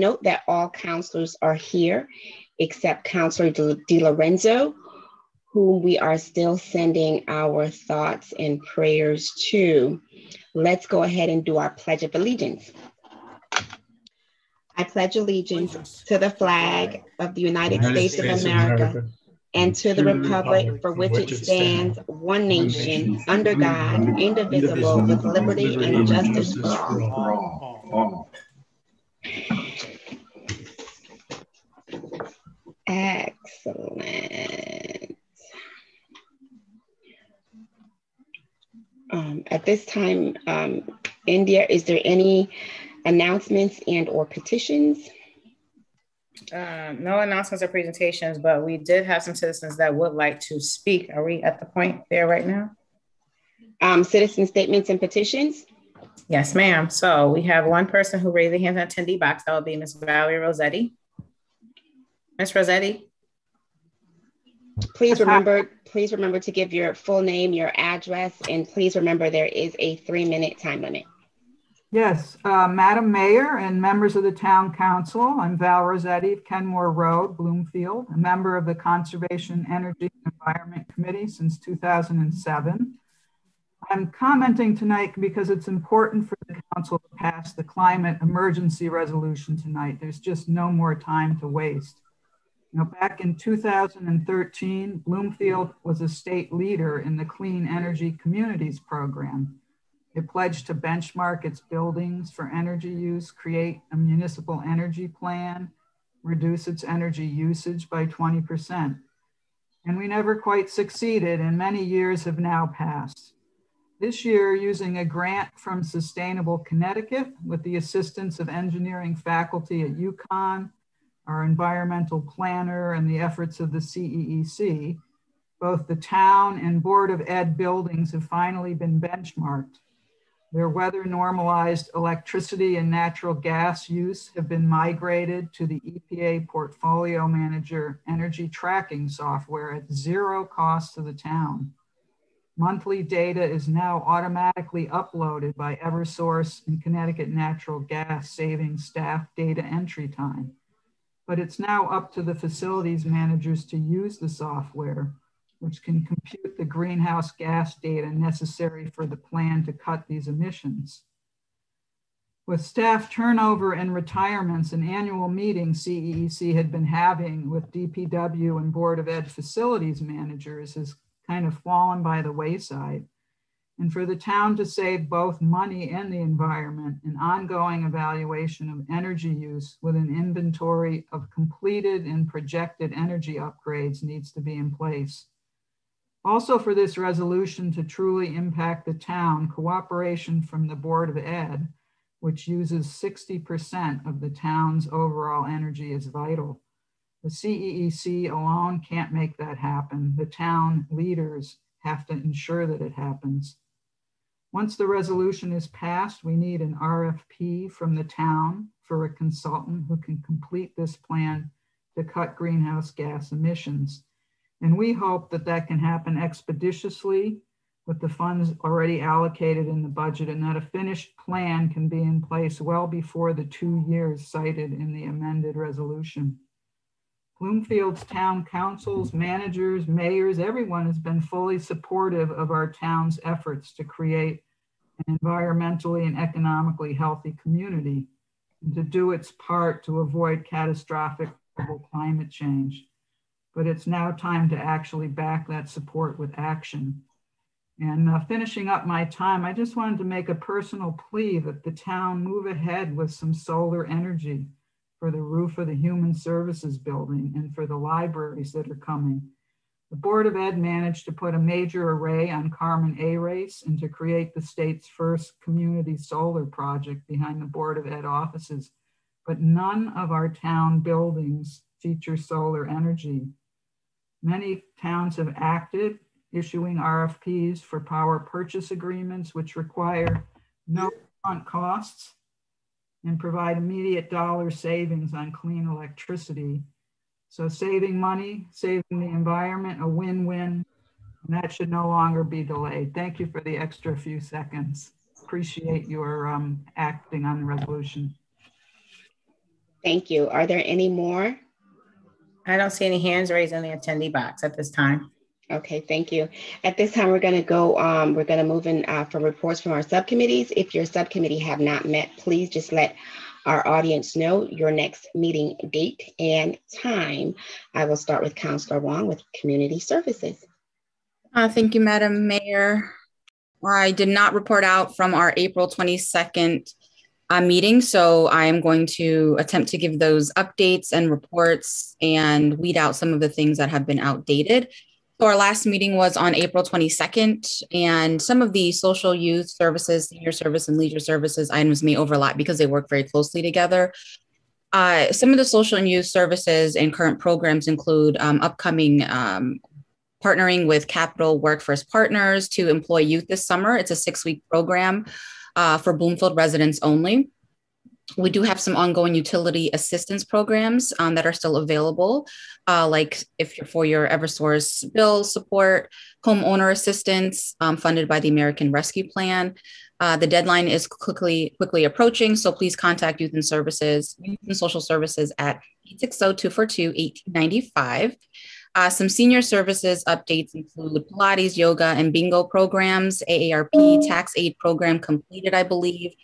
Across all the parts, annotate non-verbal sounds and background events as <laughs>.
Note that all counselors are here except Counselor Di Lorenzo, whom we are still sending our thoughts and prayers to. Let's go ahead and do our Pledge of Allegiance. I pledge allegiance to the flag of the United, States, of America and to the republic for which it stands, one nation, under God, indivisible, with liberty and justice for all. Excellent. Um, at this time, um, India, is there any announcements and or petitions? Uh, no announcements or presentations, but we did have some citizens that would like to speak. Are we at the point there right now? Um, citizen statements and petitions? Yes, ma'am. So we have one person who raised their hand in attendee box. That would be Ms. Valerie Rossetti. Ms. Rossetti. Please remember, please remember to give your full name, your address, and please remember there is a three minute time limit. Yes, uh, Madam Mayor and members of the Town Council, I'm Val Rossetti of Kenmore Road, Bloomfield, a member of the Conservation, Energy, and Environment Committee since 2007. I'm commenting tonight because it's important for the Council to pass the climate emergency resolution tonight. There's just no more time to waste. You know, back in 2013, Bloomfield was a state leader in the Clean Energy Communities Program. It pledged to benchmark its buildings for energy use, create a municipal energy plan, reduce its energy usage by 20%. And we never quite succeeded, and many years have now passed. This year, using a grant from Sustainable Connecticut with the assistance of engineering faculty at UConn our environmental planner, and the efforts of the CEEC, both the town and Board of Ed buildings have finally been benchmarked. Their weather normalized electricity and natural gas use have been migrated to the EPA Portfolio Manager energy tracking software at zero cost to the town. Monthly data is now automatically uploaded by Eversource and Connecticut Natural Gas, saving staff data entry time but it's now up to the facilities managers to use the software, which can compute the greenhouse gas data necessary for the plan to cut these emissions. With staff turnover and retirements, an annual meeting CEEC had been having with DPW and Board of Ed facilities managers has kind of fallen by the wayside and for the town to save both money and the environment, an ongoing evaluation of energy use with an inventory of completed and projected energy upgrades needs to be in place. Also for this resolution to truly impact the town, cooperation from the Board of Ed, which uses 60% of the town's overall energy is vital. The CEEC alone can't make that happen. The town leaders have to ensure that it happens. Once the resolution is passed, we need an RFP from the town for a consultant who can complete this plan to cut greenhouse gas emissions. And we hope that that can happen expeditiously with the funds already allocated in the budget and that a finished plan can be in place well before the two years cited in the amended resolution. Bloomfield's town councils, managers, mayors, everyone has been fully supportive of our town's efforts to create an environmentally and economically healthy community and to do its part to avoid catastrophic climate change. But it's now time to actually back that support with action. And uh, finishing up my time, I just wanted to make a personal plea that the town move ahead with some solar energy for the roof of the Human Services Building and for the libraries that are coming. The Board of Ed managed to put a major array on Carmen Arace and to create the state's first community solar project behind the Board of Ed offices, but none of our town buildings feature solar energy. Many towns have acted, issuing RFPs for power purchase agreements, which require no front costs and provide immediate dollar savings on clean electricity. So saving money, saving the environment, a win-win, and that should no longer be delayed. Thank you for the extra few seconds. Appreciate your um, acting on the resolution. Thank you. Are there any more? I don't see any hands raised in the attendee box at this time. Okay, thank you. At this time, we're going to go, um, we're going to move in uh, for reports from our subcommittees. If your subcommittee have not met, please just let our audience know your next meeting date and time. I will start with Councillor Wong with Community Services. Uh, thank you, Madam Mayor. I did not report out from our April 22nd uh, meeting, so I am going to attempt to give those updates and reports and weed out some of the things that have been outdated. So our last meeting was on April 22nd, and some of the social youth services, senior service, and leisure services items may overlap because they work very closely together. Uh, some of the social and youth services and current programs include um, upcoming um, partnering with Capital Workforce Partners to employ youth this summer. It's a six week program uh, for Bloomfield residents only. We do have some ongoing utility assistance programs um, that are still available, uh, like if you're for your Eversource bill support, homeowner assistance um, funded by the American Rescue Plan. Uh, the deadline is quickly quickly approaching, so please contact Youth and Services, Youth and Social Services at 860-242-1895. Uh, some senior services updates include Pilates, yoga, and bingo programs, AARP tax aid program completed, I believe,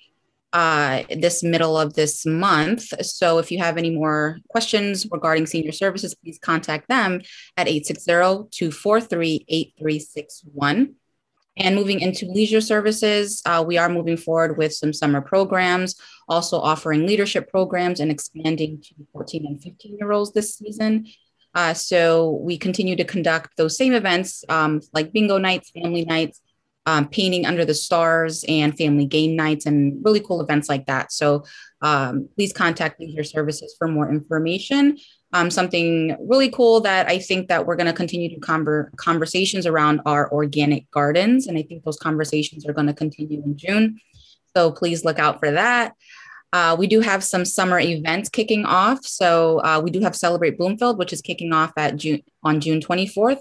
uh, this middle of this month. So if you have any more questions regarding senior services, please contact them at 860-243-8361. And moving into leisure services, uh, we are moving forward with some summer programs, also offering leadership programs and expanding to 14 and 15 year olds this season. Uh, so we continue to conduct those same events um, like bingo nights, family nights, um, painting under the stars and family game nights and really cool events like that. So um, please contact Leisure Services for more information. Um, something really cool that I think that we're going to continue to conver- conversations around our organic gardens, and I think those conversations are going to continue in June. So please look out for that. Uh, we do have some summer events kicking off. So uh, we do have Celebrate Bloomfield, which is kicking off at June on June 24th.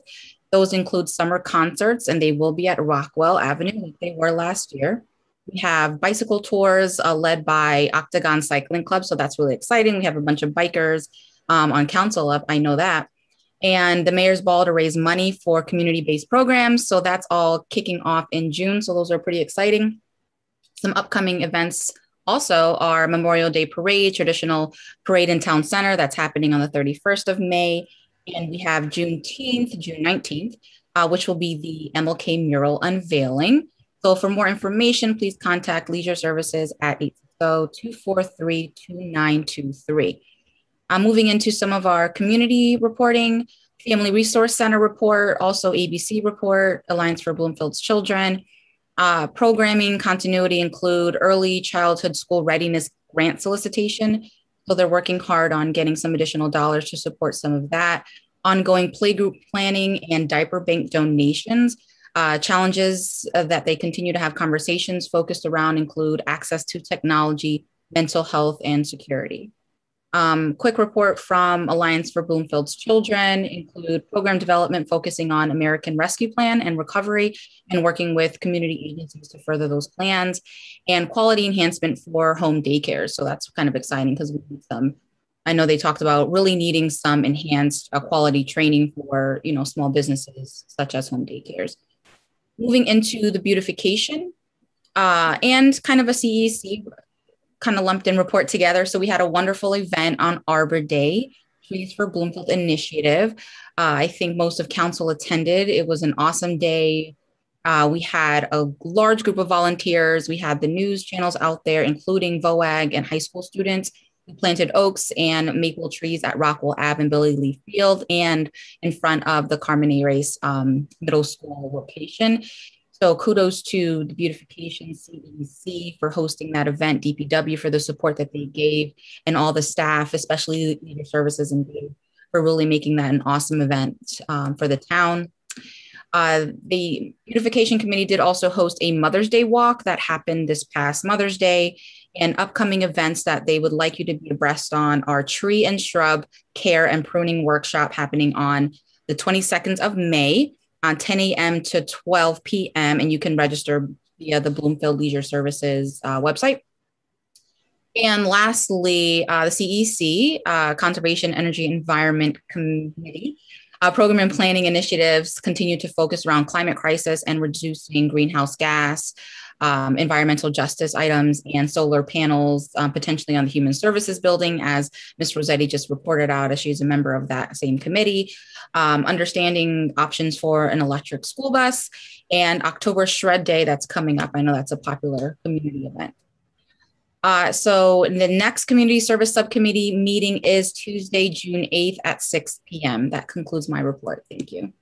Those include summer concerts, and they will be at Rockwell Avenue, like they were last year. We have bicycle tours uh, led by Octagon Cycling Club. So that's really exciting. We have a bunch of bikers um, on council up. I know that. And the mayor's ball to raise money for community based programs. So that's all kicking off in June. So those are pretty exciting. Some upcoming events also are Memorial Day Parade, traditional parade in town center that's happening on the 31st of May. And we have Juneteenth, June 19th, uh, which will be the MLK mural unveiling. So for more information, please contact Leisure Services at 860-243-2923. I'm moving into some of our community reporting, Family Resource Center report, also ABC report, Alliance for Bloomfield's Children. Uh, programming continuity include early childhood school readiness grant solicitation, so they're working hard on getting some additional dollars to support some of that. Ongoing playgroup planning and diaper bank donations. Uh, challenges that they continue to have conversations focused around include access to technology, mental health, and security. Um, quick report from Alliance for Bloomfield's Children include program development focusing on American Rescue Plan and recovery and working with community agencies to further those plans and quality enhancement for home daycares. So that's kind of exciting because we need some. I know they talked about really needing some enhanced uh, quality training for you know small businesses such as home daycares. Moving into the beautification uh, and kind of a CEC kind of lumped in report together. So we had a wonderful event on Arbor Day, Trees for Bloomfield Initiative. Uh, I think most of council attended. It was an awesome day. Uh, we had a large group of volunteers. We had the news channels out there, including VOAG and high school students. We planted oaks and maple trees at Rockwell Ave and Billy Lee Field and in front of the Carmen Arace um, Middle School location. So kudos to the Beautification CEC for hosting that event, DPW for the support that they gave, and all the staff, especially leader services and for really making that an awesome event um, for the town. Uh, the Beautification Committee did also host a Mother's Day walk that happened this past Mother's Day. And upcoming events that they would like you to be abreast on are tree and shrub care and pruning workshop happening on the 22nd of May on 10 a.m. to 12 p.m. and you can register via the Bloomfield Leisure Services uh, website. And lastly, uh, the CEC, uh, Conservation Energy Environment Committee, uh, program and planning initiatives continue to focus around climate crisis and reducing greenhouse gas, um, environmental justice items, and solar panels, um, potentially on the Human Services Building, as Ms. Rossetti just reported out, as she's a member of that same committee. Um, understanding options for an electric school bus, and October Shred Day that's coming up. I know that's a popular community event. Uh, so the next community service subcommittee meeting is Tuesday, June 8th at 6 p.m. That concludes my report. Thank you.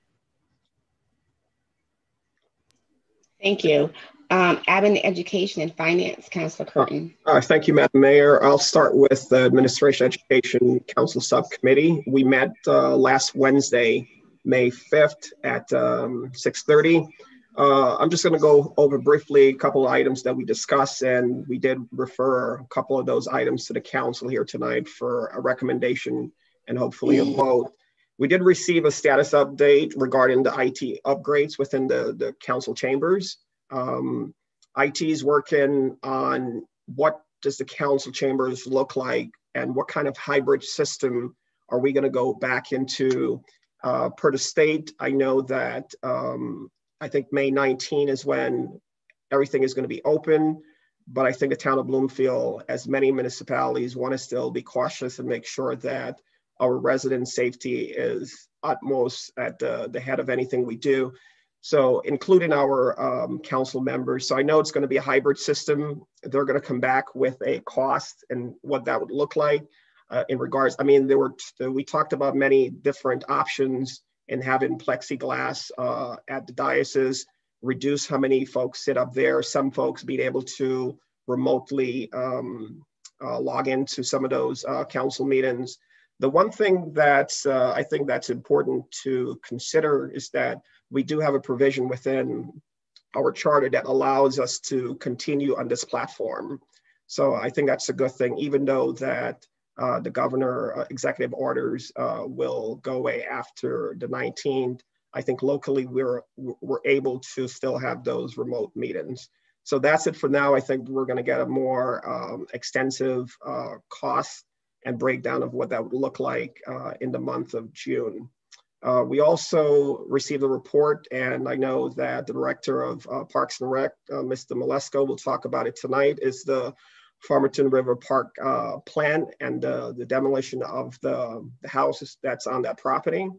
Thank you. Um, Admin, Education and Finance, Councilor Curtin. Uh, thank you, Madam Mayor. I'll start with the Administration Education Council Subcommittee. We met uh, last Wednesday, May 5th at um, 6.30. Uh, I'm just going to go over briefly a couple of items that we discussed, and we did refer a couple of those items to the council here tonight for a recommendation and hopefully a vote. We did receive a status update regarding the IT upgrades within the, the council chambers. Um, IT is working on what does the council chambers look like and what kind of hybrid system are we going to go back into uh, per the state. I know that um, I think May 19 is when everything is going to be open. But I think the town of Bloomfield, as many municipalities, want to still be cautious and make sure that our resident safety is utmost at the, the head of anything we do. So including our um, council members. So I know it's going to be a hybrid system. They're going to come back with a cost and what that would look like uh, in regards. I mean, there were we talked about many different options and having plexiglass uh, at the diocese, reduce how many folks sit up there. Some folks being able to remotely um, uh, log into some of those uh, council meetings. The one thing that uh, I think that's important to consider is that we do have a provision within our charter that allows us to continue on this platform. So I think that's a good thing, even though that uh, the governor uh, executive orders uh, will go away after the 19th. I think locally we're we're able to still have those remote meetings. So that's it for now. I think we're going to get a more um, extensive uh, cost and breakdown of what that would look like uh, in the month of June. Uh, we also received a report, and I know that the director of Parks and Rec, Mr. Malesko, will talk about it tonight. Is the Farmington River Park uh, plan and uh, the demolition of the, the, houses that's on that property.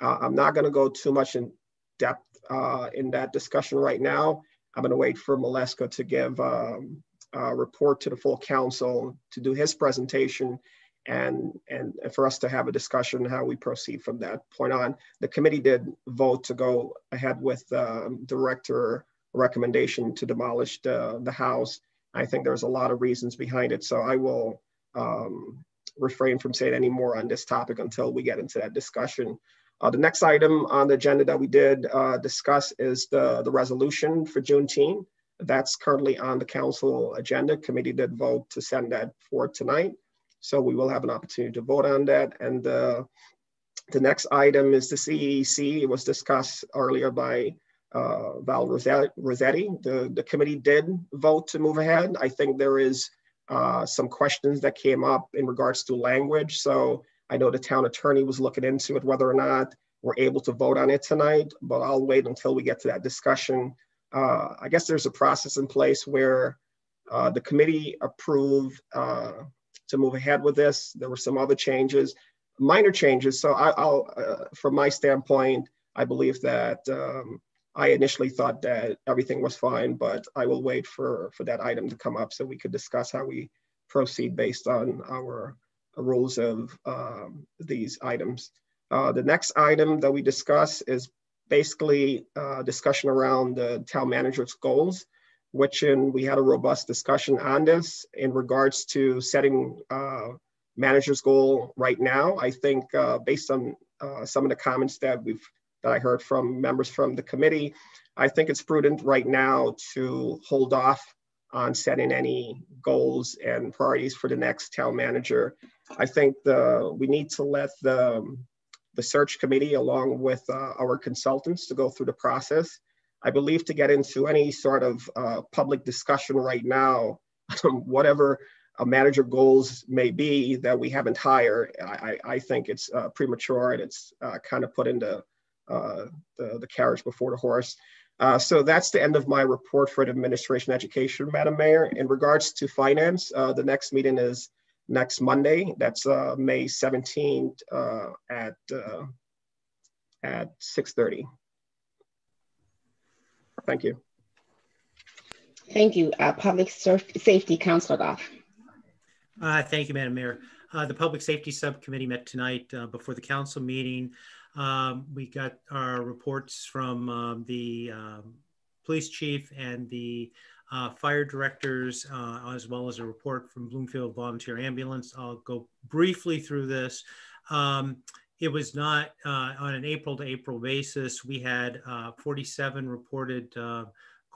Uh, I'm not going to go too much in depth uh, in that discussion right now. I'm going to wait for Malesko to give um, a report to the full council to do his presentation and, and for us to have a discussion how we proceed from that point on. The committee did vote to go ahead with the um, director recommendation to demolish the, the house I think there's a lot of reasons behind it. So I will um, refrain from saying any more on this topic until we get into that discussion. Uh, the next item on the agenda that we did uh, discuss is the, the resolution for Juneteenth. That's currently on the council agenda. Committee did vote to send that for tonight. So we will have an opportunity to vote on that. And uh, the next item is the CEC. It was discussed earlier by uh, Val Rossetti. The, the committee did vote to move ahead. I think there is uh, some questions that came up in regards to language. So I know the town attorney was looking into it, whether or not we're able to vote on it tonight, but I'll wait until we get to that discussion. Uh, I guess there's a process in place where uh, the committee approved uh, to move ahead with this. There were some other changes, minor changes. So I, will uh, from my standpoint, I believe that um, I initially thought that everything was fine, but I will wait for, for that item to come up so we could discuss how we proceed based on our rules of um, these items. Uh, the next item that we discuss is basically uh, discussion around the town manager's goals, which in, we had a robust discussion on this in regards to setting uh, manager's goal right now. I think uh, based on uh, some of the comments that we've that I heard from members from the committee. I think it's prudent right now to hold off on setting any goals and priorities for the next town manager. I think the we need to let the, the search committee along with uh, our consultants to go through the process. I believe to get into any sort of uh, public discussion right now, <laughs> whatever uh, manager goals may be that we haven't hired, I, I think it's uh, premature and it's uh, kind of put into uh, the, the carriage before the horse. Uh, so that's the end of my report for administration education, Madam Mayor. In regards to finance, the next meeting is next Monday. That's May 17th at at 6.30. Thank you. Thank you. Public Safety, Councilor Goff. Uh, thank you, Madam Mayor. Uh, the Public Safety Subcommittee met tonight uh, before the council meeting. Um, we got our reports from um, the um, police chief and the uh, fire directors, uh, as well as a report from Bloomfield Volunteer Ambulance. I'll go briefly through this. It was not uh, on an April to April basis. We had 47 reported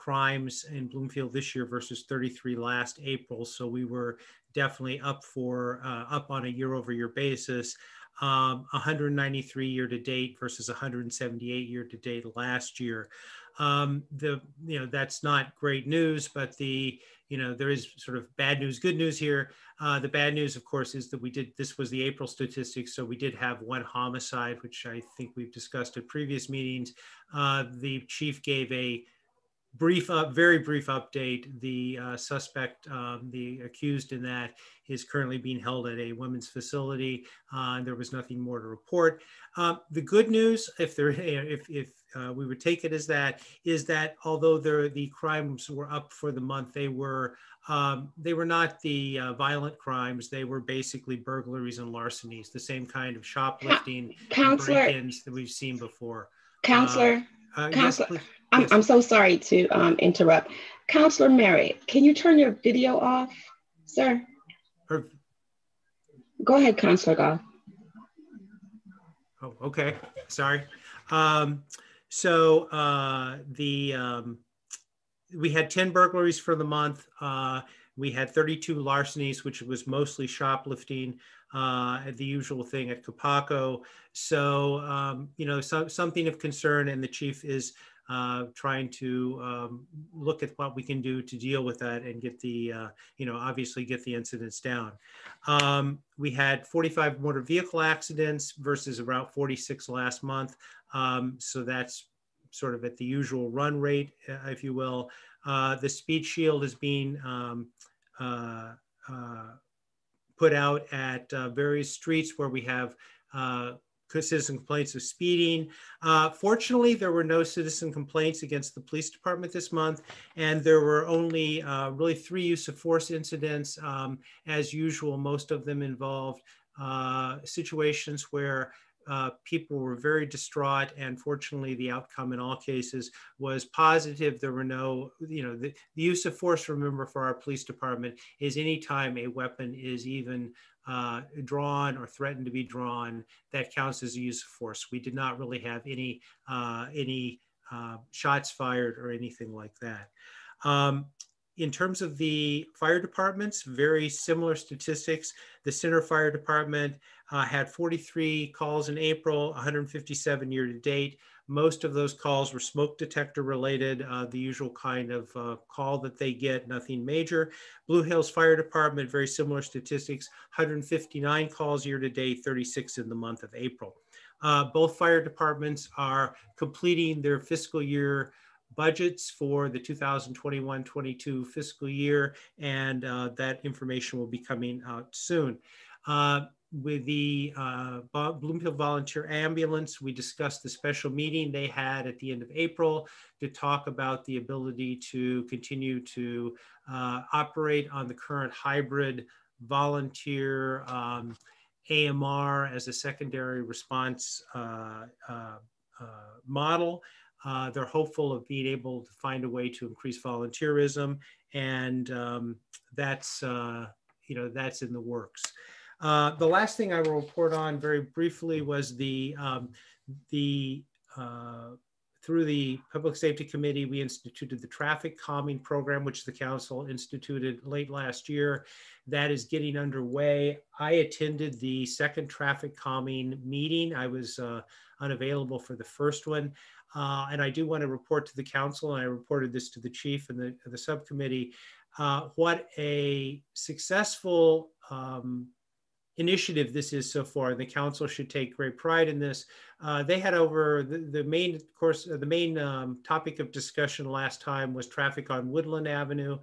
crimes in Bloomfield this year versus 33 last April. So we were definitely up for uh, up on a year over year basis. Um, 193 year to date versus 178 year to date last year. Um, the you know that's not great news, but the you know there is sort of bad news, good news here. Uh, the bad news, of course, is that we did this was the April statistics, so we did have one homicide, which I think we've discussed at previous meetings. Uh, the chief gave a brief, uh, very brief update. The uh, suspect, um, the accused in that, is currently being held at a women's facility. Uh, there was nothing more to report. Um, the good news, if there, <laughs> if if uh, we would take it as that, is that although there, the crimes were up for the month, they were um, they were not the uh, violent crimes. They were basically burglaries and larcenies, the same kind of shoplifting, Counselor, that we've seen before. Counselor, uh, Counselor. Yes, I'm, I'm so sorry to um, interrupt. Counselor Merritt, can you turn your video off, sir? Her... Go ahead, Counselor Goff. Oh, okay. Sorry. Um, so uh, the um, we had 10 burglaries for the month. Uh, we had 32 larcenies, which was mostly shoplifting, uh, the usual thing at Copaco. So, um, you know, so, something of concern, and the chief is uh, trying to um, look at what we can do to deal with that and get the, uh, you know, obviously get the incidents down. Um, we had 45 motor vehicle accidents versus about 46 last month. Um, so that's sort of at the usual run rate, uh, if you will. Uh, the speed shield is being um, uh, uh, put out at various streets where we have citizen complaints of speeding. Uh, fortunately, there were no citizen complaints against the police department this month, and there were only uh, really three use of force incidents. Um, as usual, most of them involved uh, situations where uh, people were very distraught and fortunately the outcome in all cases was positive there were no you know the, the use of force remember for our police department is anytime a weapon is even uh, drawn or threatened to be drawn, that counts as a use of force. We did not really have any uh, any uh, shots fired or anything like that. Um, in terms of the fire departments, very similar statistics. The Center Fire Department uh, had 43 calls in April, 157 year to date. Most of those calls were smoke detector related, uh, the usual kind of uh, call that they get, nothing major. Blue Hills Fire Department, very similar statistics, 159 calls year to date, 36 in the month of April. Uh, both fire departments are completing their fiscal year budgets for the 2021-22 fiscal year, and uh, that information will be coming out soon. Uh, with the uh, Bloomfield Volunteer Ambulance, we discussed the special meeting they had at the end of April to talk about the ability to continue to uh, operate on the current hybrid volunteer um, AMR as a secondary response uh, uh, uh model. Uh, they're hopeful of being able to find a way to increase volunteerism, and um, that's you know that's in the works. Uh, the last thing I will report on very briefly was the, um, the uh, through the Public Safety Committee, we instituted the traffic calming program, which the council instituted late last year. That is getting underway. I attended the second traffic calming meeting. I was uh, unavailable for the first one. Uh, and I do want to report to the council, and I reported this to the chief and the, the subcommittee. uh, what a successful um, initiative this is so far. And The council should take great pride in this. Uh, they had over the, the main course, uh, the main um, topic of discussion last time was traffic on Woodland Avenue.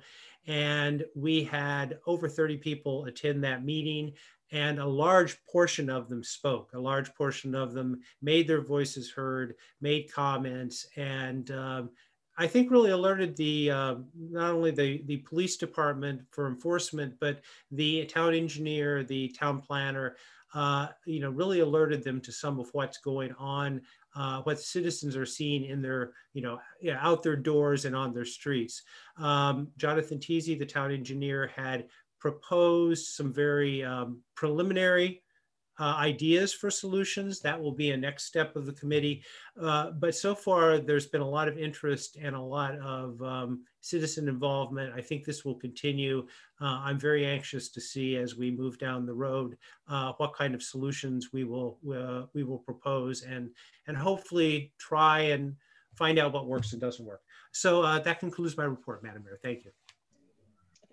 And we had over 30 people attend that meeting and a large portion of them spoke. A large portion of them made their voices heard, made comments, and um, I think really alerted the uh, not only the the police department for enforcement, but the town engineer, the town planner. Uh, you know, really alerted them to some of what's going on, uh, what citizens are seeing in their, you know, out their doors and on their streets. Um, Jonathan Teasy, the town engineer, had proposed some very um, preliminary uh, ideas for solutions. That will be a next step of the committee. Uh, but so far, there's been a lot of interest and a lot of um, citizen involvement. I think this will continue. Uh, I'm very anxious to see as we move down the road uh, what kind of solutions we will uh, we will propose and and hopefully try and find out what works and doesn't work. So uh, that concludes my report, Madam Mayor. Thank you.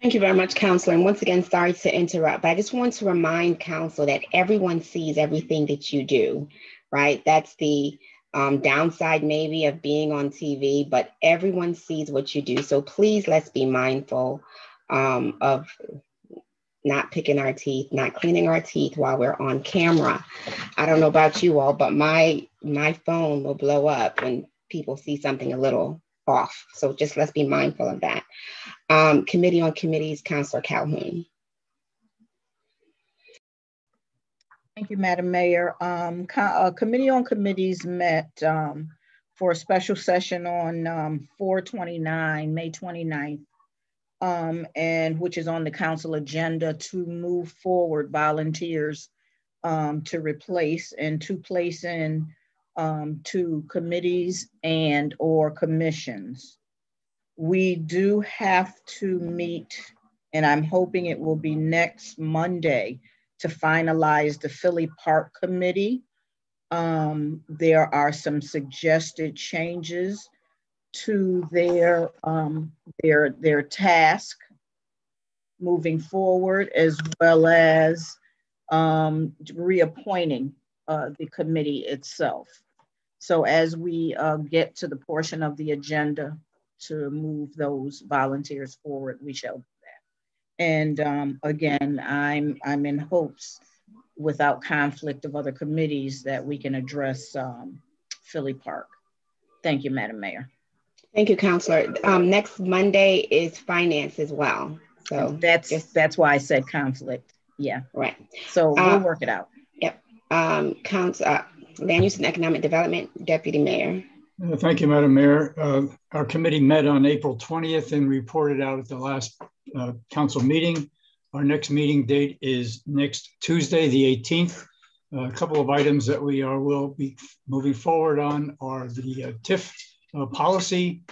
Thank you very much, Councilor. And once again, sorry to interrupt, but I just want to remind Council that everyone sees everything that you do, right? That's the um, downside maybe of being on TV, but everyone sees what you do. So please let's be mindful um, of not picking our teeth, not cleaning our teeth while we're on camera. I don't know about you all, but my my phone will blow up when people see something a little off. So just let's be mindful of that. Um, Committee on Committees, Councillor Calhoun. Thank you, Madam Mayor. Um, uh, Committee on Committees met um, for a special session on um, 429, May 29th, um, and which is on the council agenda to move forward volunteers um, to replace and to place in um, to committees and or commissions. We do have to meet, and I'm hoping it will be next Monday to finalize the Filley Park Committee. Um, there are some suggested changes to their, um, their, their task moving forward, as well as um, reappointing uh, the committee itself. So as we uh, get to the portion of the agenda to move those volunteers forward, we shall do that. And um, again, I'm, I'm in hopes without conflict of other committees that we can address um, Filley Park. Thank you, Madam Mayor. Thank you, Councilor. Um, next Monday is finance as well. So that's just, that's why I said conflict. Yeah. Right. So we'll uh, work it out. Yep. Um, Council, uh, Land Use and Economic Development, Deputy Mayor. Uh, thank you, Madam Mayor. Uh, our committee met on April 20th and reported out at the last uh, council meeting. Our next meeting date is next Tuesday, the 18th. Uh, a couple of items that we are will be moving forward on are the uh, TIF uh, policy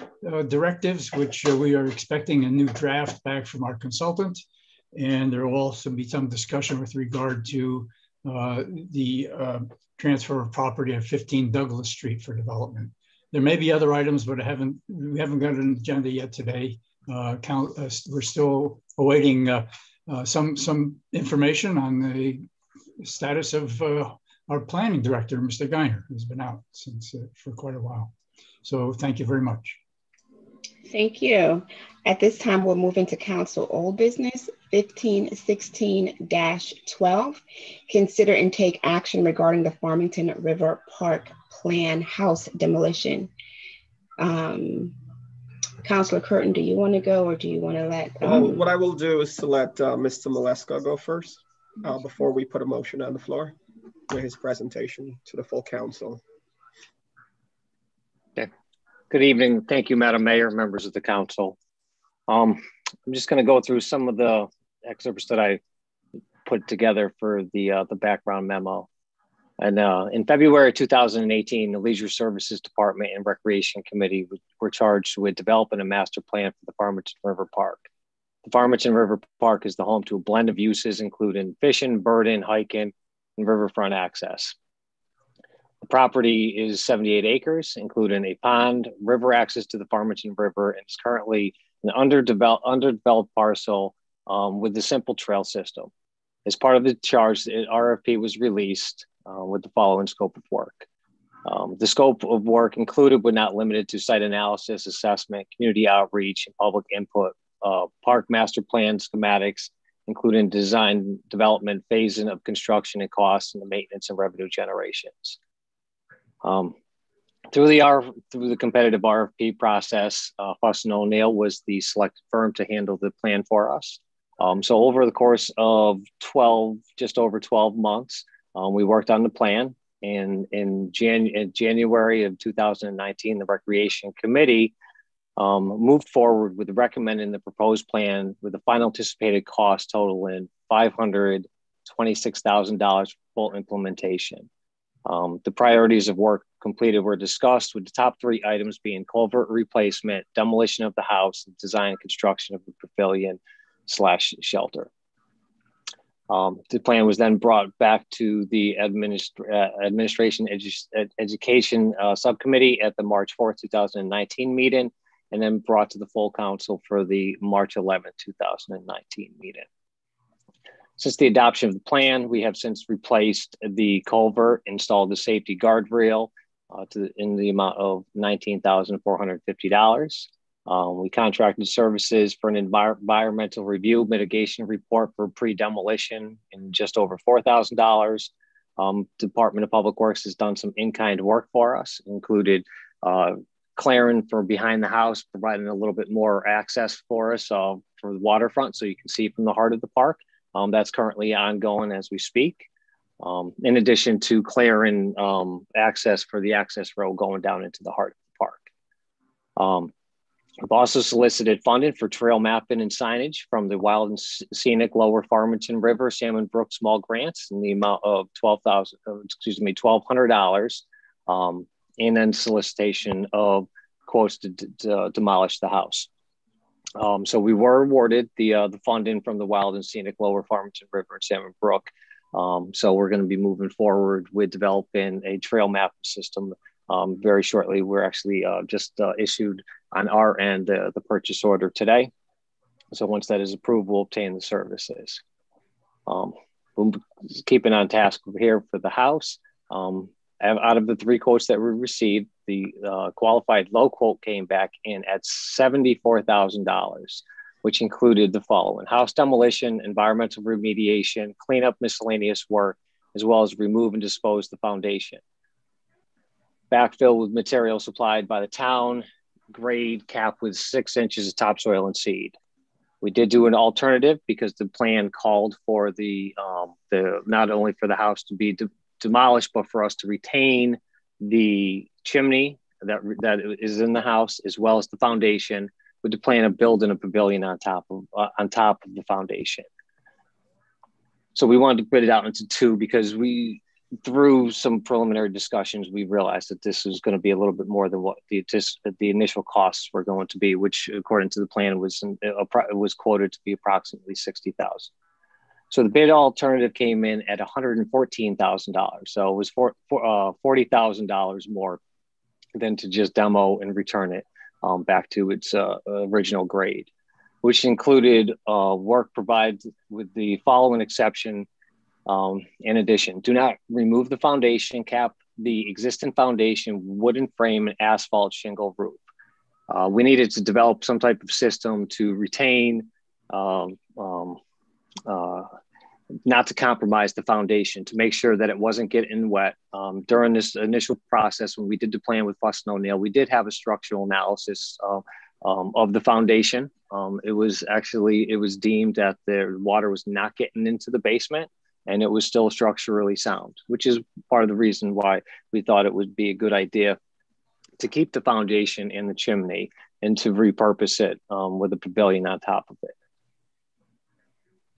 directives, which we are expecting a new draft back from our consultant. And there will also be some discussion with regard to the transfer of property at 15 Douglas Street for development. There may be other items, but I haven't, we haven't got an agenda yet today. Uh, count, uh, we're still awaiting uh, uh some, some information on the status of uh, our planning director, Mr. Geiner, who's been out since for quite a while. So thank you very much. Thank you. At this time, we'll move into council old business 1516-12. Consider and take action regarding the Farmington River Park Plan House demolition. Um, Councilor Curtin, do you want to go or do you want to let? Um... what I will do is to let uh, Mr. Maleska go first uh, before we put a motion on the floor for his presentation to the full council. Okay. Good evening. Thank you, Madam Mayor, members of the council. Um, I'm just going to go through some of the excerpts that I put together for the uh, the background memo. And uh, in February 2018, the Leisure Services Department and Recreation Committee were charged with developing a master plan for the Farmington River Park. The Farmington River Park is the home to a blend of uses, including fishing, birding, hiking, and riverfront access. The property is 78 acres, including a pond, river access to the Farmington River, and is currently an underdeveloped, underdeveloped parcel um, with a simple trail system. As part of the charge, the RFP was released uh, with the following scope of work. Um, the scope of work included but not limited to site analysis, assessment, community outreach, and public input, uh, park master plan schematics, including design, development, phasing of construction and costs, and the maintenance and revenue generations. Um, through the R, through the competitive RFP process, uh, Fuss O'Neill was the selected firm to handle the plan for us. Um, so over the course of 12, just over 12 months, um, we worked on the plan. And in, Jan- in January of 2019, the Recreation Committee um, moved forward with recommending the proposed plan with the final anticipated cost totaling $526,000 for full implementation. Um, the priorities of work completed were discussed with the top three items being culvert replacement, demolition of the house, and design and construction of the pavilion slash shelter. Um, the plan was then brought back to the administ- uh, administration edu- education uh, subcommittee at the March 4th, 2019 meeting, and then brought to the full council for the March 11th, 2019 meeting. Since the adoption of the plan, we have since replaced the culvert, installed the safety guardrail uh, to, in the amount of $19,450. Um, we contracted services for an envir- environmental review mitigation report for pre-demolition in just over $4,000. Um, Department of Public Works has done some in-kind work for us, included uh, clearing from behind the house, providing a little bit more access for us uh, for the waterfront so you can see from the heart of the park. Um, that's currently ongoing as we speak. Um, in addition to clearing um, access for the access road going down into the heart of the park. I've also solicited funding for trail mapping and signage from the Wild and Scenic Lower Farmington River Salmon Brook Small Grants in the amount of twelve thousand, uh, excuse me, twelve hundred dollars, um, and then solicitation of quotes to, to demolish the house. Um, so we were awarded the uh, the funding from the Wild and Scenic Lower Farmington River and Salmon Brook. Um, so we're going to be moving forward with developing a trail mapping system um, very shortly. We're actually uh, just uh, issued on our end uh, the purchase order today. So once that is approved, we'll obtain the services. Um, we're keeping on task here for the house. Um, out of the three quotes that we received, the uh, qualified low quote came back in at $74,000, which included the following house demolition, environmental remediation, cleanup miscellaneous work, as well as remove and dispose the foundation backfill with material supplied by the town, grade cap with six inches of topsoil and seed. We did do an alternative because the plan called for the um, the not only for the house to be de- demolished, but for us to retain the chimney that that is in the house as well as the foundation, with the plan of building a pavilion on top of uh, on top of the foundation. So we wanted to put it out into two because we through some preliminary discussions, we realized that this was going to be a little bit more than what the the initial costs were going to be, which, according to the plan, was was quoted to be approximately sixty thousand. So the bid alternative came in at one hundred and fourteen thousand dollars. So it was for, for uh, forty thousand dollars more than to just demo and return it um, back to its uh, original grade, which included uh, work provided with the following exception um, in addition, do not remove the foundation cap, the existing foundation, wooden frame, and asphalt shingle roof. Uh, we needed to develop some type of system to retain, um, um, uh, not to compromise the foundation, to make sure that it wasn't getting wet. Um, during this initial process, when we did the plan with Fuss and O'Neill, we did have a structural analysis uh, of the foundation. It was actually, it was deemed that the water was not getting into the basement and it was still structurally sound, which is part of the reason why we thought it would be a good idea to keep the foundation in the chimney and to repurpose it um, with a pavilion on top of it.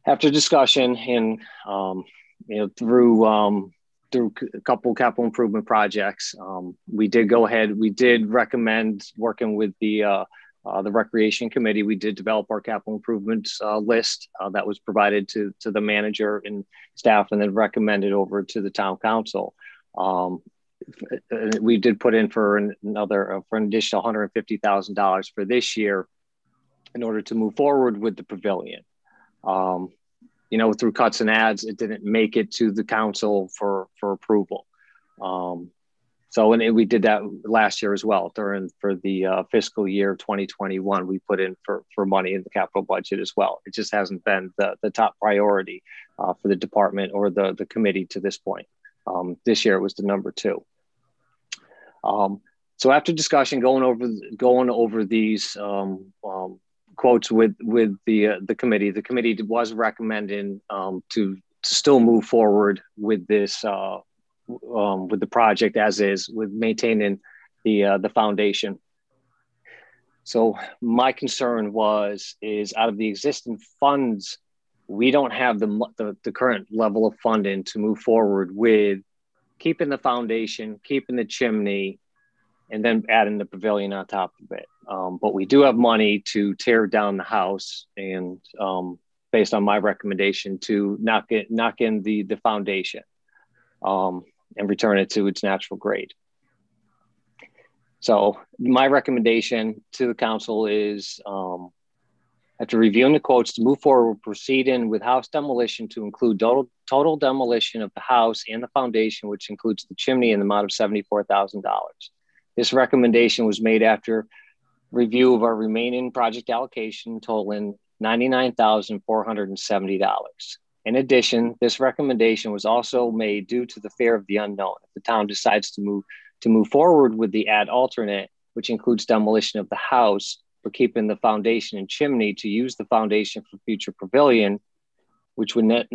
After discussion and um, you know through um, through a couple capital improvement projects, um, we did go ahead. We did recommend working with the uh, uh, the recreation committee, we did develop our capital improvements uh, list uh, that was provided to, to the manager and staff and then recommended over to the town council. Um, we did put in for another, uh, for an additional $150,000 for this year in order to move forward with the pavilion. Um, you know, through cuts and ads, it didn't make it to the council for for approval. Um, so, and we did that last year as well. During for the uh, fiscal year 2021, we put in for for money in the capital budget as well. It just hasn't been the the top priority uh, for the department or the the committee to this point. Um, this year it was the number two. Um, so after discussion, going over going over these um, um, quotes with with the uh, the committee. The committee was recommending um, to to still move forward with this uh, um, with the project as is, with maintaining the uh, the foundation. So my concern was is out of the existing funds, we don't have the, the, the current level of funding to move forward with keeping the foundation, keeping the chimney, and then adding the pavilion on top of it. Um, but we do have money to tear down the house, and um, based on my recommendation, to knock it, knock in the the foundation, um, and return it to its natural grade. So my recommendation to the council is, um, after reviewing the quotes, to move forward, proceeding with house demolition to include total, total demolition of the house and the foundation, which includes the chimney in the amount of seventy-four thousand dollars. This recommendation was made after review of our remaining project allocation totaling $99,470. In addition, this recommendation was also made due to the fear of the unknown. If the town decides to move to move forward with the ad alternate, which includes demolition of the house, but keeping the foundation and chimney to use the foundation for future pavilion, which would ne-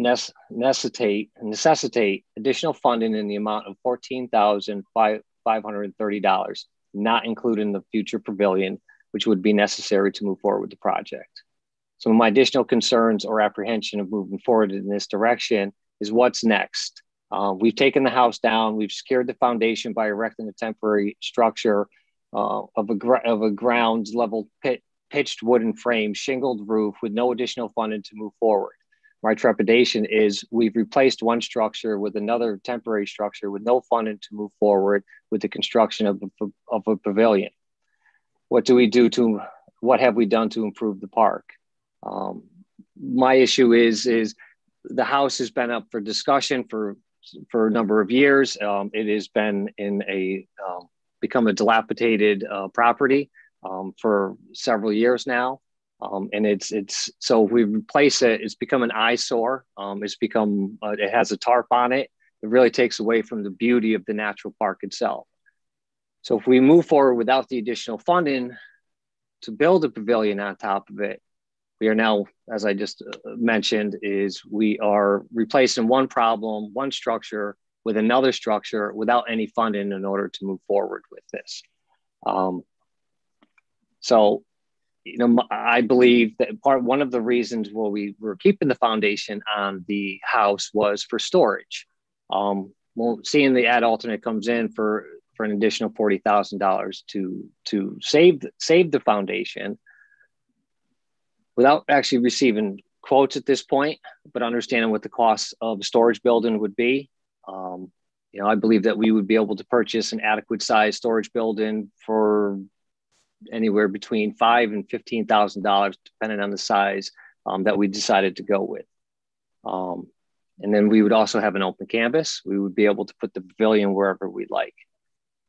necessitate necessitate additional funding in the amount of fourteen thousand five $530, not including the future pavilion, which would be necessary to move forward with the project. Of my additional concerns or apprehension of moving forward in this direction is what's next. Uh, we've taken the house down, we've secured the foundation by erecting a temporary structure uh, of, a of a ground level pit, pitched wooden frame, shingled roof with no additional funding to move forward my trepidation is we've replaced one structure with another temporary structure with no funding to move forward with the construction of a, of a pavilion. What do we do to, what have we done to improve the park? Um, my issue is, is the house has been up for discussion for, for a number of years. Um, it has been in a, um, become a dilapidated uh, property um, for several years now. Um, and it's it's so we replace it. It's become an eyesore. Um, it's become uh, it has a tarp on it. It really takes away from the beauty of the natural park itself. So if we move forward without the additional funding to build a pavilion on top of it, we are now, as I just uh, mentioned, is we are replacing one problem, one structure with another structure without any funding in order to move forward with this. Um, so you know, I believe that part one of the reasons why we were keeping the foundation on the house was for storage. Um, well, seeing the ad alternate comes in for for an additional forty thousand dollars to to save save the foundation without actually receiving quotes at this point, but understanding what the cost of a storage building would be. Um, you know, I believe that we would be able to purchase an adequate size storage building for anywhere between five and fifteen thousand dollars, depending on the size um, that we decided to go with. Um, and then we would also have an open canvas. We would be able to put the pavilion wherever we like.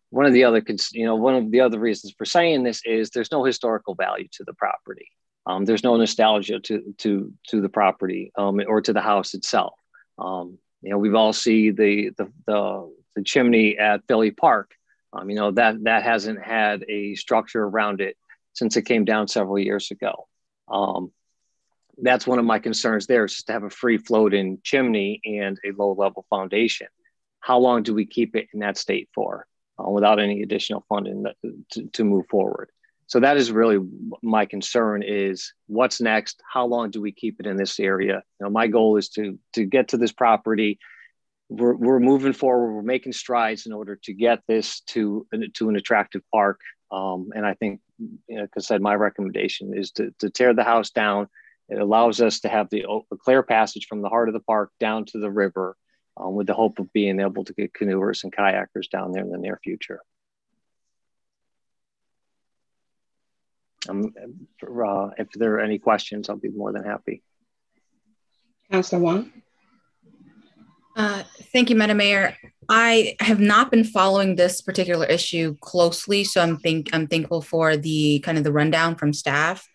One of the other, you know, one of the other reasons for saying this is there's no historical value to the property. Um, there's no nostalgia to to to the property um, or to the house itself. Um, you know, we've all see the the the, the chimney at Filley Park um, you know that that hasn't had a structure around it since it came down several years ago. Um, that's one of my concerns there is just to have a free floating chimney and a low level foundation. How long do we keep it in that state for uh, without any additional funding to, to move forward? So that is really my concern is what's next? How long do we keep it in this area? You know, my goal is to to get to this property we're, we're moving forward. We're making strides in order to get this to to an attractive park. Um, and I think, you know, like I said, my recommendation is to, to tear the house down. It allows us to have the, clear passage from the heart of the park down to the river, um, with the hope of being able to get canoers and kayakers down there in the near future. Um, uh, if there are any questions, I'll be more than happy. Councilor Wong. Uh, thank you, Madam Mayor. I have not been following this particular issue closely, so I'm think I'm thankful for the kind of the rundown from staff.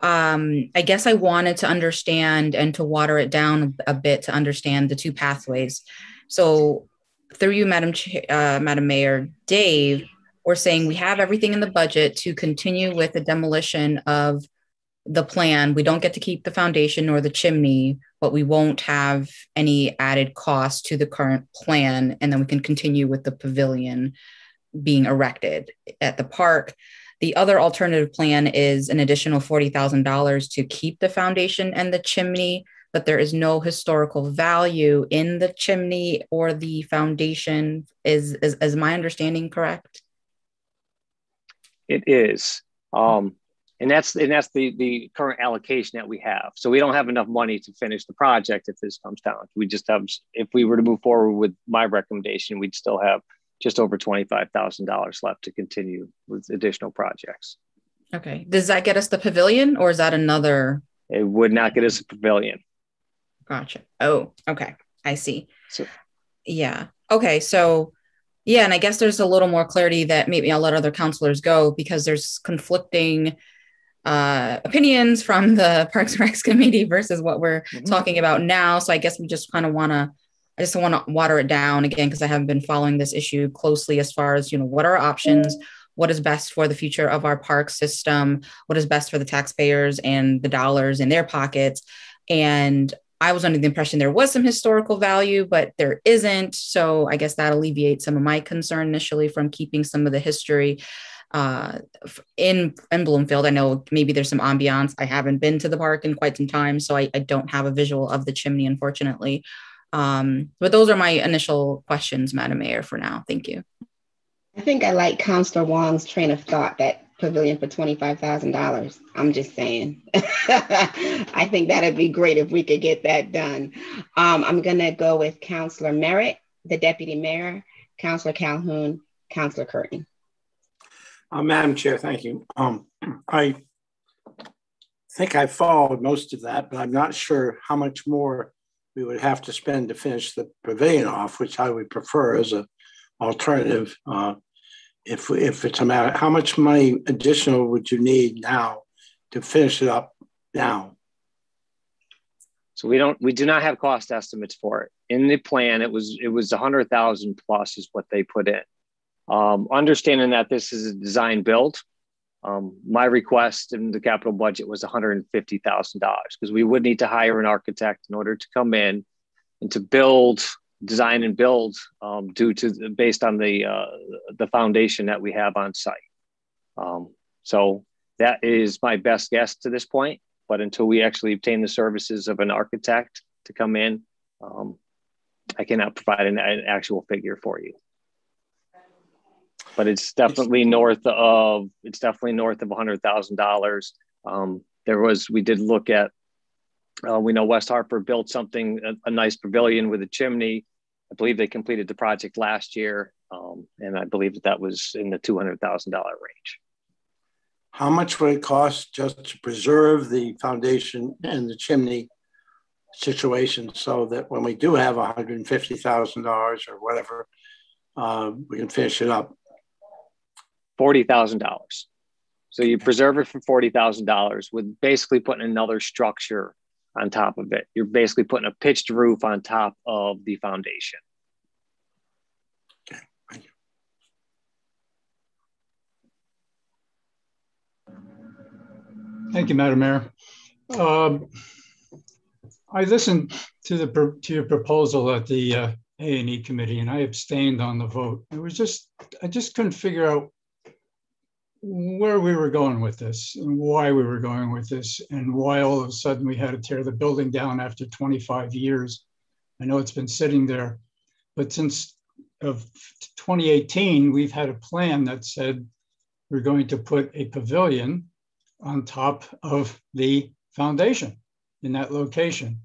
Um, I guess I wanted to understand and to water it down a, a bit to understand the two pathways. So, through you, Madam uh, Madam Mayor, Dave, we're saying we have everything in the budget to continue with the demolition of the plan. We don't get to keep the foundation or the chimney, but we won't have any added cost to the current plan. And then we can continue with the pavilion being erected at the park. The other alternative plan is an additional $40,000 to keep the foundation and the chimney, but there is no historical value in the chimney or the foundation. Is, is, is my understanding correct? It is. Um, and that's and that's the the current allocation that we have. So we don't have enough money to finish the project if this comes down. We just have if we were to move forward with my recommendation, we'd still have just over twenty five thousand dollars left to continue with additional projects. Okay. Does that get us the pavilion, or is that another? It would not get us a pavilion. Gotcha. Oh, okay. I see. So, yeah. Okay. So yeah, and I guess there's a little more clarity that maybe I'll let other counselors go because there's conflicting uh, opinions from the <laughs> Parks and Recs committee versus what we're mm-hmm. talking about now. So I guess we just kind of want to, I just want to water it down again because I haven't been following this issue closely as far as you know what are our options, what is best for the future of our park system, what is best for the taxpayers and the dollars in their pockets, and I was under the impression there was some historical value, but there isn't. So I guess that alleviates some of my concern initially from keeping some of the history uh, in in Bloomfield. I know maybe there's some ambiance. I haven't been to the park in quite some time, so I, I don't have a visual of the chimney, unfortunately. Um, but those are my initial questions, Madam Mayor, for now. Thank you. I think I like Councillor Wong's train of thought that pavilion for $25,000. I'm just saying. <laughs> I think that'd be great if we could get that done. Um, I'm going to go with Councillor Merritt, the Deputy Mayor, Councillor Calhoun, Councillor Curtin. Uh, Madam Chair, thank you. Um, I think I followed most of that, but I'm not sure how much more we would have to spend to finish the pavilion off, which I would prefer as an alternative. Uh, if, if it's a matter, how much money additional would you need now to finish it up now? So we don't, we do not have cost estimates for it. In the plan, it was, it was a hundred thousand plus is what they put in. Um, understanding that this is a design build, um, my request in the capital budget was $150,000 because we would need to hire an architect in order to come in and to build, design and build um, due to based on the uh, the foundation that we have on site. Um, so that is my best guess to this point. But until we actually obtain the services of an architect to come in, um, I cannot provide an, an actual figure for you but it's definitely north of it's definitely north of hundred thousand um, dollars. There was we did look at uh, we know West Hartford built something a, a, nice pavilion with a chimney. I believe they completed the project last year, um, and I believe that that was in the two hundred thousand dollar range. How much would it cost just to preserve the foundation and the chimney situation so that when we do have $150,000 or whatever, uh, we can finish it up? $40,000. So you preserve it for $40,000 with basically putting another structure on top of it. You're basically putting a pitched roof on top of the foundation. Thank you. Madam Mayor. Um, I listened to the to your proposal at the uh, A&E committee, and I abstained on the vote. It was just I just couldn't figure out where we were going with this and why we were going with this and why all of a sudden we had to tear the building down after 25 years. I know it's been sitting there, but since of 2018, we've had a plan that said we're going to put a pavilion on top of the foundation in that location.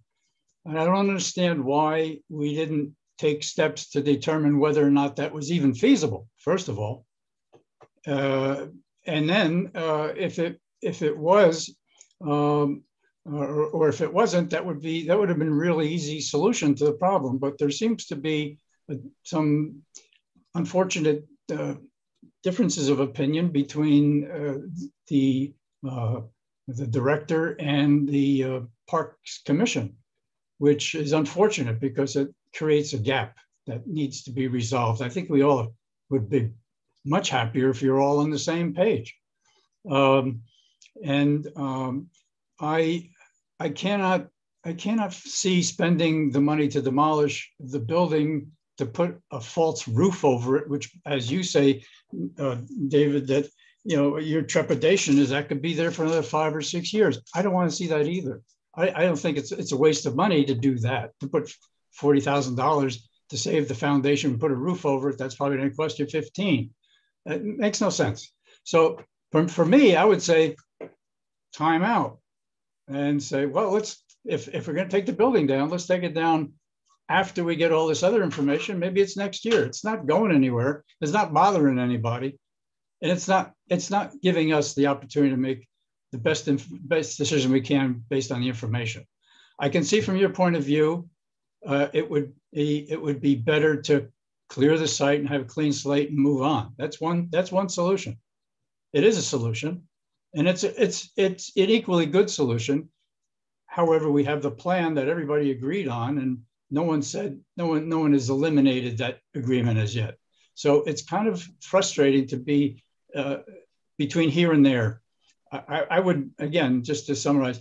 And I don't understand why we didn't take steps to determine whether or not that was even feasible, first of all. Uh, and then uh, if it if it was, um, or, or if it wasn't, that would be that would have been really easy solution to the problem. But there seems to be some unfortunate uh, differences of opinion between uh, the uh, the director and the uh, Parks Commission, which is unfortunate because it creates a gap that needs to be resolved. I think we all would be much happier if you're all on the same page. Um, and um, I, I cannot, I cannot see spending the money to demolish the building to put a false roof over it, which, as you say, uh, David, that you know your trepidation is that could be there for another five or six years. I don't want to see that either. I, I don't think it's it's a waste of money to do that to put forty thousand dollars to save the foundation and put a roof over it. That's probably going to cost you fifteen. It makes no sense. So for, for me, I would say time out and say, well, let's if if we're going to take the building down, let's take it down after we get all this other information, maybe it's next year. It's not going anywhere. It's not bothering anybody. And it's not, it's not giving us the opportunity to make the best, best decision we can based on the information. I can see from your point of view, uh, it would be it would be better to clear the site and have a clean slate and move on. That's one that's one solution. It is a solution, and it's it's it's an equally good solution. However, we have the plan that everybody agreed on, and no one said, no one, no one has eliminated that agreement as yet. So it's kind of frustrating to be uh, between here and there. I, I, would, again, just to summarize,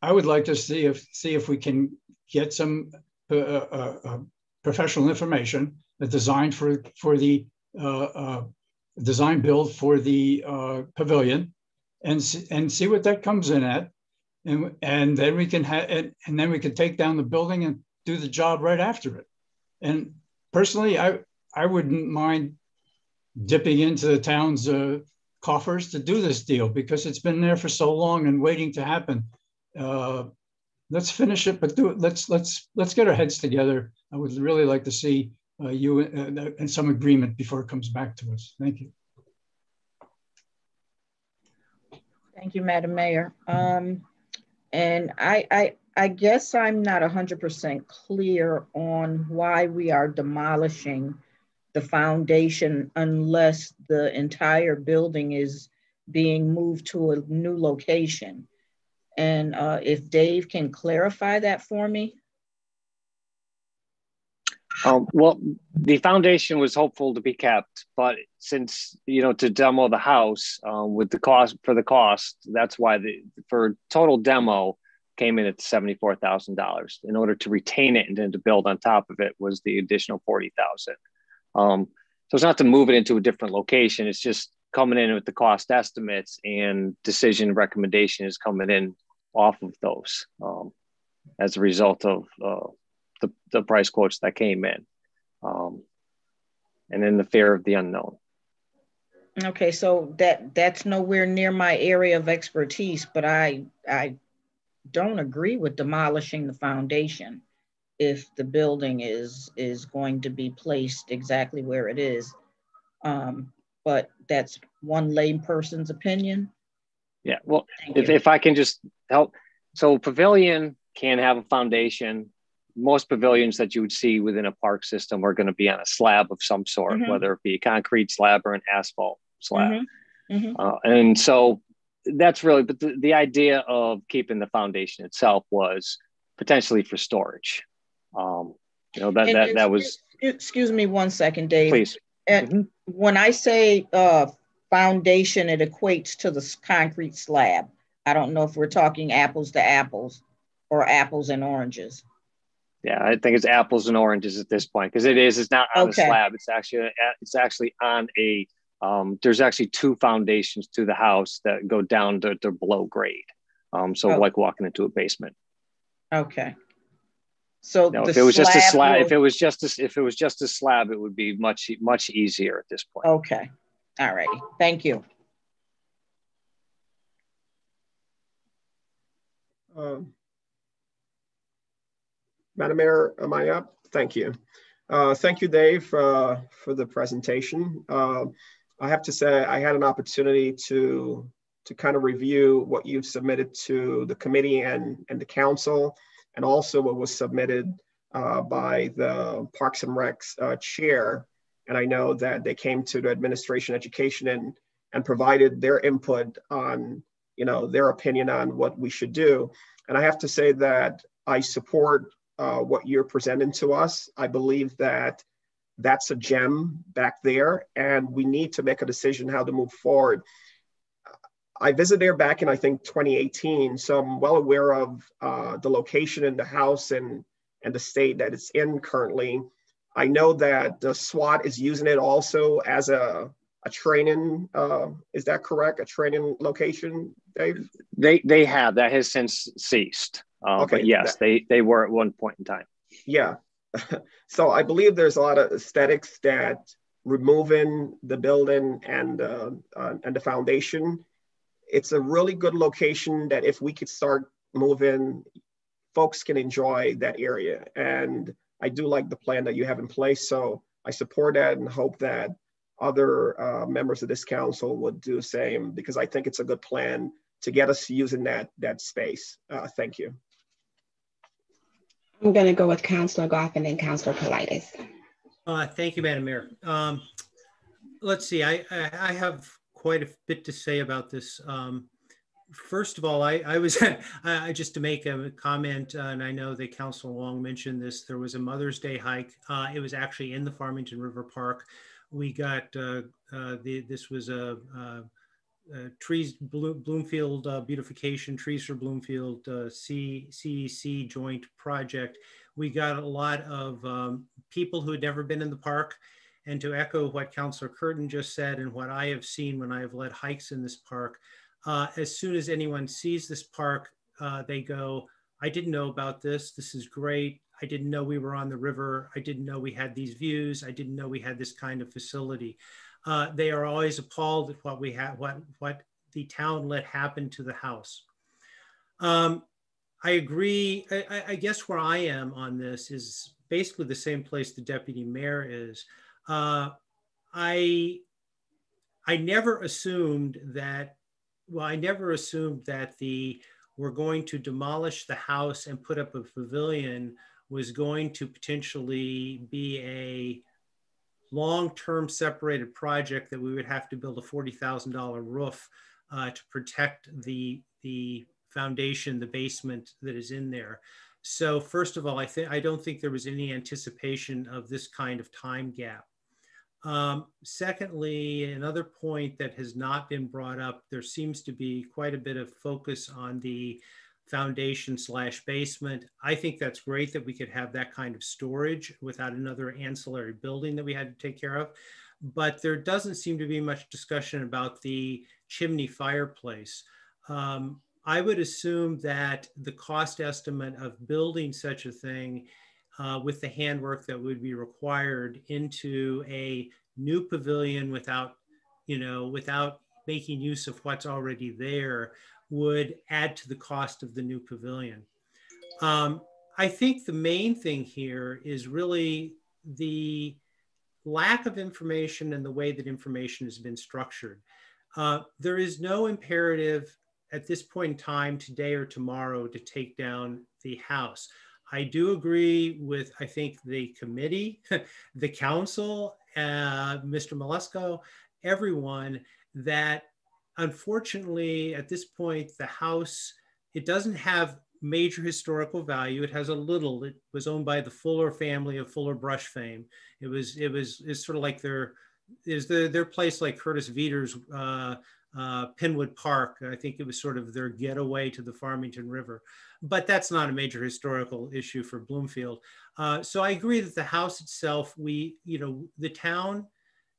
I would like to see if see if we can get some uh, uh, uh professional information designed for for the uh, uh, design build for the pavilion, and and see what that comes in at, and and then we can have and, and then we can take down the building and do the job right after it. And personally, I, I wouldn't mind dipping into the town's uh, coffers to do this deal because it's been there for so long and waiting to happen. Uh, let's finish it, but do it. Let's let's let's get our heads together. I would really like to see uh, you and some agreement before it comes back to us. Thank you. Thank you, Madam Mayor. Um, and I, I I guess I'm not 100% clear on why we are demolishing the foundation unless the entire building is being moved to a new location. And uh, if Dave can clarify that for me. Um, well, the foundation was hopeful to be kept, but since you know to demo the house um, with the cost for the cost, that's why the for total demo came in at $74,000. In order to retain it and then to build on top of it was the additional 40,000. Um, so it's not to move it into a different location. It's just coming in with the cost estimates and decision recommendation is coming in off of those um, as a result of uh, the, the price quotes that came in. Um, and then the fear of the unknown. Okay, so that that's nowhere near my area of expertise, but I I don't agree with demolishing the foundation if the building is is going to be placed exactly where it is. Um, but that's one layperson's opinion. Yeah, well, if, if I can just help. So pavilion can have a foundation. Most pavilions that you would see within a park system are going to be on a slab of some sort, mm-hmm. whether it be a concrete slab or an asphalt slab. Mm-hmm. Mm-hmm. Uh, and so that's really, but the, the idea of keeping the foundation itself was potentially for storage. Um, you know, that, and that, that was. Excuse me one second, Dave. Please. And mm-hmm. when I say uh, foundation, it equates to the concrete slab. I don't know if we're talking apples to apples or apples and oranges. Yeah, I think it's apples and oranges at this point because it is. It's not on okay. a slab. It's actually it's actually on a um, there's actually two foundations to the house that go down to, to below grade. Um, so oh. like walking into a basement. Okay. So now, if it was just a slab, will... if it was just a, if it was just a slab, it would be much much easier at this point. Okay. All right. Thank you. Um, Madam Mayor, am I up? Thank you. Uh, thank you, Dave, uh, for the presentation. Uh, I have to say, I had an opportunity to to kind of review what you've submitted to the committee and, and the council, and also what was submitted uh, by the Parks and Recs uh, chair. And I know that they came to the administration education and, and provided their input on, you know, their opinion on what we should do. And I have to say that I support uh, what you're presenting to us. I believe that that's a gem back there, and we need to make a decision how to move forward. I visited there back in I think 2018, so I'm well aware of uh, the location in the house and and the state that it's in currently. I know that the SWAT is using it also as a a training. Uh, is that correct? A training location, Dave? They they have that has since ceased. Uh, okay, but yes, that, they they were at one point in time. Yeah. <laughs> so I believe there's a lot of aesthetics that removing the building and uh, uh, and the foundation. It's a really good location that if we could start moving, folks can enjoy that area. And I do like the plan that you have in place. So I support that and hope that other uh, members of this council would do the same because I think it's a good plan to get us using that that space. Uh, thank you. I'm going to go with Councillor Goff and then Councillor Politis. Uh, thank you, Madam Mayor. Um, let's see, I, I, I, have quite a bit to say about this. Um, first of all, I, I was, <laughs> I, just to make a comment, uh, and I know that Councilor Long mentioned this, there was a Mother's Day hike. Uh, it was actually in the Farmington River Park. We got, uh, uh, the, this was a, uh, trees Bloomfield uh, beautification trees for Bloomfield uh, C, CEC joint project. We got a lot of um, people who had never been in the park. And to echo what Councillor Curtin just said and what I have seen when I have led hikes in this park, uh, as soon as anyone sees this park, uh, they go, I didn't know about this. This is great. I didn't know we were on the river. I didn't know we had these views. I didn't know we had this kind of facility uh, they are always appalled at what we have, what what the town let happen to the house. Um, I agree. I, I, guess where I am on this is basically the same place the deputy mayor is. Uh, I I never assumed that. Well, I never assumed that the we're going to demolish the house and put up a pavilion was going to potentially be a long-term separated project that we would have to build a $40,000 roof uh, to protect the, the foundation, the basement that is in there. So first of all, I think I don't think there was any anticipation of this kind of time gap. Um, secondly, another point that has not been brought up, there seems to be quite a bit of focus on the foundation slash basement. I think that's great that we could have that kind of storage without another ancillary building that we had to take care of. But there doesn't seem to be much discussion about the chimney fireplace. Um, I would assume that the cost estimate of building such a thing uh, with the handwork that would be required into a new pavilion without, you know, without making use of what's already there would add to the cost of the new pavilion. Um, I think the main thing here is really the lack of information and the way that information has been structured. Uh, there is no imperative at this point in time, today or tomorrow, to take down the House. I do agree with, I think, the committee, <laughs> the council, uh, Mr. Molesko, everyone, that unfortunately, at this point, the house, it doesn't have major historical value. It has a little. It was owned by the Fuller family of Fuller Brush fame. It was it was it's sort of like their is the their place like Curtis Veeder's uh, uh, Pinwood Park. I think it was sort of their getaway to the Farmington River. But that's not a major historical issue for Bloomfield. Uh, so I agree that the house itself, we you know the town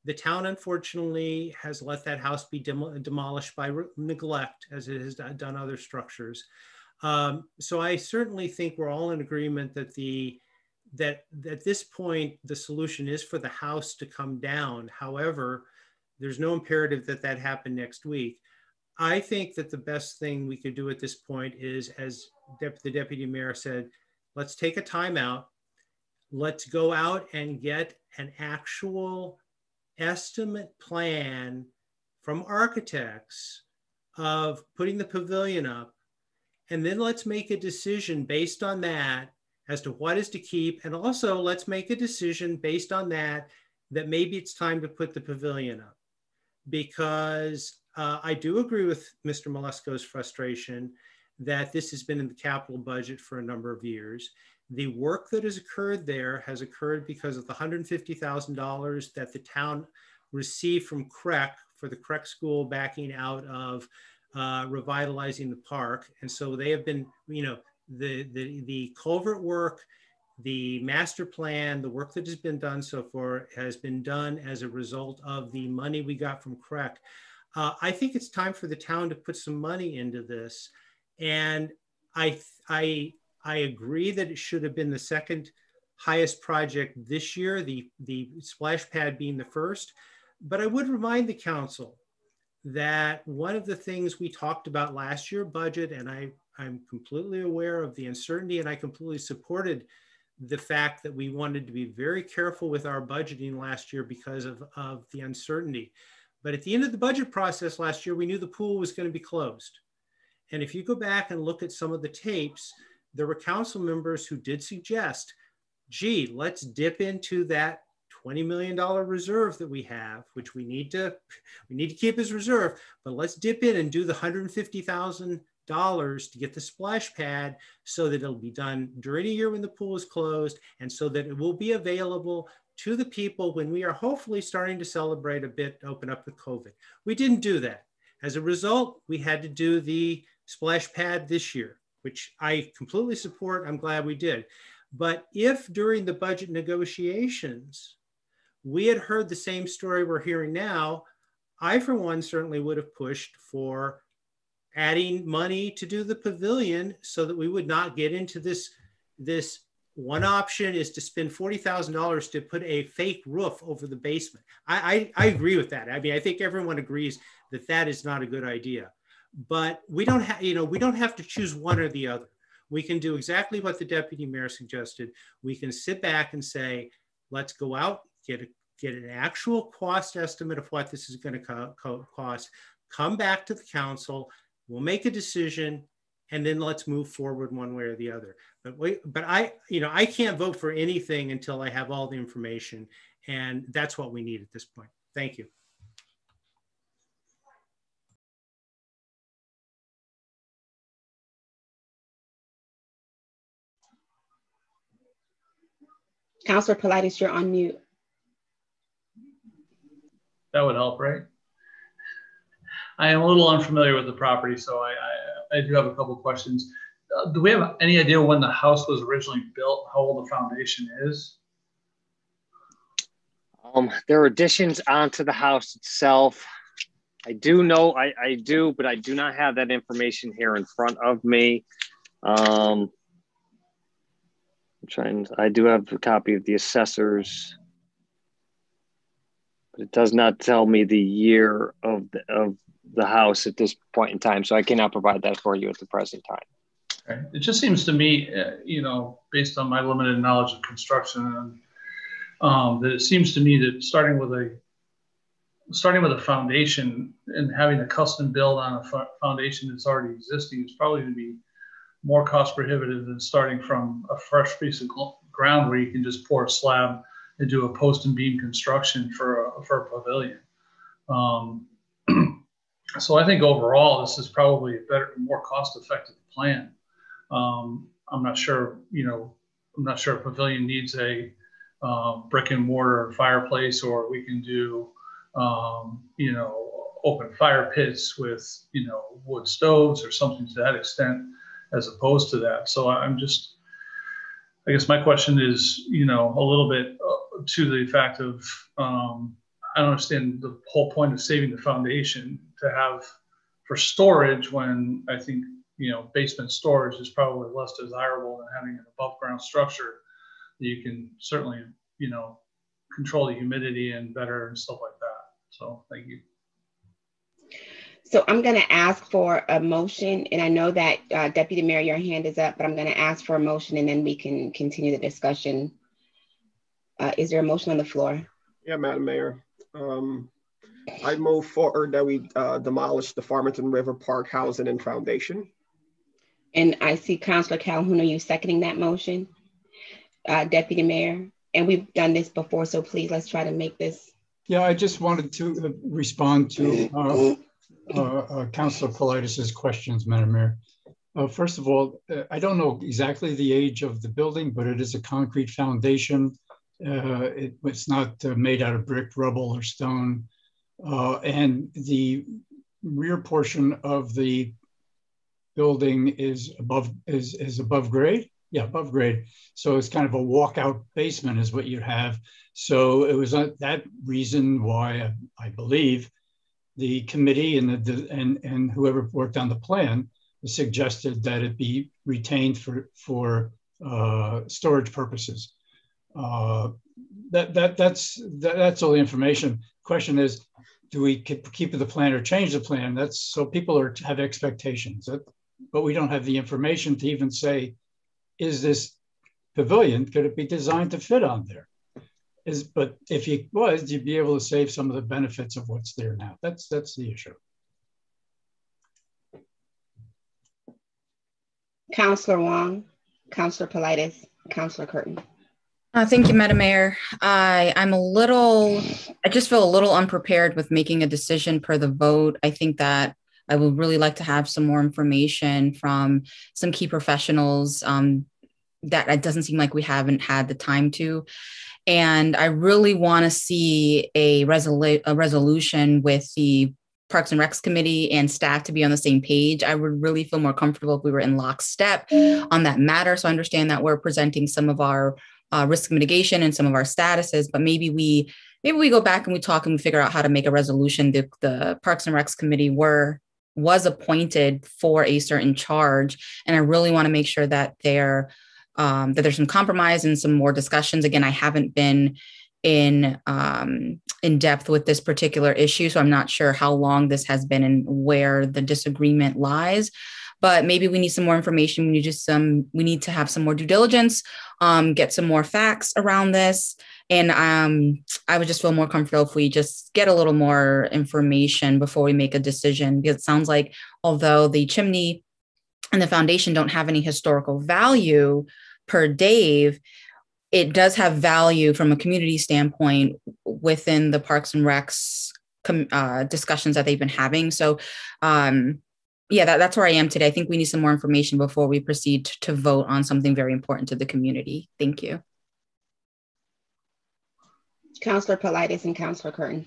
the town, unfortunately, has let that house be dem demolished by neglect, as it has done other structures. Um, so I certainly think we're all in agreement that the that at this point the solution is for the house to come down. However, there's no imperative that that happen next week. I think that the best thing we could do at this point is, as the deputy mayor said, let's take a timeout. Let's go out and get an actual estimate plan from architects of putting the pavilion up. And then let's make a decision based on that as to what is to keep. And also let's make a decision based on that, that maybe it's time to put the pavilion up. Because uh, I do agree with Mr. Molesko's frustration that this has been in the capital budget for a number of years. The work that has occurred there has occurred because of the $150,000 that the town received from CREC for the CREC school backing out of uh, revitalizing the park. And so they have been, you know, the, the, the culvert work, the master plan, the work that has been done so far has been done as a result of the money we got from CREC. Uh, I think it's time for the town to put some money into this. And I, I, I agree that it should have been the second highest project this year, the, the splash pad being the first. But I would remind the council that one of the things we talked about last year budget, and I, I'm completely aware of the uncertainty and I completely supported the fact that we wanted to be very careful with our budgeting last year because of, of the uncertainty. But at the end of the budget process last year, we knew the pool was going to be closed. And if you go back and look at some of the tapes, there were council members who did suggest, gee, let's dip into that $20 million reserve that we have, which we need to <laughs> we need to keep as reserve, but let's dip in and do the $150,000 to get the splash pad so that it'll be done during a year when the pool is closed and so that it will be available to the people when we are hopefully starting to celebrate a bit, open up with COVID. We didn't do that. As a result, we had to do the splash pad this year, which I completely support. I'm glad we did. But if during the budget negotiations, we had heard the same story we're hearing now, I, for one, certainly would have pushed for adding money to do the pavilion so that we would not get into this, this one option is to spend $40,000 to put a fake roof over the basement. I, I, I, agree with that. I mean, I think everyone agrees that that is not a good idea. But we don't have, you know, we don't have to choose one or the other. We can do exactly what the deputy mayor suggested. We can sit back and say, let's go out, get a, get an actual cost estimate of what this is going to co co cost, come back to the council, we'll make a decision, and then let's move forward one way or the other. But wait, but I, you know, I can't vote for anything until I have all the information, and that's what we need at this point. Thank you. Councilor Politis, you're on mute. That would help, right? I am a little unfamiliar with the property, so I, I, I do have a couple questions. Uh, do we have any idea when the house was originally built, how old the foundation is? Um, there are additions onto the house itself. I do know, I, I do, but I do not have that information here in front of me. Um, I'm trying, I do have a copy of the assessors but it does not tell me the year of the, of the house at this point in time. So I cannot provide that for you at the present time. Okay. It just seems to me, uh, you know, based on my limited knowledge of construction, um, that it seems to me that starting with a starting with a foundation and having a custom build on a foundation that's already existing is probably going to be more cost prohibitive than starting from a fresh piece of ground where you can just pour a slab and do a post and beam construction for a, for a pavilion. Um, <clears throat> so I think overall, this is probably a better, more cost-effective plan. Um, I'm not sure, you know, I'm not sure a pavilion needs a uh, brick and mortar fireplace, or we can do, um, you know, open fire pits with, you know, wood stoves or something to that extent, as opposed to that. So I'm just, I guess my question is, you know, a little bit uh, to the fact of, um, I don't understand the whole point of saving the foundation to have for storage when I think, you know, basement storage is probably less desirable than having an above ground structure that you can certainly, you know, control the humidity and better and stuff like that. So thank you. So I'm going to ask for a motion, and I know that uh, Deputy Mayor, your hand is up, but I'm going to ask for a motion, and then we can continue the discussion. Uh, is there a motion on the floor? Yeah, Madam Mayor. Um, I move forward that we uh, demolish the Farmington River Park Housing and Foundation. And I see Councillor Calhoun, are you seconding that motion? Uh, Deputy Mayor, and we've done this before, so please let's try to make this. Yeah, I just wanted to uh, respond to uh, uh, Councillor Politis's questions, Madam Mayor. Uh, first of all, uh, I don't know exactly the age of the building, but it is a concrete foundation. Uh, it, it's not uh, made out of brick, rubble, or stone. Uh, and the rear portion of the building is above is, is above grade. Yeah, above grade. So it's kind of a walkout basement is what you have. So it was that reason why I, I believe the committee and the and and whoever worked on the plan suggested that it be retained for for uh, storage purposes. Uh, that that that's that, that's all the information. Question is, do we keep, the plan or change the plan? That's so people are have expectations. That, but we don't have the information to even say, is this pavilion could it be designed to fit on there? Is but if it was, you'd be able to save some of the benefits of what's there now. That's that's the issue. Councillor Wong, Councillor Politis, Councillor Curtin. Uh, thank you, Madam Mayor. I, I'm a little, I just feel a little unprepared with making a decision per the vote. I think that I would really like to have some more information from some key professionals um, that it doesn't seem like we haven't had the time to. And I really want to see a, resolu- a resolution with the Parks and Recs Committee and staff to be on the same page. I would really feel more comfortable if we were in lockstep on that matter. So I understand that we're presenting some of our uh, risk mitigation and some of our statuses, but maybe we maybe we go back and we talk and we figure out how to make a resolution. The, the Parks and Recs Committee were was appointed for a certain charge, and I really want to make sure that they're um, that there's some compromise and some more discussions. Again, I haven't been in um, in depth with this particular issue, so I'm not sure how long this has been and where the disagreement lies. But maybe we need some more information. We need just some. We need to have some more due diligence, um, get some more facts around this, and um, I would just feel more comfortable if we just get a little more information before we make a decision. Because it sounds like although the chimney and the foundation don't have any historical value per Dave, it does have value from a community standpoint within the Parks and Recs uh, discussions that they've been having. So, um, yeah, that, that's where I am today. I think we need some more information before we proceed to vote on something very important to the community. Thank you. Councillor Politis and Councillor Curtin.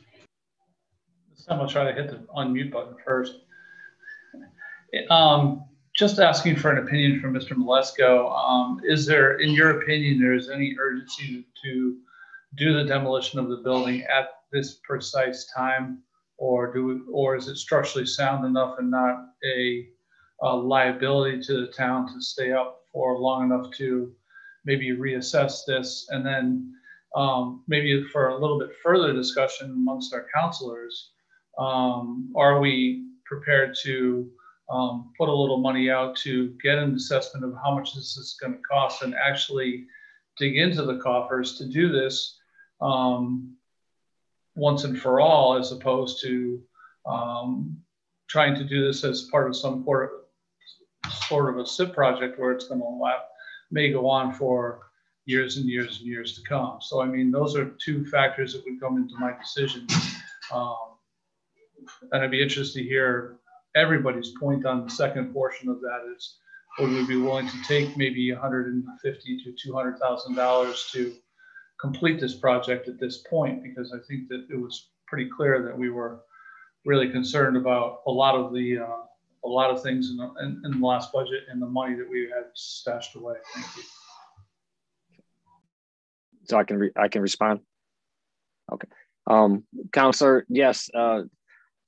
I'm gonna try to hit the unmute button first. Um, just asking for an opinion from Mr. Malesko. Um, is there, in your opinion, there is any urgency to do the demolition of the building at this precise time, or do we, or is it structurally sound enough and not a, a liability to the town to stay up for long enough to maybe reassess this and then um, maybe for a little bit further discussion amongst our counselors, um, are we prepared to um, put a little money out to get an assessment of how much this is going to cost and actually dig into the coffers to do this um, once and for all, as opposed to um, trying to do this as part of some sort of, a CIP project where it's going to last, may go on for years and years and years to come. So, I mean, those are two factors that would come into my decision. Um, and I'd be interested to hear everybody's point on the second portion of that is would we be willing to take maybe 150 to 200,000 dollars to complete this project at this point? Because I think that it was pretty clear that we were really concerned about a lot of the uh, a lot of things in the, in, in the last budget and the money that we had stashed away. Thank you. So I can I can respond. Okay, um, Counselor, yes, uh,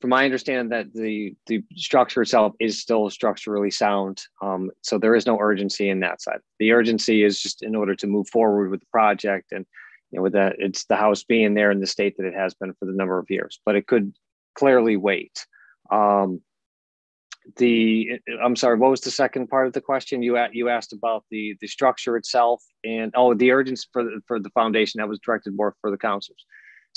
from my understanding that the the structure itself is still structurally sound. Um, so there is no urgency in that side. The urgency is just in order to move forward with the project and you know with that it's the house being there in the state that it has been for the number of years but it could clearly wait. Um, the i'm sorry what was the second part of the question? You you asked about the the structure itself and oh the urgency for the, for the foundation that was directed more for the councilors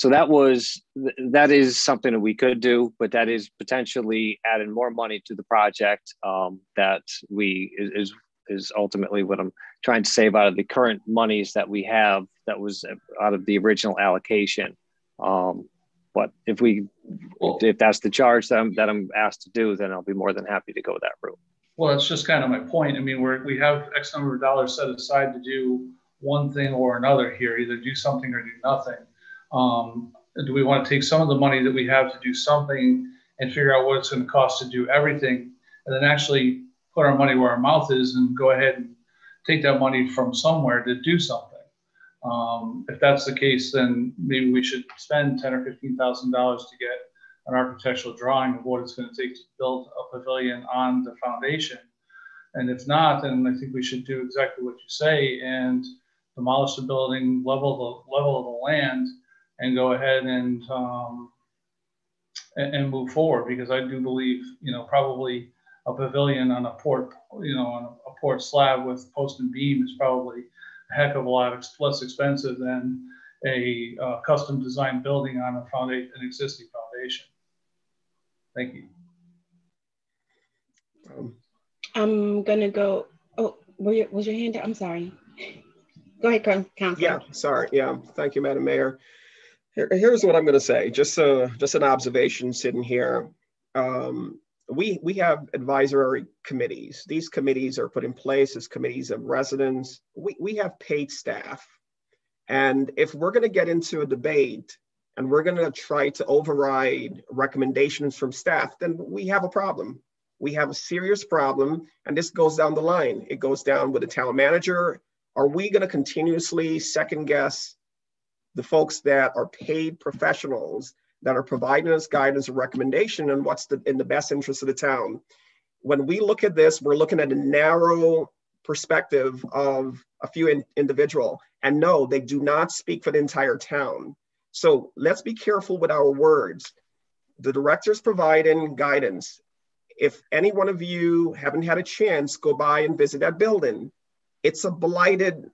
so that was that is something that we could do, but that is potentially adding more money to the project. Um, that we is is ultimately what I'm trying to save out of the current monies that we have. That was out of the original allocation. Um, but if we if that's the charge that I'm that I'm asked to do, then I'll be more than happy to go that route. Well, that's just kind of my point. I mean, we're, we have X number of dollars set aside to do one thing or another here, either do something or do nothing. Um, do we want to take some of the money that we have to do something and figure out what it's going to cost to do everything, and then actually put our money where our mouth is and go ahead and take that money from somewhere to do something? Um, if that's the case, then maybe we should spend ten or fifteen thousand dollars to get an architectural drawing of what it's going to take to build a pavilion on the foundation. And if not, then I think we should do exactly what you say and demolish the building, level the level of the land, and go ahead and um, and, and, move forward. Because I do believe, you know, probably a pavilion on a port, you know, on a, a port slab with post and beam is probably a heck of a lot less expensive than a uh, custom designed building on a foundation, an existing foundation. Thank you. Um, I'm gonna go. Oh, was your hand up? I'm sorry. Go ahead, Councilor. Yeah, sorry. Yeah, thank you, Madam Mayor. Here, here's what I'm going to say. Just uh, just an observation sitting here. Um, we we have advisory committees. These committees are put in place as committees of residents. We we have paid staff, and if we're going to get into a debate and we're going to try to override recommendations from staff, then we have a problem. We have a serious problem, and this goes down the line. It goes down with the town manager. Are we going to continuously second guess the folks that are paid professionals that are providing us guidance and recommendation and what's the, in the best interest of the town? When we look at this, we're looking at a narrow perspective of a few in, individual. And no, they do not speak for the entire town. So let's be careful with our words. The directors providing guidance. If any one of you haven't had a chance, go by and visit that building. It's a blighted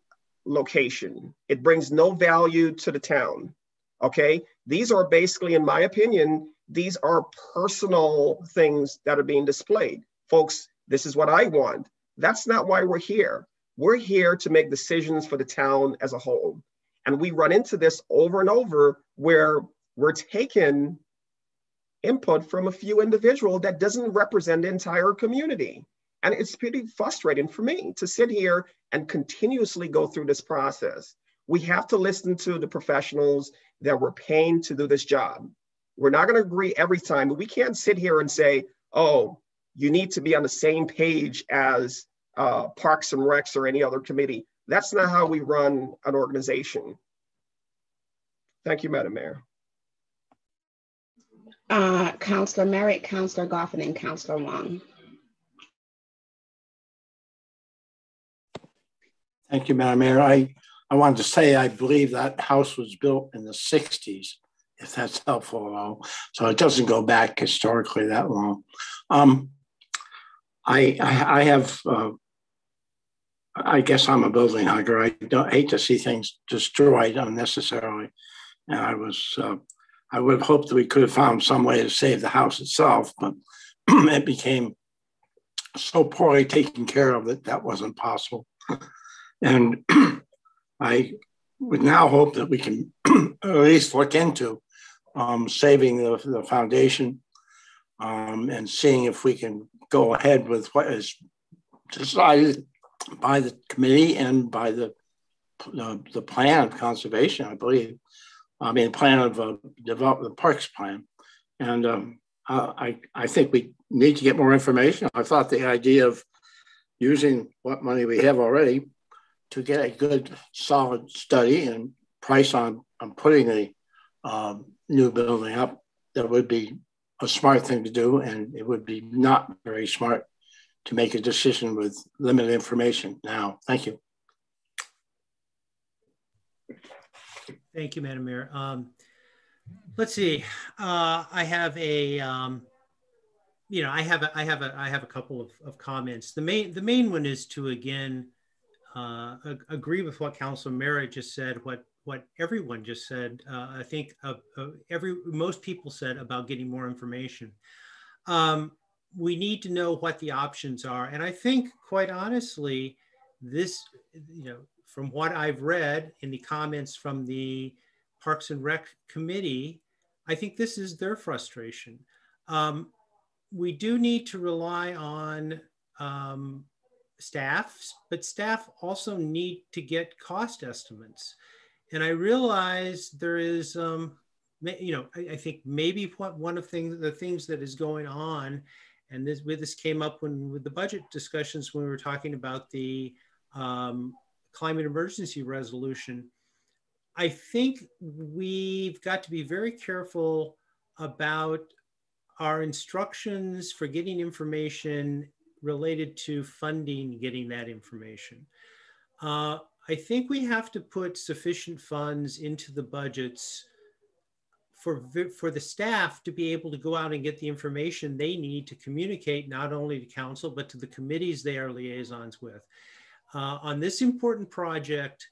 location. It brings no value to the town. Okay. These are basically, in my opinion, these are personal things that are being displayed. Folks, this is what I want. That's not why we're here. We're here to make decisions for the town as a whole. And we run into this over and over where we're taking input from a few individual that doesn't represent the entire community. And it's pretty frustrating for me to sit here and continuously go through this process. We have to listen to the professionals that we're paying to do this job. We're not going to agree every time, but we can't sit here and say, oh, you need to be on the same page as uh, Parks and Recs or any other committee. That's not how we run an organization. Thank you, Madam Mayor. Uh, Councillor Merritt, Councillor Goffin, and Councillor Wong. Thank you, Madam Mayor. I, I wanted to say I believe that house was built in the 60s, if that's helpful at all. So it doesn't go back historically that long. Um, I, I, have uh, I guess I'm a building hugger. I don't hate to see things destroyed unnecessarily. And I was, uh, I would have hoped that we could have found some way to save the house itself, but <clears throat> it became so poorly taken care of that that wasn't possible. And <clears throat> I would now hope that we can <clears throat> at least look into um, saving the, the foundation um, and seeing if we can go ahead with what is decided by the committee and by the uh, the plan of conservation, I believe. I mean, plan of uh, develop the parks plan, and um, I I think we need to get more information. I thought the idea of using what money we have already to get a good solid study and price on on putting a um, new building up that would be a smart thing to do, and it would be not very smart to make a decision with limited information now. Thank you. Thank you, Madam Mayor. Um, let's see. Uh, I have a, um, you know, I have a, I have a, I have a couple of, of comments. The main, the main one is to again uh, agree with what Council Merritt just said. What what everyone just said. Uh, I think uh, every most people said about getting more information. Um, we need to know what the options are, and I think, quite honestly, this, you know, from what I've read in the comments from the Parks and Rec committee, I think this is their frustration. Um, we do need to rely on um, staff, but staff also need to get cost estimates. And I realize there is, um, you know, I, I, think maybe what one of things, the things that is going on, and this, this came up when with the budget discussions when we were talking about the um, climate emergency resolution. I think we've got to be very careful about our instructions for getting information related to funding getting that information. Uh, I think we have to put sufficient funds into the budgets for, for the staff to be able to go out and get the information they need to communicate not only to council, but to the committees they are liaisons with. Uh, on this important project,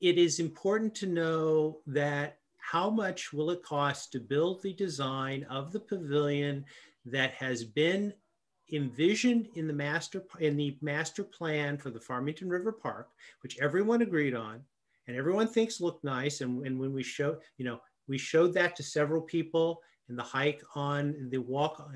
it is important to know that how much will it cost to build the design of the pavilion that has been envisioned in the master in the master plan for the Farmington River Park, which everyone agreed on, and everyone thinks looked nice. And, and when we showed, you know, we showed that to several people in the hike on the walk,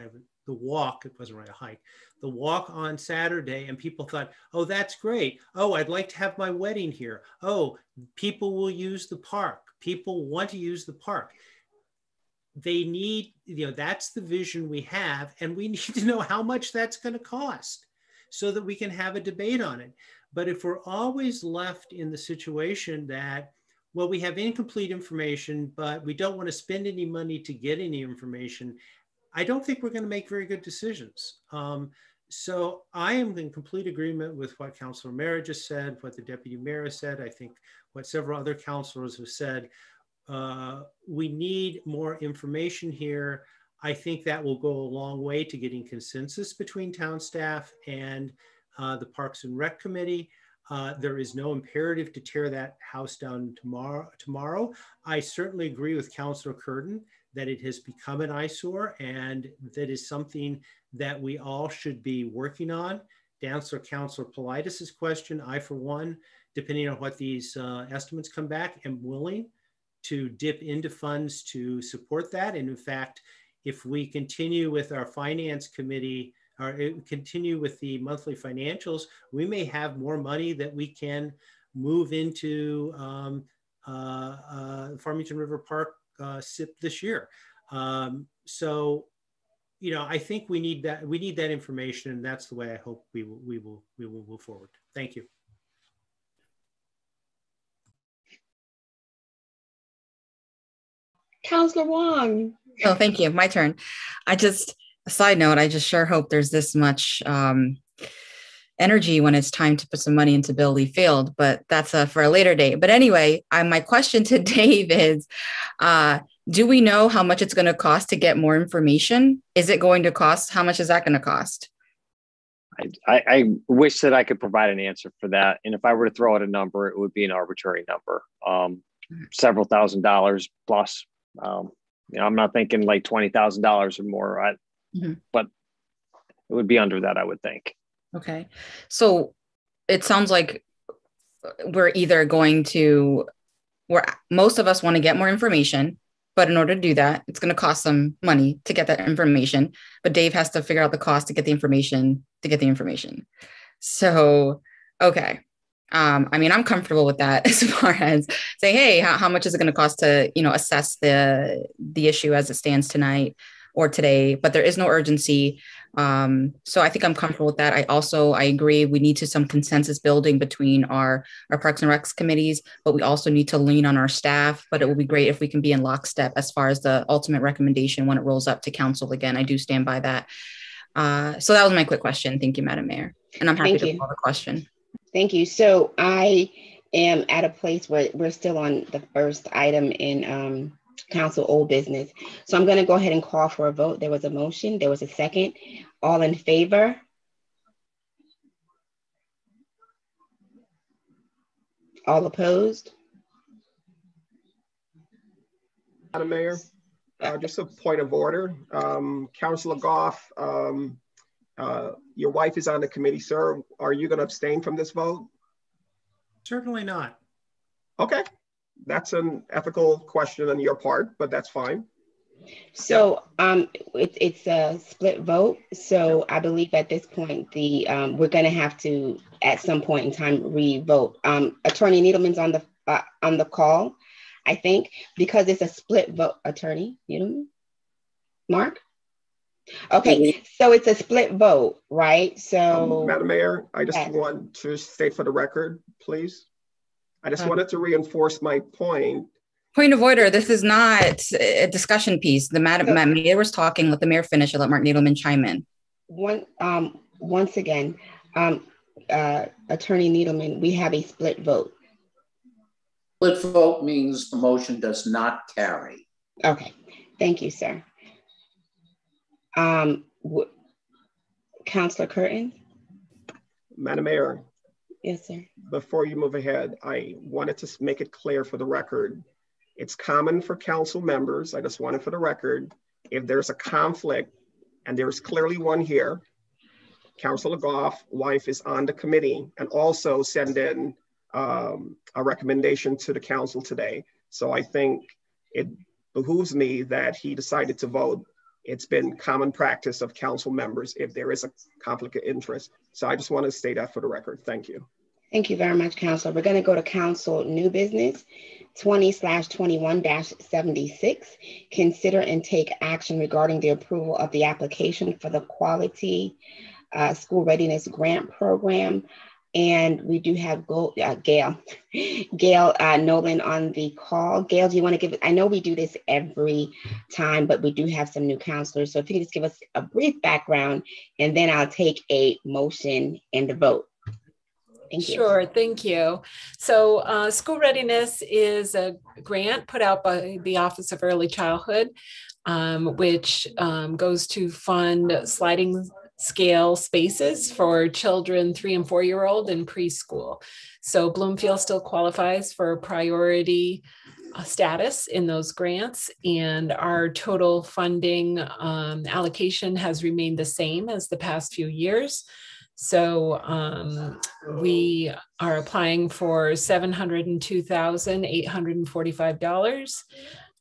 the walk, it wasn't right a hike, the walk on Saturday, and people thought, oh, that's great. Oh, I'd like to have my wedding here. Oh, people will use the park. People want to use the park they need, you know, that's the vision we have, and we <laughs> need to know how much that's going to cost so that we can have a debate on it. But if we're always left in the situation that, well, we have incomplete information, but we don't want to spend any money to get any information, I don't think we're going to make very good decisions. Um, so I am in complete agreement with what Councilor Mara just said, what the Deputy Mayor said. I think what several other councilors have said. Uh, we need more information here. I think that will go a long way to getting consensus between town staff and uh, the Parks and Rec Committee. Uh, there is no imperative to tear that house down tomorrow. Tomorrow, I certainly agree with Councillor Curtin that it has become an eyesore, and that is something that we all should be working on. To answer Councillor Politis' question, I, for one, depending on what these uh, estimates come back, am willing to dip into funds to support that. And in fact, if we continue with our finance committee or uh, continue with the monthly financials, we may have more money that we can move into um, uh, uh, Farmington River Park uh, CIP this year. Um, so, you know, I think we need that. We need that information, and that's the way I hope we will we will we will move forward. Thank you. Councillor Wong. Oh, thank you. My turn. I just, a side note, I just sure hope there's this much um, energy when it's time to put some money into Filley Field, but that's uh, for a later date. But anyway, I, my question to <laughs> Dave is uh, Do we know how much it's going to cost to get more information? Is it going to cost? How much is that going to cost? I, I, wish that I could provide an answer for that. And if I were to throw out a number, it would be an arbitrary number, um, mm-hmm. several thousand dollars plus um, you know, I'm not thinking like twenty thousand dollars or more, I, mm-hmm. but it would be under that, I would think. Okay, so it sounds like we're either going to, where most of us want to get more information, but in order to do that, it's going to cost some money to get that information. But Dave has to figure out the cost to get the information to get the information. So, okay, um, I mean, I'm comfortable with that <laughs> as far as saying, hey, how, how much is it going to cost to, you know, assess the the issue as it stands tonight or today? But there is no urgency. Um, so I think I'm comfortable with that. I also I agree we need to some consensus building between our our Parks and Recs committees, but we also need to lean on our staff. But it will be great if we can be in lockstep as far as the ultimate recommendation when it rolls up to council again. I do stand by that. Uh, so that was my quick question. Thank you, Madam Mayor, and I'm happy Thank to call the question. Thank you. So I am at a place where we're still on the first item in um, council old business. So I'm going to go ahead and call for a vote. There was a motion, there was a second. All in favor? All opposed? Madam Mayor, uh, just a point of order. Um, Councilor Goff, um, uh, your wife is on the committee, sir. Are you going to abstain from this vote? Certainly not. Okay, that's an ethical question on your part, but that's fine. So um, it, it's a split vote. So I believe at this point, the um, we're going to have to, at some point in time, re-vote. Um, Attorney Needleman's on the uh, on the call, I think, because it's a split vote. Attorney Needleman, Mark. Okay, so it's a split vote, right? So, um, Madam Mayor, I just yes. want to state for the record, please. I just wanted to reinforce my point Point Point of order. This is not a discussion piece. The madam, so, mayor was talking. Let the mayor finish. I'll let Mark Needleman chime in. One, um, once again, um, uh, Attorney Needleman, we have a split vote. Split vote means the motion does not carry. Okay, thank you, sir. Um, Councillor Curtin. Madam Mayor. Yes, sir. Before you move ahead, I wanted to make it clear for the record it's common for council members, I just wanted for the record, if there's a conflict, and there's clearly one here, Councilor Goff, wife is on the committee, and also send in um, a recommendation to the council today. So I think it behooves me that he decided to vote. It's been common practice of council members if there is a conflict of interest. So I just want to state that for the record. Thank you. Thank you very much, Council. We're going to go to Council New Business 20 slash 21 dash 76. Consider and take action regarding the approval of the application for the Quality uh, School Readiness Grant Program. And we do have Go, uh, Gail, Gail uh, Nolan on the call. Gail, do you want to give? I know we do this every time, but we do have some new counselors. So if you could just give us a brief background, and then I'll take a motion and the vote. Thank. Sure, thank you. So, uh, School Readiness is a grant put out by the Office of Early Childhood, um, which um, goes to fund sliding scale spaces for children three and four year old in preschool. So, Bloomfield still qualifies for priority uh, status in those grants, and our total funding um, allocation has remained the same as the past few years. So um, we are applying for $702,845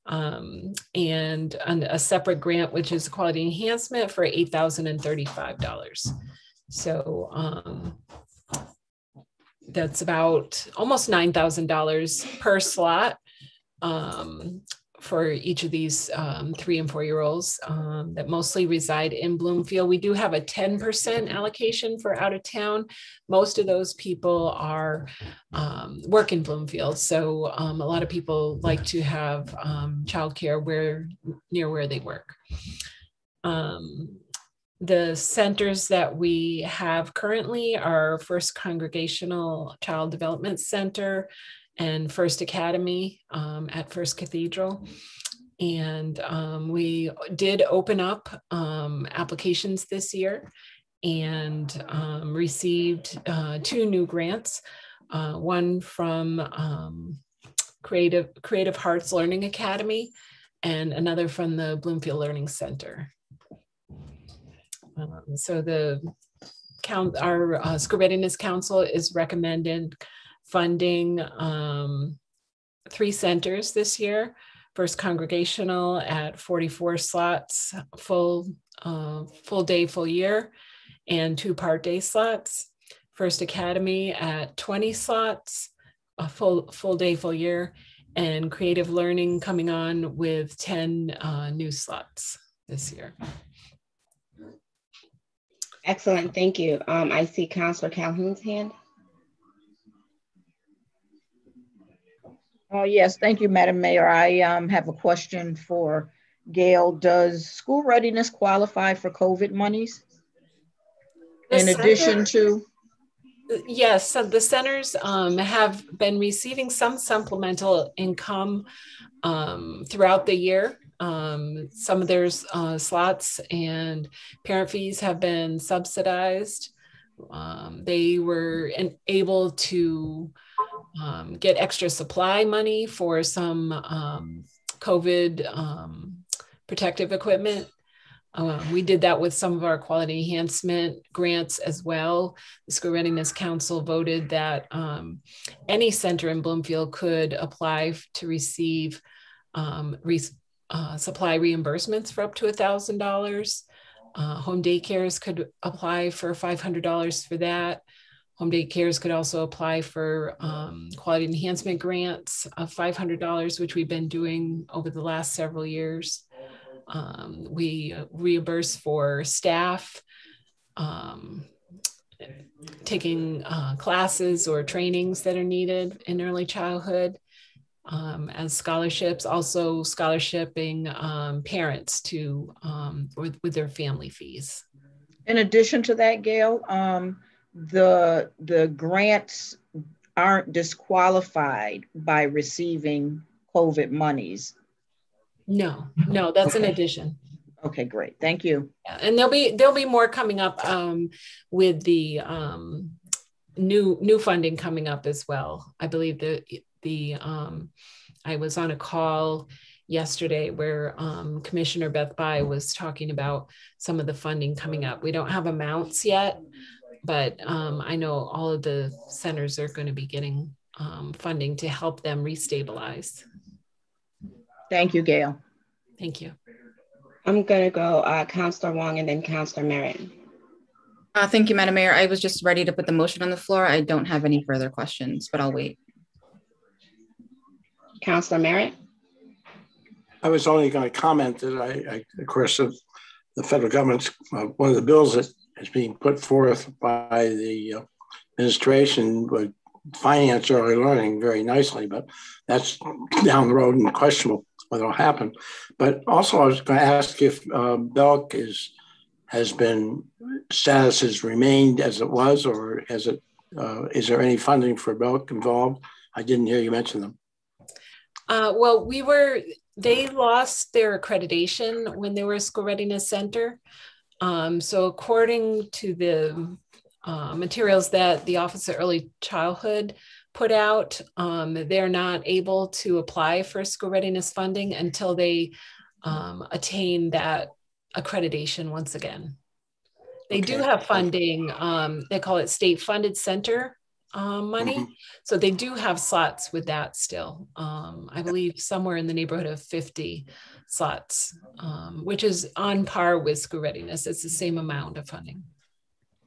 um, and an, a separate grant, which is quality enhancement for $8,035. So um, that's about almost $9,000 per slot. Um, for each of these um, three and four year olds um, that mostly reside in Bloomfield. We do have a 10% allocation for out of town. Most of those people are um, work in Bloomfield. So um, a lot of people like to have um, childcare where near where they work. Um, the centers that we have currently are First Congregational Child Development Center, and First Academy um, at First Cathedral. And um, we did open up um, applications this year and um, received uh, two new grants. Uh, one from um, Creative Creative Hearts Learning Academy, and another from the Bloomfield Learning Center. Um, so the count, our uh, School Readiness Council is recommended funding um, three centers this year. First Congregational at 44 slots, full uh, full day, full year, and two part day slots. First Academy at 20 slots, a full full day, full year, and Creative Learning coming on with 10 uh, new slots this year. Excellent, thank you. Um, I see Councillor Calhoun's hand. Oh, yes, thank you, Madam Mayor. I um, have a question for Gail. Does school readiness qualify for COVID monies? The in center, addition to? Yes, so the centers um, have been receiving some supplemental income um, throughout the year. Um, some of their uh, slots and parent fees have been subsidized. Um, they were able to um, get extra supply money for some um, COVID um, protective equipment. Uh, we did that with some of our quality enhancement grants as well. The School Readiness Council voted that um, any center in Bloomfield could apply to receive um, re uh, supply reimbursements for up to $1,000. Uh, home daycares could apply for $500 for that. Home day cares could also apply for um, quality enhancement grants of $500, which we've been doing over the last several years. Um, we reimburse for staff um, taking uh, classes or trainings that are needed in early childhood um, as scholarships, also scholarshiping um, parents to um, with, with, their family fees. In addition to that, Gail, um, the the grants aren't disqualified by receiving COVID monies. No, no, that's okay. an addition. Okay, great. Thank you. And there'll be there'll be more coming up um, with the um, new new funding coming up as well. I believe the the um, I was on a call yesterday where um, Commissioner Beth Bye was talking about some of the funding coming up. We don't have amounts yet, but um, I know all of the centers are going to be getting um, funding to help them restabilize. Thank you, Gail. Thank you. I'm going to go uh, Councillor Wong and then Councillor Merritt. Uh, thank you, Madam Mayor. I was just ready to put the motion on the floor. I don't have any further questions, but I'll wait. Councillor Merritt? I was only going to comment that I, I of course, the federal government's uh, one of the bills that is being put forth by the uh, administration would finance early learning very nicely, but that's down the road and questionable whether it'll happen. But also, I was going to ask if uh, BELC is has been status has remained as it was, or has it? Uh, is there any funding for BELC involved? I didn't hear you mention them. Uh, well, we were. They lost their accreditation when they were a school readiness center. Um, so, according to the uh, materials that the Office of Early Childhood put out. Um, they're not able to apply for school readiness funding until they um, attain that accreditation once again. They okay. do have funding, um, they call it state funded center um, money. Mm-hmm. So they do have slots with that still. Um, I believe somewhere in the neighborhood of 50 slots, um, which is on par with school readiness. It's the same amount of funding.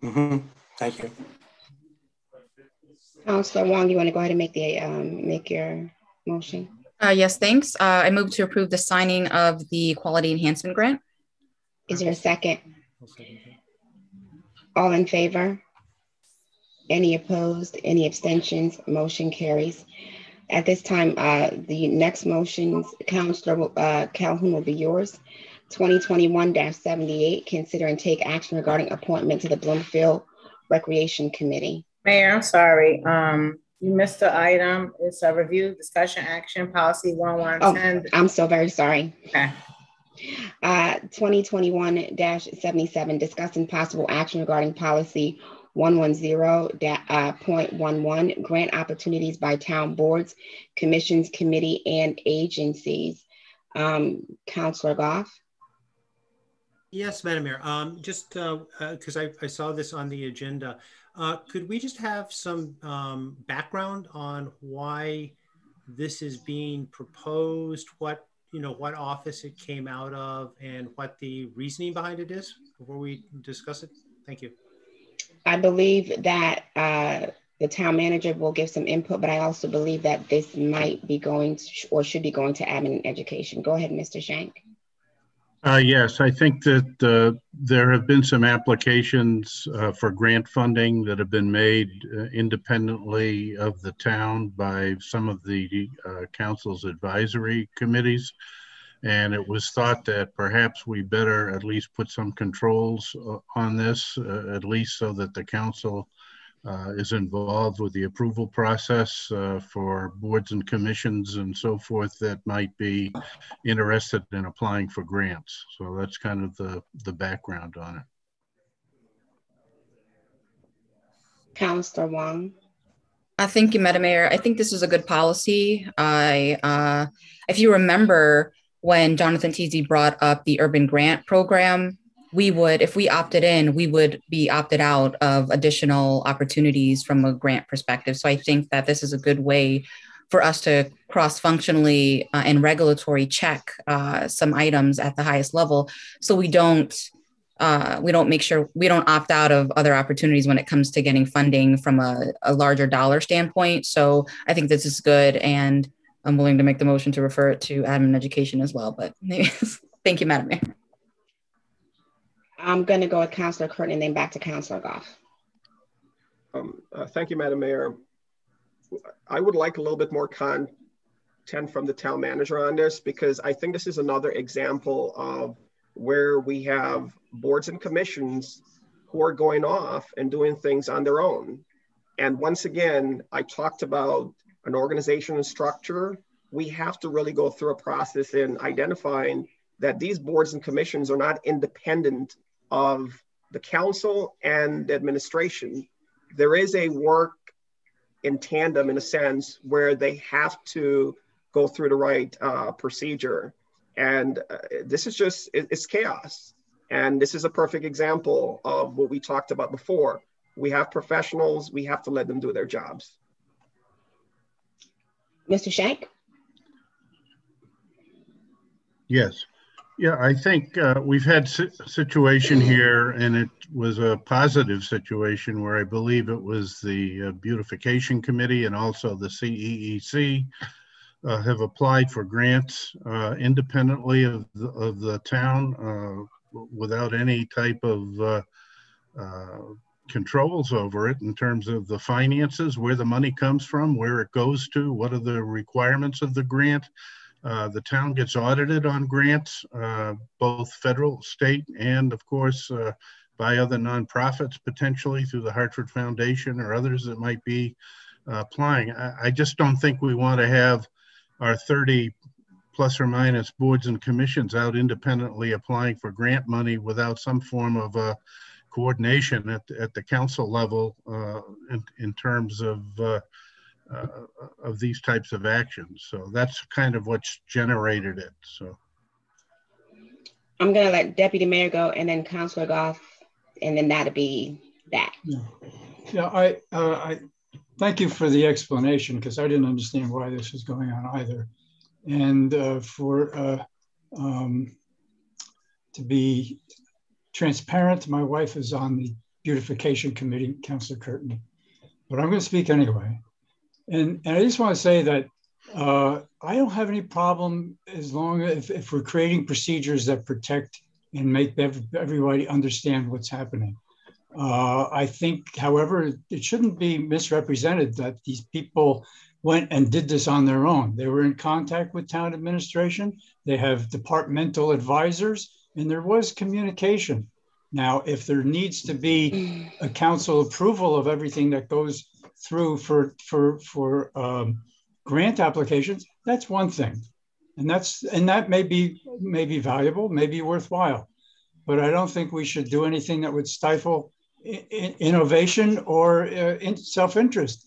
Mm-hmm. Thank you. Councilor Wong, you want to go ahead and make the um, make your motion? Uh, yes, thanks. Uh, I move to approve the signing of the quality enhancement grant. Is there a second? All in favor? Any opposed? Any abstentions? Motion carries. At this time, uh, the next motions, Councilor uh, Calhoun will be yours. 2021-78, consider and take action regarding appointment to the Bloomfield Recreation Committee. Mayor, I'm sorry. Um, you missed the item. It's a review, discussion, action, policy 1110. Oh, I'm so very sorry. Okay. Uh, 2021-77, discussing possible action regarding policy 110.11, uh, grant opportunities by town boards, commissions, committee, and agencies. Um, Councillor Goff. Yes, Madam Mayor. Um, just because uh, uh, I, I, saw this on the agenda, uh, could we just have some um, background on why this is being proposed, what you know, what office it came out of, and what the reasoning behind it is before we discuss it? Thank you. I believe that uh, the town manager will give some input, but I also believe that this might be going to, or should be going to admin education. Go ahead, Mr. Schenck. Uh, yes, I think that uh, there have been some applications uh, for grant funding that have been made uh, independently of the town by some of the uh, council's advisory committees. And it was thought that perhaps we better at least put some controls uh, on this, at least so that the council uh, is involved with the approval process uh, for boards and commissions and so forth that might be interested in applying for grants. So that's kind of the, the background on it. Councillor Wong. Uh, thank you, Madam Mayor. I think this is a good policy. I, uh, if you remember when Jonathan Teasy brought up the urban grant program, we would, if we opted in, we would be opted out of additional opportunities from a grant perspective. So I think that this is a good way for us to cross functionally uh, and regulatory check uh, some items at the highest level so we don't uh, we don't make sure we don't opt out of other opportunities when it comes to getting funding from a, a larger dollar standpoint. So I think this is good, and I'm willing to make the motion to refer it to admin education as well. But <laughs> thank you, Madam Mayor. I'm going to go with Councillor Curtin and then back to Councillor Goff. Um, uh, thank you, Madam Mayor. I would like a little bit more content from the town manager on this because I think this is another example of where we have boards and commissions who are going off and doing things on their own. And once again, I talked about an organization and structure. We have to really go through a process in identifying that these boards and commissions are not independent of the council and the administration. There is a work in tandem in a sense where they have to go through the right uh, procedure. And uh, this is just, it, it's chaos. And this is a perfect example of what we talked about before. We have professionals, we have to let them do their jobs. Mr. Schenck? Yes. Yeah, I think uh, we've had a situation here, and it was a positive situation where I believe it was the uh, Beautification Committee and also the CEEC uh, have applied for grants uh, independently of the, of the town uh, without any type of uh, controls over it in terms of the finances, where the money comes from, where it goes to, what are the requirements of the grant. Uh, the town gets audited on grants, both federal, state, and of course, by other nonprofits, potentially through the Hartford Foundation or others that might be applying. I, I just don't think we want to have our 30 plus or minus boards and commissions out independently applying for grant money without some form of uh, coordination at, at the council level uh, in, in terms of uh, uh, of these types of actions. So that's kind of what's generated it. So I'm going to let Deputy Mayor go and then Councilor Goff, and then that'll be that. Yeah, yeah I, uh, I thank you for the explanation because I didn't understand why this was going on either. And uh, for uh, um, to be transparent, my wife is on the beautification committee, Councilor Curtin, but I'm going to speak anyway. And, and I just want to say that uh, I don't have any problem as long as if, if we're creating procedures that protect and make everybody understand what's happening. Uh, I think, however, it shouldn't be misrepresented that these people went and did this on their own. They were in contact with town administration, they have departmental advisors, and there was communication. Now, if there needs to be a council approval of everything that goes through for for for um, grant applications, that's one thing, and that's and that may be may be valuable, may be worthwhile, but I don't think we should do anything that would stifle innovation or uh, in self-interest.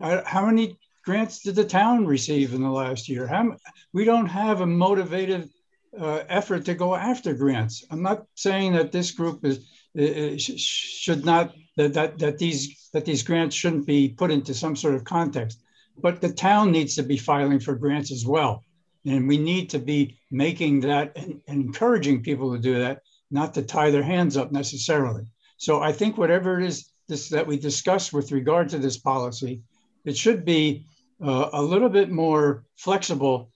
Uh, how many grants did the town receive in the last year? How, we don't have a motivated uh, effort to go after grants. I'm not saying that this group is should not that, that that these that these grants shouldn't be put into some sort of context, but the town needs to be filing for grants as well, and we need to be making that and, and encouraging people to do that, not to tie their hands up necessarily. So I think whatever it is this, that we discuss with regard to this policy, it should be uh, a little bit more flexible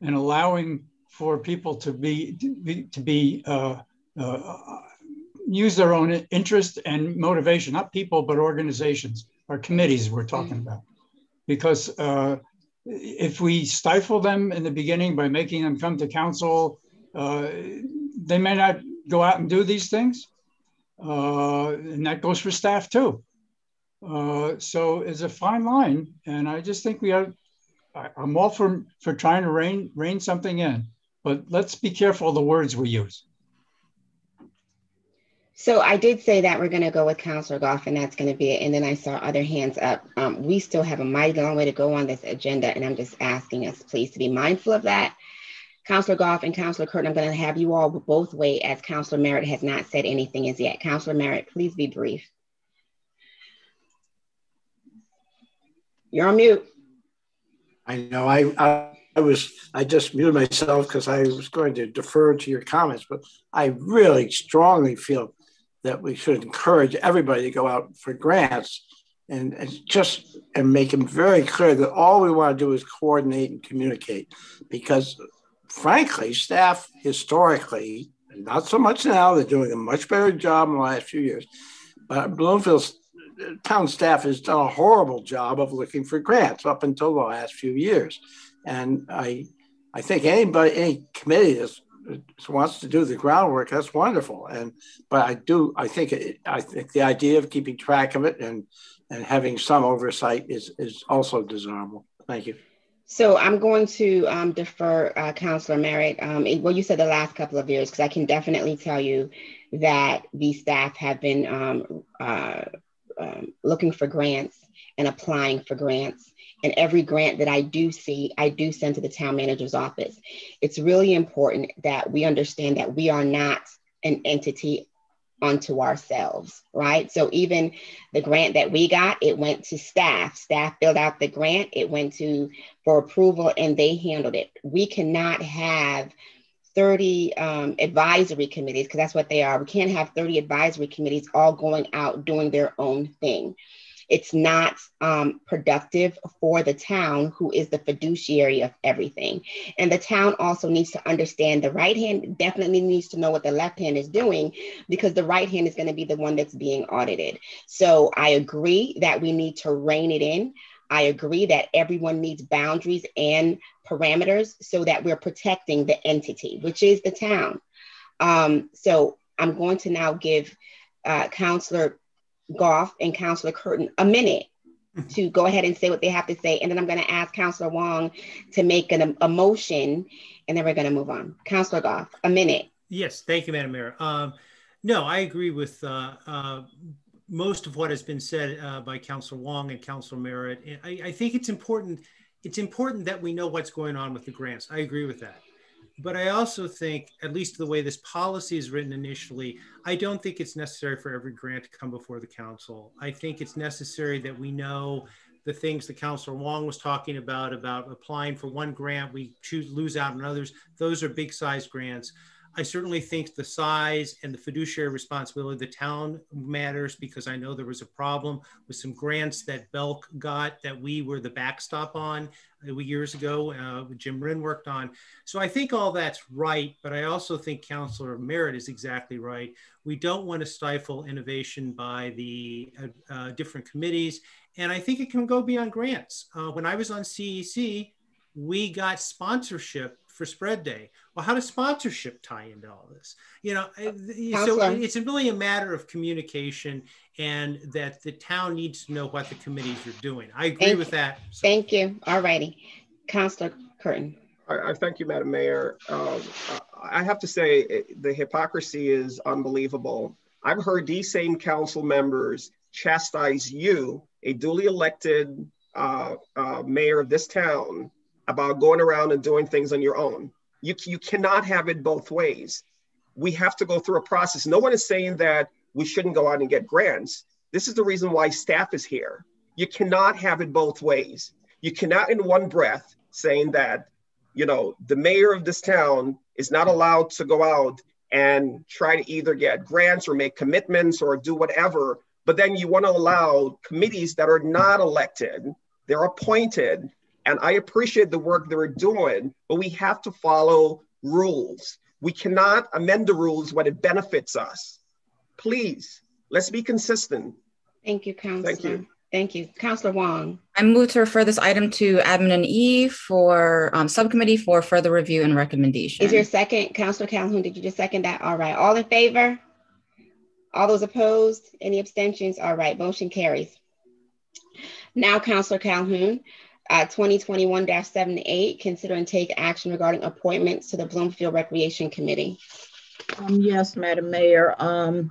and allowing for people to be to be, uh, uh, use their own interest and motivation, not people but organizations or committees we're talking about, because uh, if we stifle them in the beginning by making them come to council, uh, they may not go out and do these things uh, and that goes for staff too. Uh, so it's a fine line, and I just think we are. I, am all for for trying to rein rein something in, but let's be careful of the words we use. So I did say that we're going to go with Councillor Goff, and that's going to be it. And then I saw other hands up. Um, we still have a mighty long way to go on this agenda, and I'm just asking us, please, to be mindful of that. Councillor Goff and Councillor Curtin, I'm going to have you all both wait as Councillor Merritt has not said anything as yet. Councillor Merritt, please be brief. You're on mute. I know. I, I, I was. I just muted myself because I was going to defer to your comments, but I really strongly feel that we should encourage everybody to go out for grants and, and just and make them very clear that all we want to do is coordinate and communicate because frankly staff historically not so much now they're doing a much better job in the last few years but bloomfield's uh, town staff has done a horrible job of looking for grants up until the last few years and i i think anybody any committee that's wants to do the groundwork, that's wonderful. And but I do, I think, it, I think the idea of keeping track of it and and having some oversight is is also desirable. Thank you. So I'm going to um, defer uh, Councillor Merritt. Um, well, you said the last couple of years, because I can definitely tell you that the staff have been um, uh, um, looking for grants and applying for grants. And every grant that I do see, I do send to the town manager's office. It's really important that we understand that we are not an entity unto ourselves, right? So even the grant that we got, it went to staff. Staff filled out the grant, it went to for approval, and they handled it. We cannot have 30 um, advisory committees because that's what they are. We can't have 30 advisory committees all going out doing their own thing. It's not um, productive for the town, who is the fiduciary of everything. And the town also needs to understand the right hand definitely needs to know what the left hand is doing because the right hand is going to be the one that's being audited. So I agree that we need to rein it in. I agree that everyone needs boundaries and parameters so that we're protecting the entity, which is the town. Um, so I'm going to now give uh, Councillor Goff and Councillor Curtin a minute to go ahead and say what they have to say. And then I'm going to ask Councillor Wong to make an, a motion and then we're going to move on. Councillor Goff, a minute. Yes, thank you, Madam Mayor. Um, no, I agree with uh, uh, most of what has been said uh, by Councillor Wong and Councillor Merritt. I, I think it's important. It's important that we know what's going on with the grants. I agree with that. But I also think, at least the way this policy is written initially, I don't think it's necessary for every grant to come before the council. I think it's necessary that we know the things that Councillor Wong was talking about, about applying for one grant, we choose lose out on others. Those are big size grants. I certainly think the size and the fiduciary responsibility of the town matters because I know there was a problem with some grants that BELC got that we were the backstop on uh, years ago, uh, Jim Wren worked on. So I think all that's right, but I also think Councillor Merritt is exactly right. We don't want to stifle innovation by the uh, uh, different committees, and I think it can go beyond grants. Uh, when I was on CEC, we got sponsorship for spread day. Well, how does sponsorship tie into all this? You know, so it's really a matter of communication and that the town needs to know what the committees are doing. I agree thank with that. So. Thank you. All righty. Councillor Curtin. I, I, thank you, Madam Mayor. Um, I have to say it, the hypocrisy is unbelievable. I've heard these same council members chastise you, a duly elected uh, uh, mayor of this town, about going around and doing things on your own. You, you cannot have it both ways. We have to go through a process. No one is saying that we shouldn't go out and get grants. This is the reason why staff is here. You cannot have it both ways. You cannot, in one breath, saying that, you know, the mayor of this town is not allowed to go out and try to either get grants or make commitments or do whatever. But then you want to allow committees that are not elected, they're appointed, and I appreciate the work they're doing, but we have to follow rules. We cannot amend the rules when it benefits us. Please, let's be consistent. Thank you, Councilor. Thank you. Thank you. Councillor Wong. I move to refer this item to admin and E for um, subcommittee for further review and recommendation. Is your second, Councillor Calhoun, did you just second that? All right. All in favor? All those opposed? Any abstentions? All right. Motion carries. Now, Councillor Calhoun, uh, 2021-78, consider and take action regarding appointments to the Bloomfield Recreation Committee. Um, yes, Madam Mayor. Um,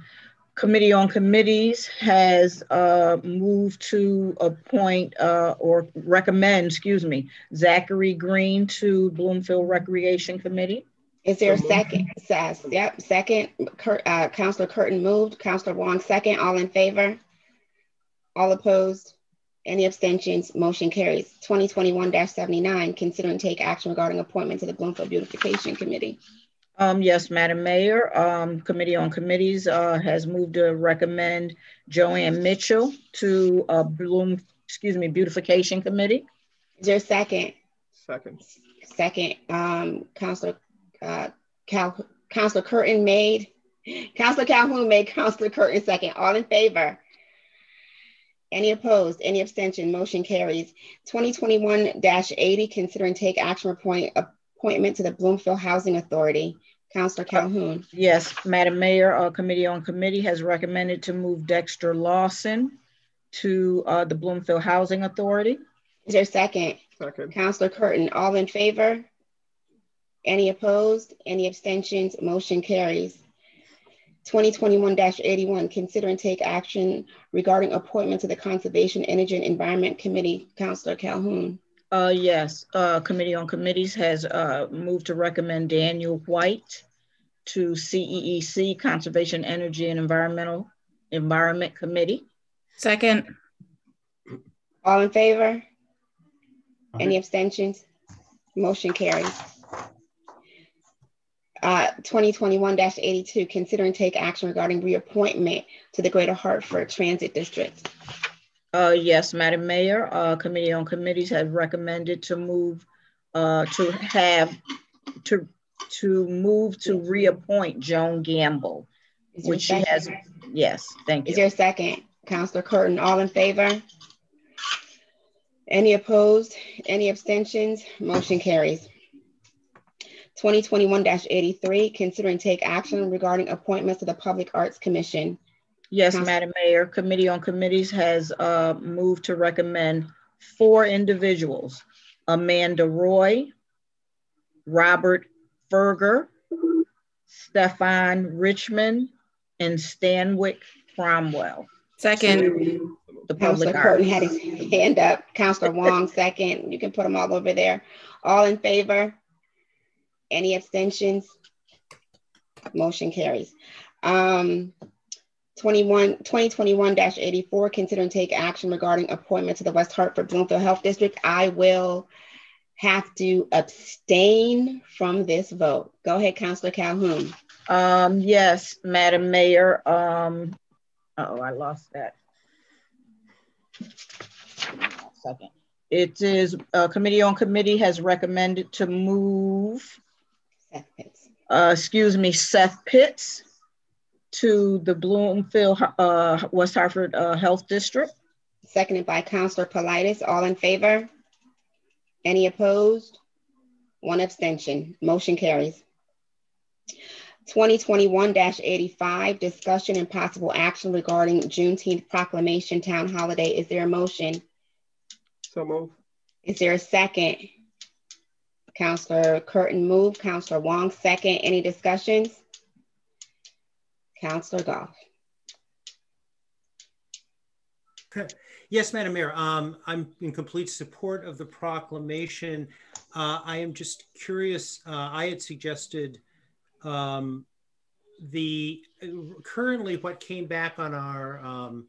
Committee on Committees has uh, moved to appoint uh, or recommend, excuse me, Zachary Green to Bloomfield Recreation Committee. Is there a second? Says, yep, second. Kurt, uh, Councilor Curtin moved. Councilor Wong second. All in favor? All opposed? Any abstentions? Motion carries. 2021-79, consider and take action regarding appointment to the Bloomfield Beautification Committee. Um, yes, Madam Mayor, um, Committee on Committees uh, has moved to recommend Joanne Mitchell to uh, Bloom, excuse me, Beautification Committee. Is there a second? Second. Second, um, Councilor uh, Cal, Councilor Curtin made. Councilor Calhoun made. Councilor Curtin second. All in favor? Any opposed? Any abstention? Motion carries. 2021-80, consider and take action appoint, appointment to the Bloomfield Housing Authority. Councilor Calhoun. Yes, Madam Mayor, uh, Committee on Committee has recommended to move Dexter Lawson to uh, the Bloomfield Housing Authority. Is there a second? Second. Councilor Curtin, all in favor? Any opposed? Any abstentions? Motion carries. 2021-81, consider and take action regarding appointment to the Conservation, Energy, and Environment Committee. Councilor Calhoun. Uh, yes, uh, Committee on Committees has uh, moved to recommend Daniel White to CEEC, Conservation, Energy, and Environmental Environment Committee. Second. All in favor? Any abstentions? Motion carries. Uh, 2021-82, consider and take action regarding reappointment to the Greater Hartford Transit District. Uh, yes, Madam Mayor, uh, Committee on Committees has recommended to move uh, to have to to move to reappoint Joan Gamble, which she has. Yes, thank you. Is there a second? Councilor Curtin, all in favor? Any opposed? Any abstentions? Motion carries. 2021-83, consider and take action regarding appointments to the Public Arts Commission. Yes, Council Madam Mayor, Committee on Committees has uh, moved to recommend four individuals, Amanda Roy, Robert Ferger, Stefan Richmond, and Stanwick Cromwell. Second. The public Councilor Curtin had his hand up. Councilor Wong, second. You can put them all over there. All in favor? Any abstentions? Motion carries. Um, 21, 2021-84, consider and take action regarding appointment to the West Hartford Bloomfield Health District. I will have to abstain from this vote. Go ahead, Councilor Calhoun. Um, yes, Madam Mayor. Um, oh, I lost that. Second. It is uh, Committee on Committee has recommended to move. Uh, excuse me, Seth Pitts to the Bloomfield uh, West Hartford uh, Health District. Seconded by Councilor Politis. All in favor? Any opposed? One abstention. Motion carries. 2021-85, discussion and possible action regarding Juneteenth proclamation town holiday. Is there a motion? So move. Is there a second? Councillor Curtin move, Councillor Wong second. Any discussions? Councillor Goff. Yes, Madam Mayor. Um, I'm in complete support of the proclamation. Uh, I am just curious. Uh, I had suggested um, the currently what came back on our um,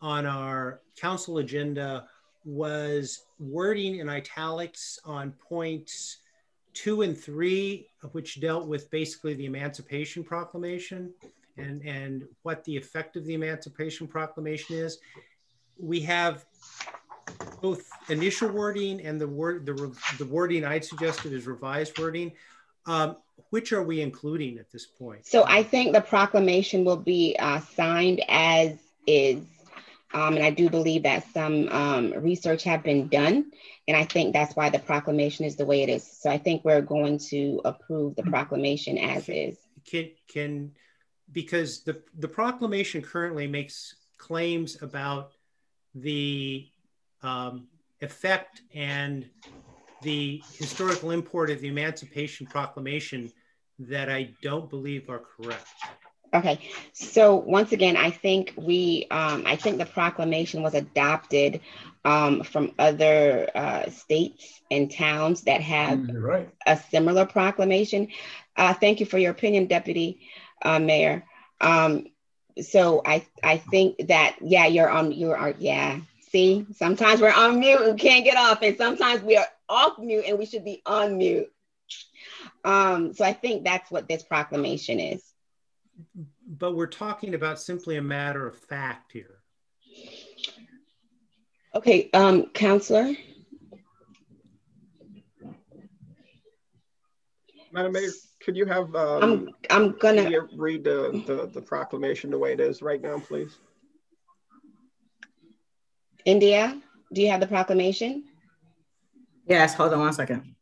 on our council agenda was wording in italics on points two and three, which dealt with basically the Emancipation Proclamation and, and what the effect of the Emancipation Proclamation is. We have both initial wording and the word the, the wording I'd suggested is revised wording. Um, which are we including at this point? So I think the proclamation will be uh, signed as is um, and I do believe that some um, research have been done. And I think that's why the proclamation is the way it is. So I think we're going to approve the proclamation as is. Can, can because the, the proclamation currently makes claims about the um, effect and the historical import of the Emancipation Proclamation that I don't believe are correct. Okay, so once again, I think we, um, I think the proclamation was adopted um, from other uh, states and towns that have Mm, right. a similar proclamation. Uh, thank you for your opinion, Deputy uh, Mayor. Um, so I, I think that yeah, you're on, you're yeah. See, sometimes we're on mute and can't get off, and sometimes we are off mute and we should be on mute. Um, so I think that's what this proclamation is. But we're talking about simply a matter of fact here. Okay, um, Counselor. Madam Mayor, could you have um, I'm I'm gonna India read the, the the proclamation the way it is right now, please? India, do you have the proclamation? Yes, hold on one second.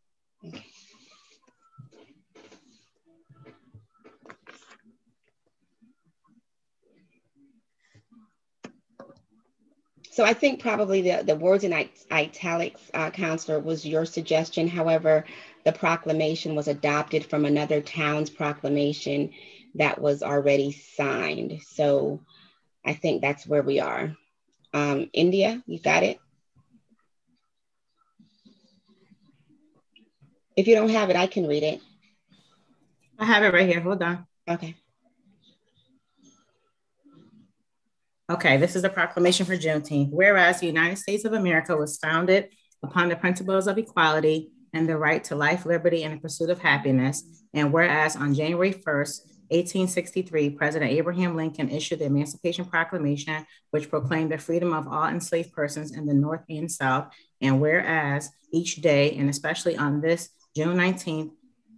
So I think probably the, the words in italics, uh, Counselor, was your suggestion. However, the proclamation was adopted from another town's proclamation that was already signed. So I think that's where we are. Um, India, you got it? If you don't have it, I can read it. I have it right here. Hold on. Okay. Okay, this is the proclamation for Juneteenth. Whereas the United States of America was founded upon the principles of equality and the right to life, liberty, and the pursuit of happiness. And whereas on January 1st, 1863, President Abraham Lincoln issued the Emancipation Proclamation, which proclaimed the freedom of all enslaved persons in the North and South. And whereas each day, and especially on this June 19th,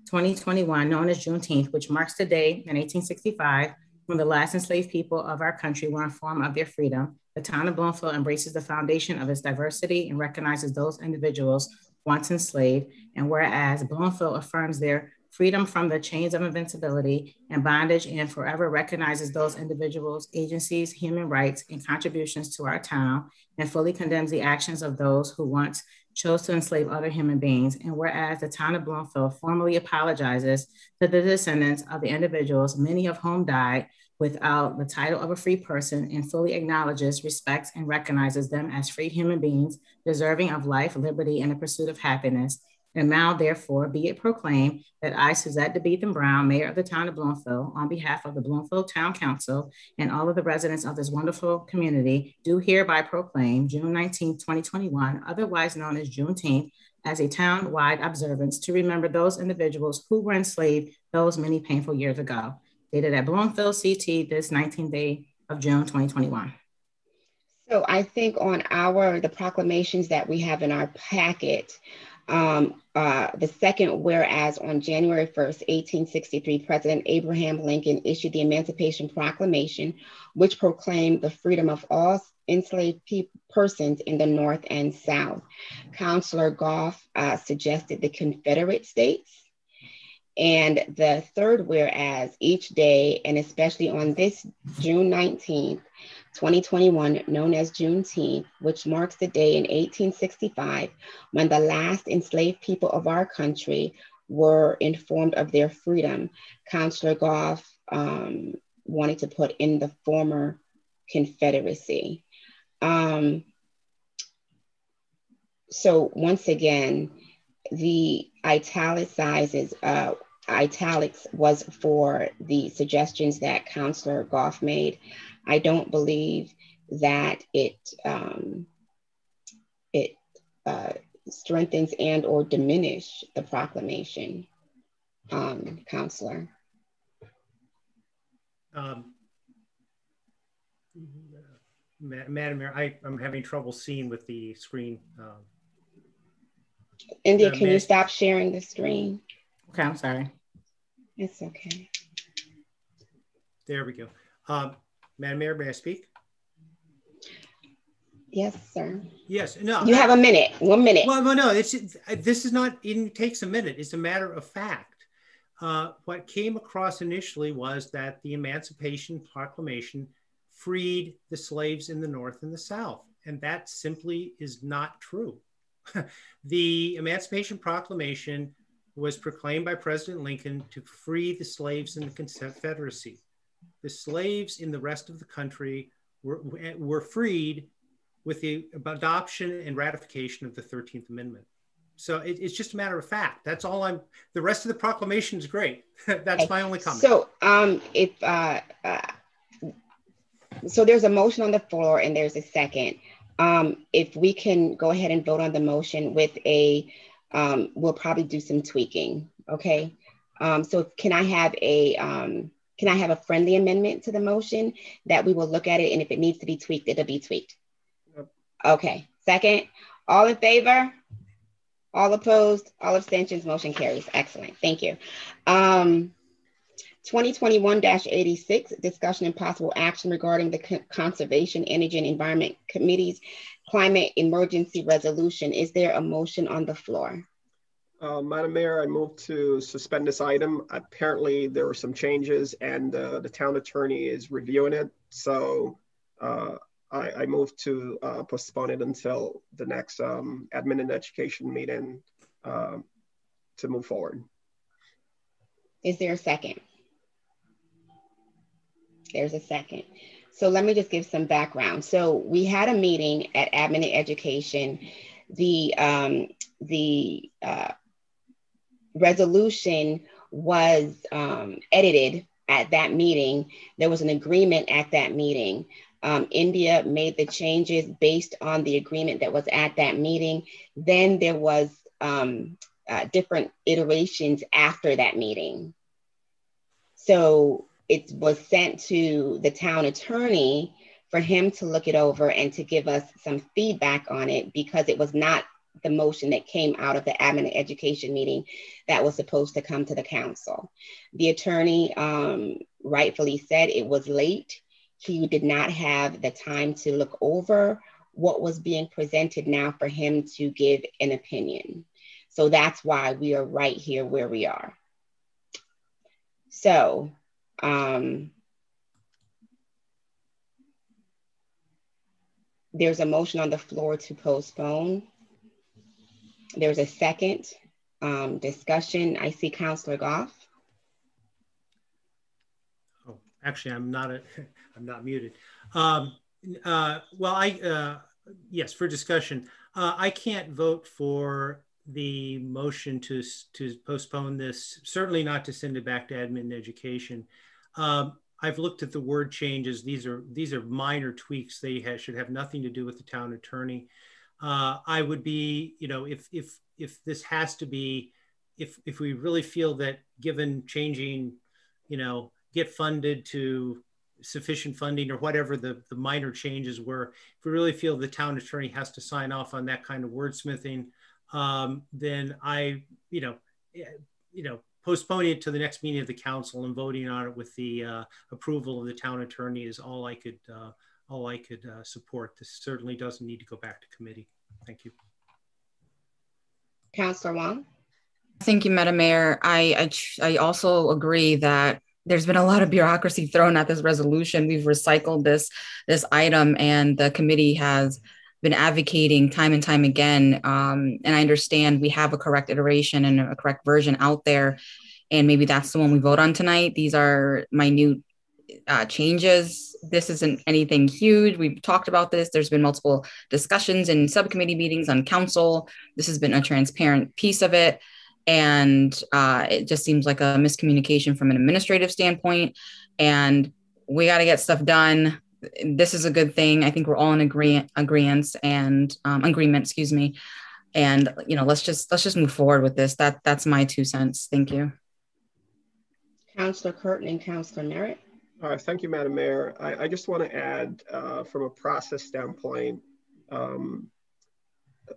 2021, known as Juneteenth, which marks the day in 1865 when the last enslaved people of our country were informed of their freedom, the town of Bloomfield embraces the foundation of its diversity and recognizes those individuals once enslaved. And whereas Bloomfield affirms their freedom from the chains of invincibility and bondage and forever recognizes those individuals, agencies, human rights, and contributions to our town, and fully condemns the actions of those who once chose to enslave other human beings. And whereas the town of Bloomfield formally apologizes to the descendants of the individuals, many of whom died without the title of a free person, and fully acknowledges, respects, and recognizes them as free human beings deserving of life, liberty, and the pursuit of happiness. And now, therefore, be it proclaimed that I, Suzette DeBeatham Brown, Mayor of the Town of Bloomfield, on behalf of the Bloomfield Town Council and all of the residents of this wonderful community, do hereby proclaim June 19, 2021, otherwise known as Juneteenth, as a town-wide observance to remember those individuals who were enslaved those many painful years ago. Dated at Bloomfield CT this 19th day of June 2021. So I think on our, the proclamations that we have in our packet, um, uh, the second whereas on January 1st, 1863, President Abraham Lincoln issued the Emancipation Proclamation, which proclaimed the freedom of all enslaved pe- persons in the North and South. Counselor Goff uh, suggested the Confederate States. And the third whereas each day, and especially on this June 19th, 2021, known as Juneteenth, which marks the day in 1865 when the last enslaved people of our country were informed of their freedom. Councillor Goff um, wanted to put in the former Confederacy. Um, so once again, the italicizes, uh, italics was for the suggestions that Councillor Goff made. I don't believe that it um, it uh, strengthens and or diminish the proclamation, um, Councillor. Um, Ma- Madam Mayor, I, I'm having trouble seeing with the screen. um, India, Uh, can you stop sharing the screen? Okay, I'm sorry. It's okay. There we go. Um, Madam Mayor, may I speak? Yes, sir. Yes, no. You have a minute, one minute. Well, well, no, it's, this is not, it takes a minute. It's a matter of fact. Uh, what came across initially was that the Emancipation Proclamation freed the slaves in the North and the South. And that simply is not true. <laughs> the Emancipation Proclamation was proclaimed by President Lincoln to free the slaves in the Confederacy. The slaves in the rest of the country were, were freed with the adoption and ratification of the 13th Amendment. So it, it's just a matter of fact. That's all I'm, the rest of the proclamation is great. <laughs> That's my only comment. So um, if, uh, uh, so there's a motion on the floor and there's a second. Um, if we can go ahead and vote on the motion with a, um, we'll probably do some tweaking, okay? Um, so can I have a, um, can I have a friendly amendment to the motion that we will look at it and if it needs to be tweaked, it'll be tweaked? Okay, second, all in favor? All opposed, all abstentions, motion carries. Excellent, thank you. Um, 2021-86, discussion and possible action regarding the Conservation, Energy and Environment Committee's climate emergency resolution. Is there a motion on the floor? Uh, Madam Mayor, I move to suspend this item. Apparently there were some changes and uh, the town attorney is reviewing it. So uh, I, I, move to uh, postpone it until the next um, admin and education meeting um, to move forward. Is there a second? There's a second. So let me just give some background. So we had a meeting at Admin and Education. The um, the uh, resolution was um, edited at that meeting. There was an agreement at that meeting. Um, India made the changes based on the agreement that was at that meeting. Then there was um, uh, different iterations after that meeting. So it was sent to the town attorney for him to look it over and to give us some feedback on it because it was not the motion that came out of the admin education meeting that was supposed to come to the council. The attorney um, rightfully said it was late. He did not have the time to look over what was being presented now for him to give an opinion. So that's why we are right here where we are. So um, there's a motion on the floor to postpone. There's a second um, discussion. I see Councillor Goff. Oh, actually, I'm not a, <laughs> I'm not muted. Um, uh, well, I uh, yes for discussion. Uh, I can't vote for the motion to to postpone this. Certainly not to send it back to admin education. Um, I've looked at the word changes. These are these are minor tweaks. They should have nothing to do with the town attorney. Uh, I would be, you know, if if if this has to be, if if we really feel that given changing, you know, get funded to sufficient funding or whatever the, the minor changes were, if we really feel the town attorney has to sign off on that kind of wordsmithing, um, then I, you know, eh, you know, postponing it to the next meeting of the council and voting on it with the uh, approval of the town attorney is all I could uh, all I could uh, support. This certainly doesn't need to go back to committee. Thank you. Councillor Wong. Thank you, Madam Mayor. I, I, I also agree that there's been a lot of bureaucracy thrown at this resolution. We've recycled this this item, and the committee has been advocating time and time again. Um, and I understand we have a correct iteration and a correct version out there, and maybe that's the one we vote on tonight. These are minute uh, changes. This isn't anything huge. We've talked about this. There's been multiple discussions in subcommittee meetings on council. This has been a transparent piece of it. And uh, it just seems like a miscommunication from an administrative standpoint. And we got to get stuff done this is a good thing. I think we're all in agreement, agreement and um, agreement, excuse me. And you know, let's just let's just move forward with this. That that's my two cents. Thank you. Councillor Curtin and Councillor Merritt. Right, thank you, Madam Mayor. I, I just want to add uh, from a process standpoint, um,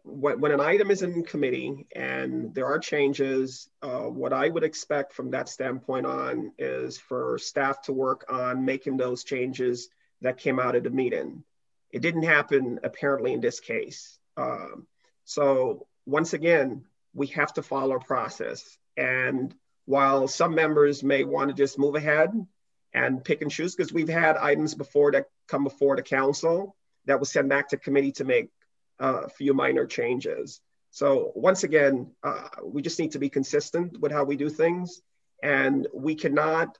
when, when, an item is in committee and there are changes, uh, what I would expect from that standpoint on is for staff to work on making those changes that came out of the meeting. It didn't happen apparently in this case. Um, so once again, we have to follow process. And while some members may want to just move ahead and pick and choose, because we've had items before that come before the council that was sent back to committee to make uh, a few minor changes. So once again, uh, we just need to be consistent with how we do things. And we cannot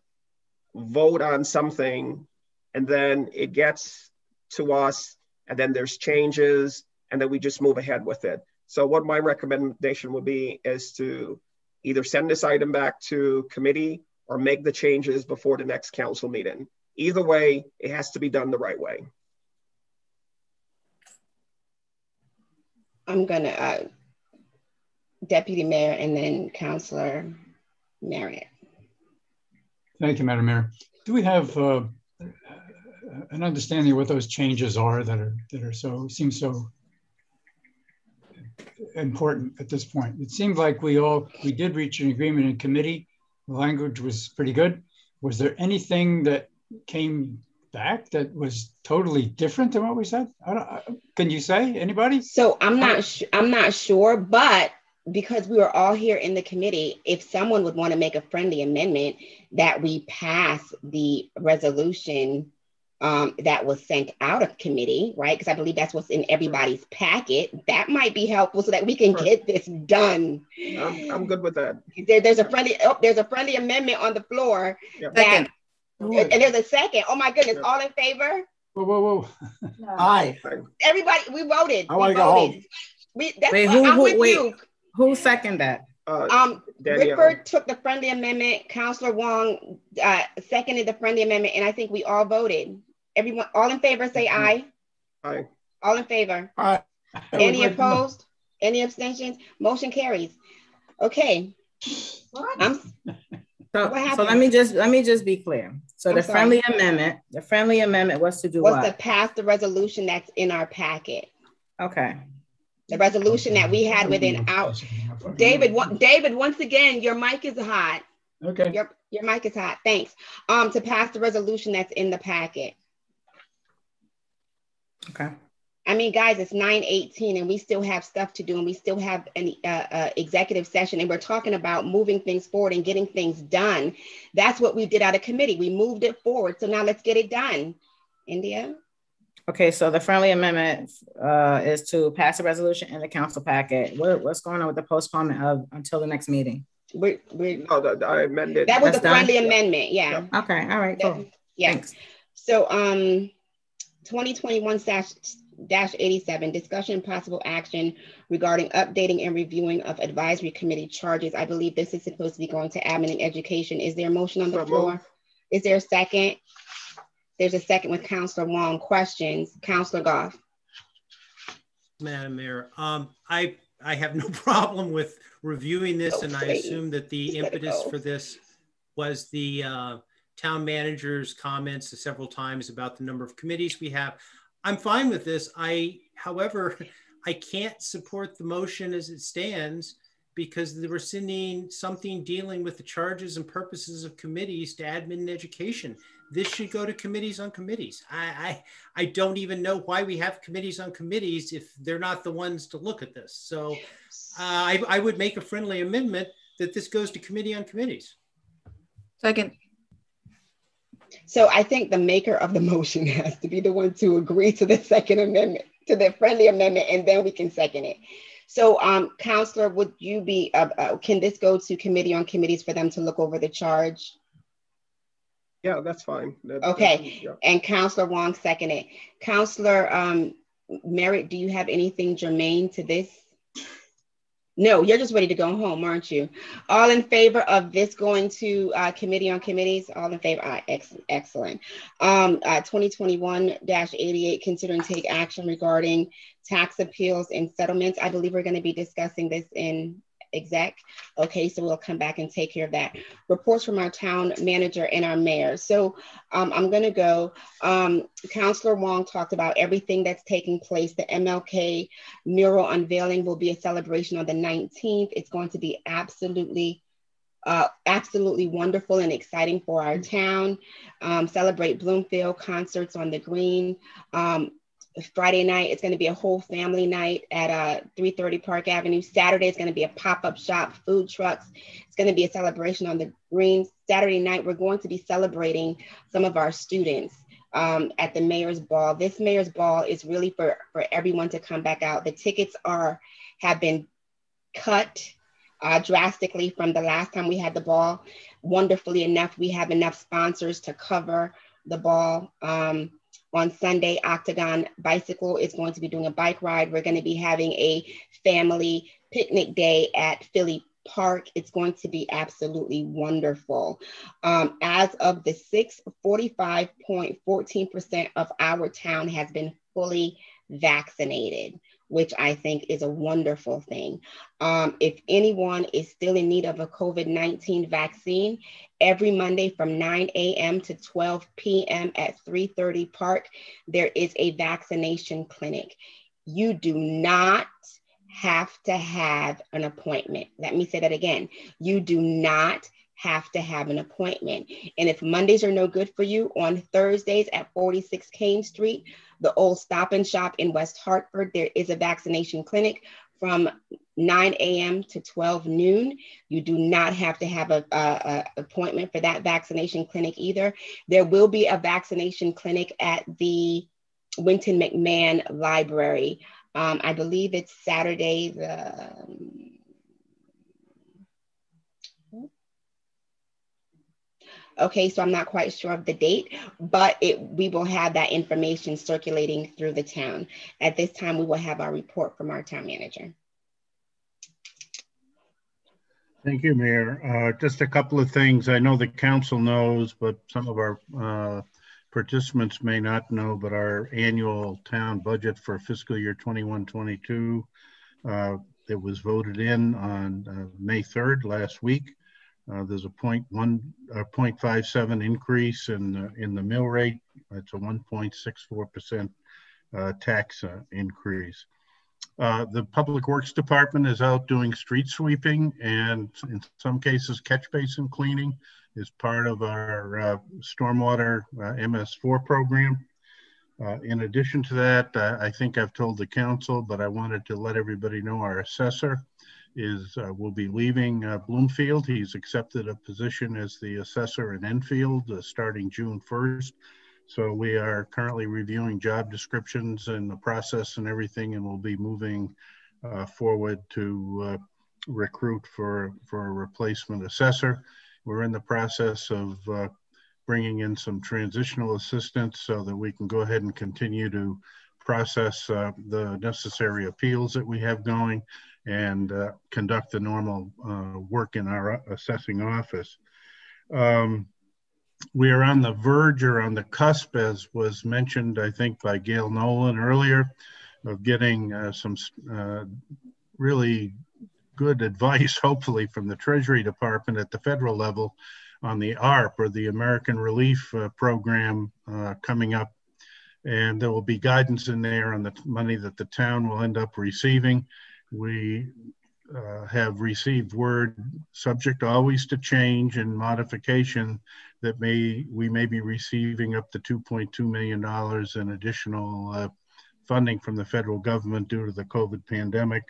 vote on something and then it gets to us and then there's changes and then we just move ahead with it. So what my recommendation would be is to either send this item back to committee or make the changes before the next council meeting. Either way, it has to be done the right way. I'm gonna, uh, Deputy Mayor and then Councilor Merritt. Thank you, Madam Mayor. Do we have uh, an understanding of what those changes are that are that are so seem so important at this point? It seemed like we all we did reach an agreement in committee. Language was pretty good. Was there anything that came back that was totally different than what we said? can you say anybody? So I'm not I'm not sure, but because we were all here in the committee, if someone would want to make a friendly amendment that we pass the resolution um, that was sent out of committee, right? Because I believe that's what's in everybody's packet. That might be helpful so that we can get this done. I'm, I'm good with that. There, there's a friendly oh, there's a friendly amendment on the floor. Yep. That, and there's a second. Oh my goodness! Yep. All in favor? Whoa, whoa, whoa! No. <laughs> Aye. Everybody, we voted. I want to go home. We, that's wait, who, I'm with wait. you. Who seconded that? Uh, um, Rickford took the friendly amendment. Councillor Wong uh, seconded the friendly amendment, and I think we all voted. Everyone, all in favor, say aye. Aye. All in favor. Aye. Any opposed? Any abstentions? Motion carries. Okay. I'm, so, so let me just let me just be clear. So I'm the sorry. friendly amendment, the friendly amendment was to do was what? to pass the resolution that's in our packet. Okay the resolution that we had within out. David, David, once again, your mic is hot. Okay. Your, your mic is hot. Thanks. Um, to pass the resolution that's in the packet. Okay. I mean, guys, it's 9:18, and we still have stuff to do, and we still have an uh, uh, executive session, and we're talking about moving things forward and getting things done. That's what we did out of committee. We moved it forward. So now let's get it done. India. Okay, so the friendly amendment uh, is to pass a resolution in the council packet. What, what's going on with the postponement of until the next meeting? We, we, no, the, I amended. That was That's the friendly done? amendment, yeah. Okay, all right, cool. Yeah. Thanks. So um, 2021 dash 87, discussion possible action regarding updating and reviewing of advisory committee charges. I believe this is supposed to be going to admin and education. Is there a motion on the so floor? Move. Is there a second? There's a second with Councillor Wong. Questions? Councillor Goff. Madam Mayor, um, I I have no <laughs> problem with reviewing this, and I assume that the impetus for this was the uh, town manager's comments several times about the number of committees we have. I'm fine with this. I, however, I can't support the motion as it stands because they were sending something dealing with the charges and purposes of committees to admin and education this should go to committees on committees. I, I, I don't even know why we have committees on committees if they're not the ones to look at this. So uh, I, I would make a friendly amendment that this goes to committee on committees. Second. So I think the maker of the <laughs> motion has to be the one to agree to the second amendment, to the friendly amendment, and then we can second it. So, um, Counselor, would you be, uh, uh, can this go to committee on committees for them to look over the charge? Yeah, that's fine. That, okay. Yeah. And Councillor Wong seconded. Councillor um, Merritt, do you have anything germane to this? No, you're just ready to go home, aren't you? All in favor of this going to uh, committee on committees? All in favor? Uh, ex excellent. Um, uh, 2021-88, consider and take action regarding tax appeals and settlements. I believe we're going to be discussing this in exec. Okay, so we'll come back and take care of that. Reports from our town manager and our mayor. So um, I'm going to go. Um, Councillor Wong talked about everything that's taking place. The MLK mural unveiling will be a celebration on the 19th. It's going to be absolutely uh, absolutely wonderful and exciting for our town. Um, celebrate Bloomfield concerts on the green. Um, Friday night, it's going to be a whole family night at uh, 330 Park Avenue. Saturday, it's going to be a pop up shop, food trucks. It's going to be a celebration on the green. Saturday night, we're going to be celebrating some of our students um, at the mayor's ball. This mayor's ball is really for, for everyone to come back out. The tickets are have been cut uh, drastically from the last time we had the ball wonderfully enough, we have enough sponsors to cover the ball. Um, on Sunday, Octagon Bicycle is going to be doing a bike ride. We're going to be having a family picnic day at Filley Park. It's going to be absolutely wonderful. Um, as of the 6th, 45.14% of our town has been fully vaccinated which I think is a wonderful thing. Um, if anyone is still in need of a COVID 19 vaccine, every Monday from 9 a.m. to 12 p.m. at 330 Park, there is a vaccination clinic. You do not have to have an appointment. Let me say that again. You do not have to have an appointment. And if Mondays are no good for you, on Thursdays at 46 Kane Street, the old stop and shop in West Hartford, there is a vaccination clinic from 9 a.m. to 12 noon. You do not have to have a, a, a, appointment for that vaccination clinic either. There will be a vaccination clinic at the Winton McMahon Library. Um, I believe it's Saturday the Okay, so I'm not quite sure of the date, but it, we will have that information circulating through the town. At this time, we will have our report from our town manager. Thank you, Mayor. Uh, just a couple of things. I know the council knows, but some of our uh, participants may not know, but our annual town budget for fiscal year 21-22, uh, it was voted in on uh, May 3rd last week. Uh, there's a 0.1, uh, 0.57 increase in the, in the mill rate. It's a 1.64% uh, tax uh, increase. Uh, the Public Works Department is out doing street sweeping and in some cases catch basin cleaning is part of our stormwater MS4 program. in addition to that, I think I've told the council, but I wanted to let everybody know our assessor is uh, will be leaving uh, Bloomfield. He's accepted a position as the assessor in Enfield uh, starting June 1st. So we are currently reviewing job descriptions and the process and everything, and we'll be moving uh, forward to uh, recruit for, for a replacement assessor. We're in the process of uh, bringing in some transitional assistance so that we can go ahead and continue to process the necessary appeals that we have going and uh, conduct the normal uh, work in our assessing office. Um, we are on the verge or on the cusp, as was mentioned, I think, by Gail Nolan earlier, of getting uh, some uh, really good advice, <laughs> hopefully, from the Treasury Department at the federal level on the ARP or the American Relief uh, Program uh, coming up. And there will be guidance in there on the money that the town will end up receiving we uh, have received word, subject always to change and modification, that may we may be receiving up to 2.2 million dollars in additional uh, funding from the federal government due to the COVID pandemic.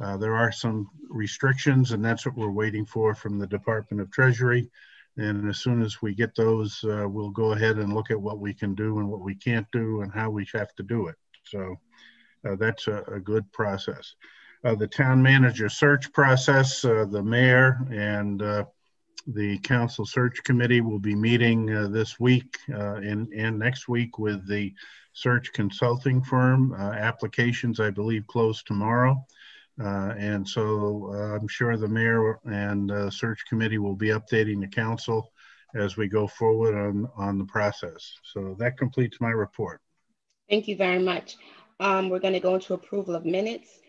Uh, there are some restrictions, and that's what we're waiting for from the Department of Treasury. And as soon as we get those, uh, we'll go ahead and look at what we can do and what we can't do and how we have to do it. So uh, that's a, a good process uh, the town manager search process. Uh, the mayor and uh, the council search committee will be meeting uh, this week uh, and, and next week with the search consulting firm. Uh, applications, I believe, close tomorrow. and so I'm sure the mayor and search committee will be updating the council as we go forward on, on the process. So that completes my report. Thank you very much. Um, we're going to go into approval of minutes.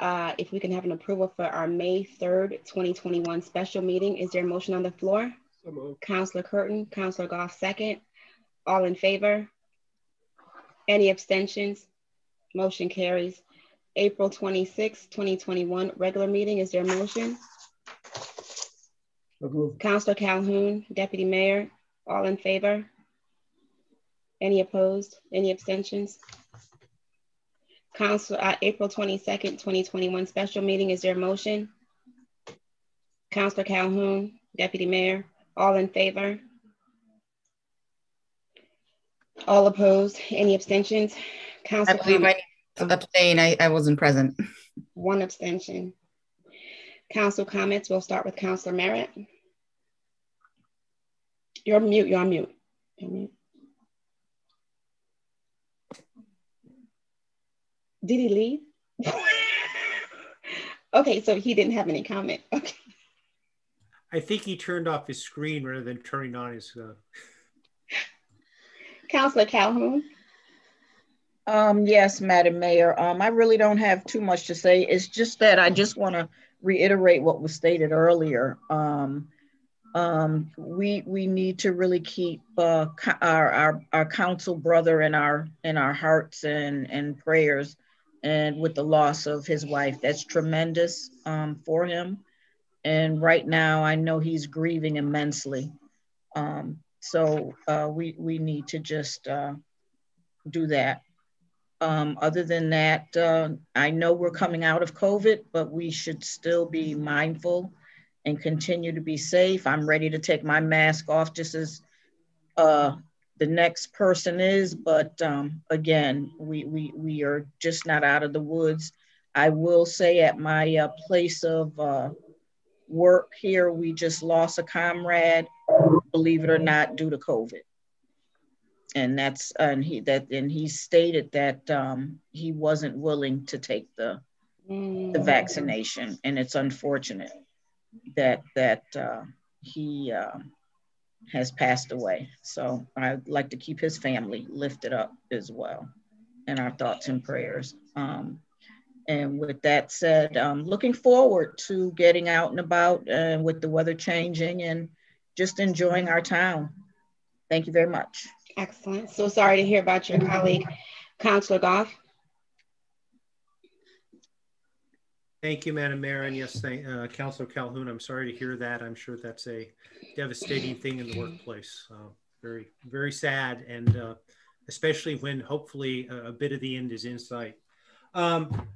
Uh, if we can have an approval for our May 3rd, 2021 special meeting. Is there a motion on the floor? So Councillor Curtin, Councillor Goff, second. All in favor? Any abstentions? Motion carries. April 26, 2021 regular meeting. Is there a motion? Councillor Calhoun, Deputy Mayor, all in favor? Any opposed? Any abstentions? Council, uh, April 22nd, 2021 special meeting. Is there a motion? Councillor Calhoun, Deputy Mayor, all in favor? All opposed? Any abstentions? Council I believe I abstain. I, I wasn't present. One abstention. Council comments. We'll start with Councillor Merritt. You're mute. You're on mute. You're on mute. Did he leave? <laughs> okay, so he didn't have any comment. <laughs> Okay. I think he turned off his screen rather than turning on his. Uh... Councillor Calhoun. Um, yes, Madam Mayor. Um, I really don't have too much to say. It's just that I just want to reiterate what was stated earlier. Um, um, we we need to really keep uh, our, our our council brother in our in our hearts and and prayers, and with the loss of his wife, that's tremendous um, for him. And right now, I know he's grieving immensely. Um, so uh, we we need to just uh, do that. Um, other than that, uh, I know we're coming out of COVID, but we should still be mindful and continue to be safe. I'm ready to take my mask off just as uh, the next person is, but um, again, we, we, we are just not out of the woods. I will say at my uh, place of uh, work here, we just lost a comrade, believe it or not, due to COVID. And that's and he that and he stated that um, he wasn't willing to take the the vaccination, and it's unfortunate that that uh, he uh, has passed away. So I'd like to keep his family lifted up as well, and our thoughts and prayers. Um, and with that said, I'm looking forward to getting out and about and uh, with the weather changing and just enjoying our town. Thank you very much. Excellent. So sorry to hear about your colleague, Councillor Goff. Thank you, Madam Mayor. And yes, thank, uh, Councillor Calhoun, I'm sorry to hear that. I'm sure that's a devastating thing in the workplace. Uh, very, very sad. And uh, especially when hopefully a, a, bit of the end is in sight. Um,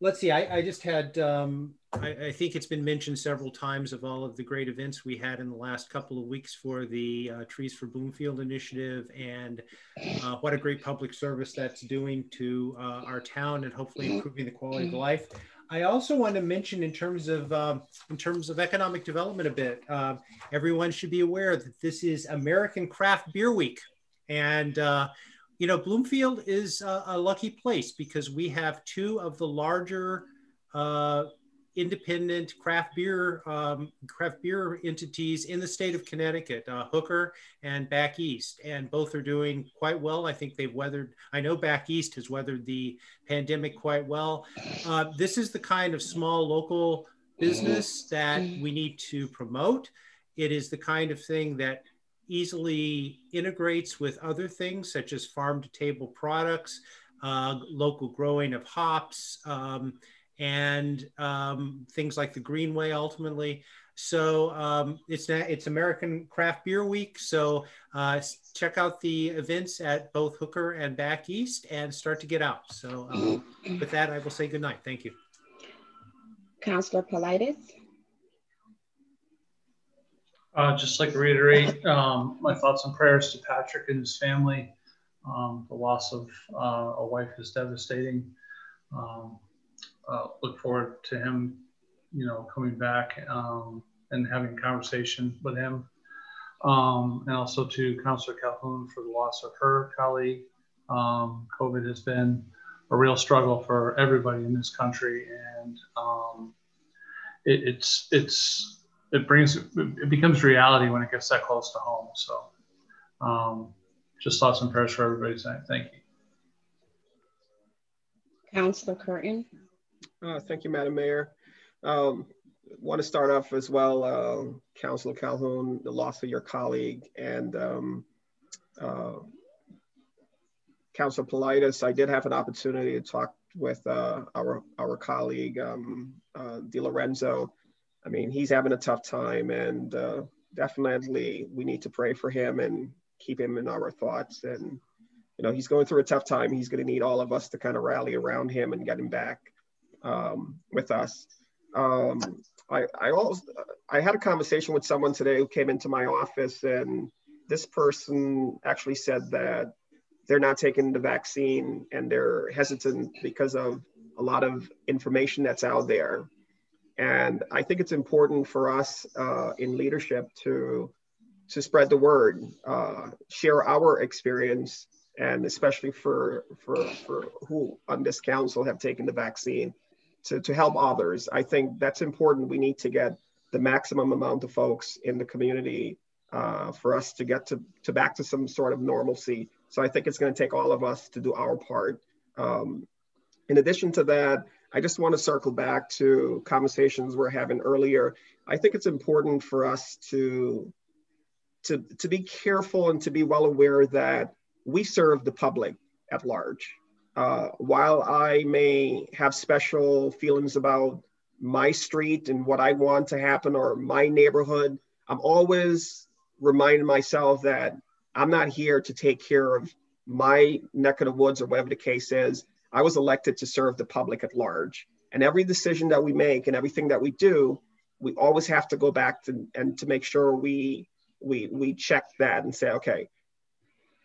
let's see, I, I just had, um, I, I, think it's been mentioned several times of all of the great events we had in the last couple of weeks for the uh, Trees for Bloomfield initiative and uh, what a great public service that's doing to uh, our town and hopefully improving the quality of life. I also want to mention in terms of um, in terms of economic development a bit. Uh, everyone should be aware that this is American Craft Beer Week, and uh, you know, Bloomfield is a, a, lucky place because we have two of the larger uh, independent craft beer um, craft beer entities in the state of Connecticut, uh, Hooker and Back East, and both are doing quite well. I think they've weathered. I know Back East has weathered the pandemic quite well. Uh, this is the kind of small local business that we need to promote. It is the kind of thing that easily integrates with other things such as farm to table products, uh, local growing of hops, um, and um, things like the Greenway ultimately. So um, it's it's American Craft Beer Week. So uh, check out the events at both Hooker and Back East and start to get out. So um, with that, I will say good night. Thank you. Councillor Politis. Uh, just like to reiterate um, my thoughts and prayers to Patrick and his family. Um, the loss of uh, a wife is devastating. Um, uh, look forward to him, you know, coming back um, and having a conversation with him. Um, and also to Councillor Calhoun for the loss of her colleague. Um, COVID has been a real struggle for everybody in this country, and it, it's it's it brings it becomes reality when it gets that close to home. So, um, just thoughts and prayers for everybody tonight. Thank you. Councillor Curtin. Uh, thank you, Madam Mayor. Um, want to start off as well, uh, Councillor Calhoun, the loss of your colleague, and um, uh, Councillor Politis. I did have an opportunity to talk with uh, our our colleague um, uh, Lorenzo I mean, he's having a tough time, and uh, definitely we need to pray for him and keep him in our thoughts. And you know, he's going through a tough time. He's going to need all of us to kind of rally around him and get him back um, with us. Um, I, I also I had a conversation with someone today who came into my office, and this person actually said that they're not taking the vaccine and they're hesitant because of a lot of information that's out there and I think it's important for us uh, in leadership to to spread the word, uh, share our experience, and especially for, for, for who on this council have taken the vaccine to, to help others. I think that's important. We need to get the maximum amount of folks in the community uh, for us to get to, to back to some sort of normalcy. So I think it's going to take all of us to do our part. Um, in addition to that, I just want to circle back to conversations we're having earlier. I think it's important for us to, to, to be careful and to be well aware that we serve the public at large. Uh, while I may have special feelings about my street and what I want to happen or my neighborhood, I'm always reminding myself that I'm not here to take care of my neck of the woods or whatever the case is. I was elected to serve the public at large. And every decision that we make and everything that we do, we always have to go back to, and to make sure we we we check that and say, okay,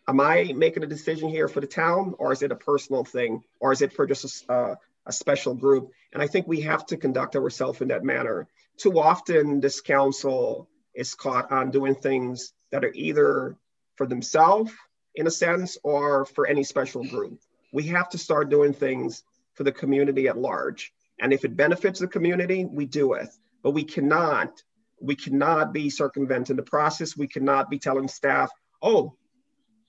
am I making a decision here for the town, or is it a personal thing, or is it for just a, uh, a special group? And I think we have to conduct ourselves in that manner. Too often, this council is caught on doing things that are either for themselves, in a sense, or for any special group. We have to start doing things for the community at large. And if it benefits the community, we do it. But we cannot, we cannot be circumventing the process. We cannot be telling staff, oh,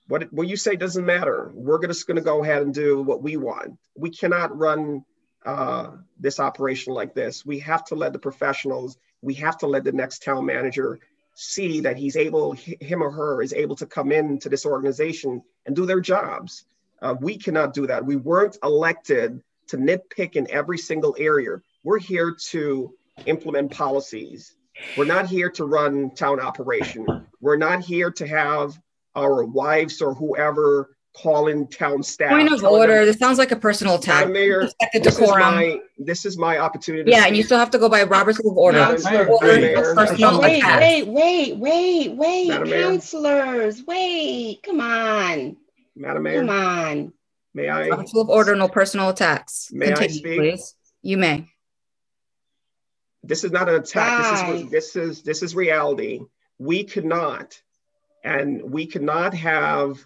what, what you say doesn't matter. We're just going to go ahead and do what we want. We cannot run uh, this operation like this. We have to let the professionals, we have to let the next town manager see that he's able, him or her is able to come into this organization and do their jobs. Uh, we cannot do that. We weren't elected to nitpick in every single area. We're here to implement policies. We're not here to run town operation. We're not here to have our wives or whoever calling town staff. Point of order. Them, this sounds like a personal attack. Mayor, this is, my, this is my opportunity. Yeah, and you still have to go by Robert's Rule of Order. wait, wait, wait, wait, wait, councilors, wait, come on. Madam Mayor. Come on. May I? Robert's Rule of Order, no personal attacks. May Continue, I speak? Please. You may. This is not an attack. This is this is this is reality. We cannot, and we cannot have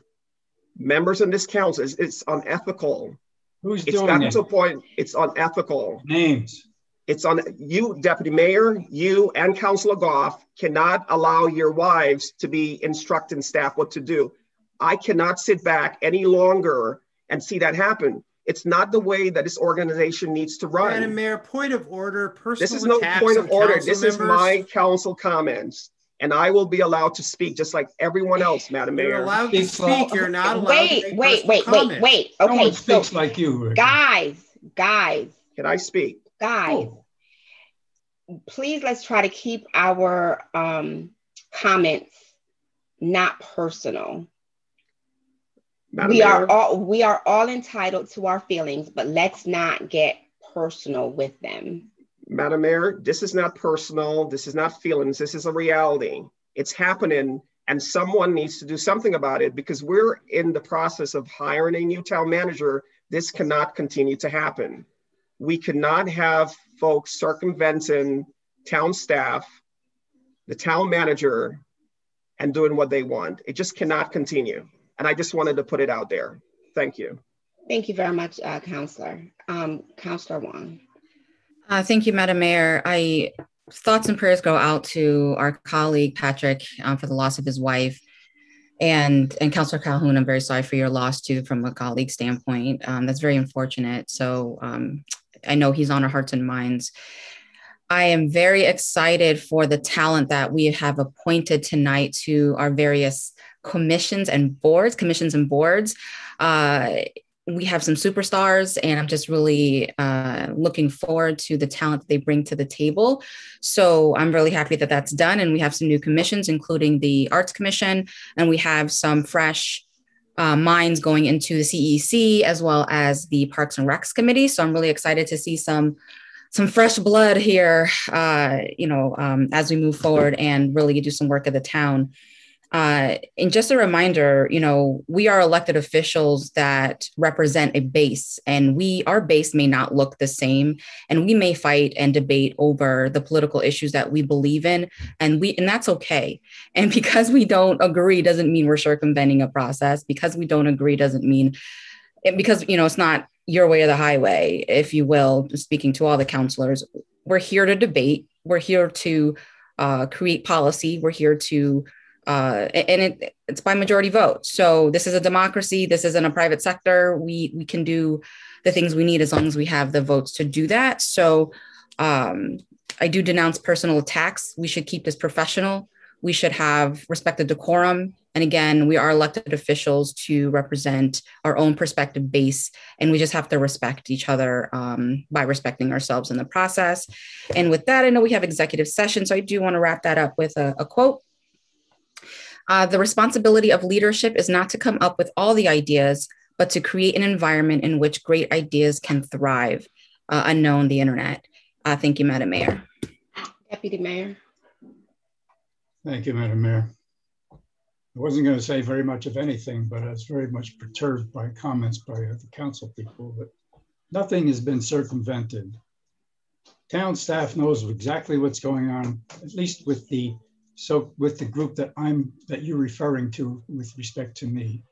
members in this council. It's, it's unethical. Who's it's doing gotten it? to a point. It's unethical. Names. It's on you, Deputy Mayor, you and Councilor Goff cannot allow your wives to be instructing staff what to do. I cannot sit back any longer and see that happen. It's not the way that this organization needs to run. Madam Mayor, point of order. Personal this is no point of order. This members. is my council comments, and I will be allowed to speak just like everyone else, Madam Mayor. You're allowed to speak. You're not allowed wait, to wait, wait, wait, wait. Okay, no one speaks so like you, Rick. guys, guys. Can I speak? Guys, oh. please let's try to keep our um, comments not personal. Madam we Mayor, are all we are all entitled to our feelings, but let's not get personal with them. Madam Mayor, this is not personal. This is not feelings. This is a reality. It's happening, and someone needs to do something about it because we're in the process of hiring a new town manager. This cannot continue to happen. We cannot have folks circumventing town staff, the town manager, and doing what they want. It just cannot continue. And I just wanted to put it out there. Thank you. Thank you very much, uh, Councillor. Um, Councillor Wong. Uh, thank you, Madam Mayor. I thoughts and prayers go out to our colleague Patrick um, for the loss of his wife, and and Councillor Calhoun. I'm very sorry for your loss too, from a colleague standpoint. Um, that's very unfortunate. So um, I know he's on our hearts and minds. I am very excited for the talent that we have appointed tonight to our various commissions and boards, commissions and boards. Uh, we have some superstars, and I'm just really uh, looking forward to the talent that they bring to the table. So I'm really happy that that's done. And we have some new commissions, including the Arts Commission, and we have some fresh uh, minds going into the CEC as well as the Parks and Recs Committee. So I'm really excited to see some some fresh blood here, uh, you know, um, as we move forward and really do some work at the town. Uh, and just a reminder, you know, we are elected officials that represent a base, and we our base may not look the same, and we may fight and debate over the political issues that we believe in, and we and that's okay. <laughs> And because we don't agree doesn't mean we're circumventing a process. Because we don't agree doesn't mean because you know it's not your way or the highway, if you will. Speaking to all the counselors, we're here to debate. We're here to uh, create policy. We're here to uh, and it, it's by majority vote. So this is a democracy. This isn't a private sector. We we can do the things we need as long as we have the votes to do that. So um, I do denounce personal attacks. We should keep this professional. We should have respected decorum. And again, we are elected officials to represent our own perspective base, and we just have to respect each other um, by respecting ourselves in the process. And with that, I know we have executive session, so I do want to wrap that up with a, a quote uh, the responsibility of leadership is not to come up with all the ideas, but to create an environment in which great ideas can thrive, uh, unknown the internet. Uh, thank you, Madam Mayor. Deputy Mayor. Thank you, Madam Mayor. I wasn't going to say very much of anything, but I was very much perturbed by comments by the council people. But nothing has been circumvented. Town staff knows exactly what's going on, at least with the so with the group that I'm that you're referring to with respect to me.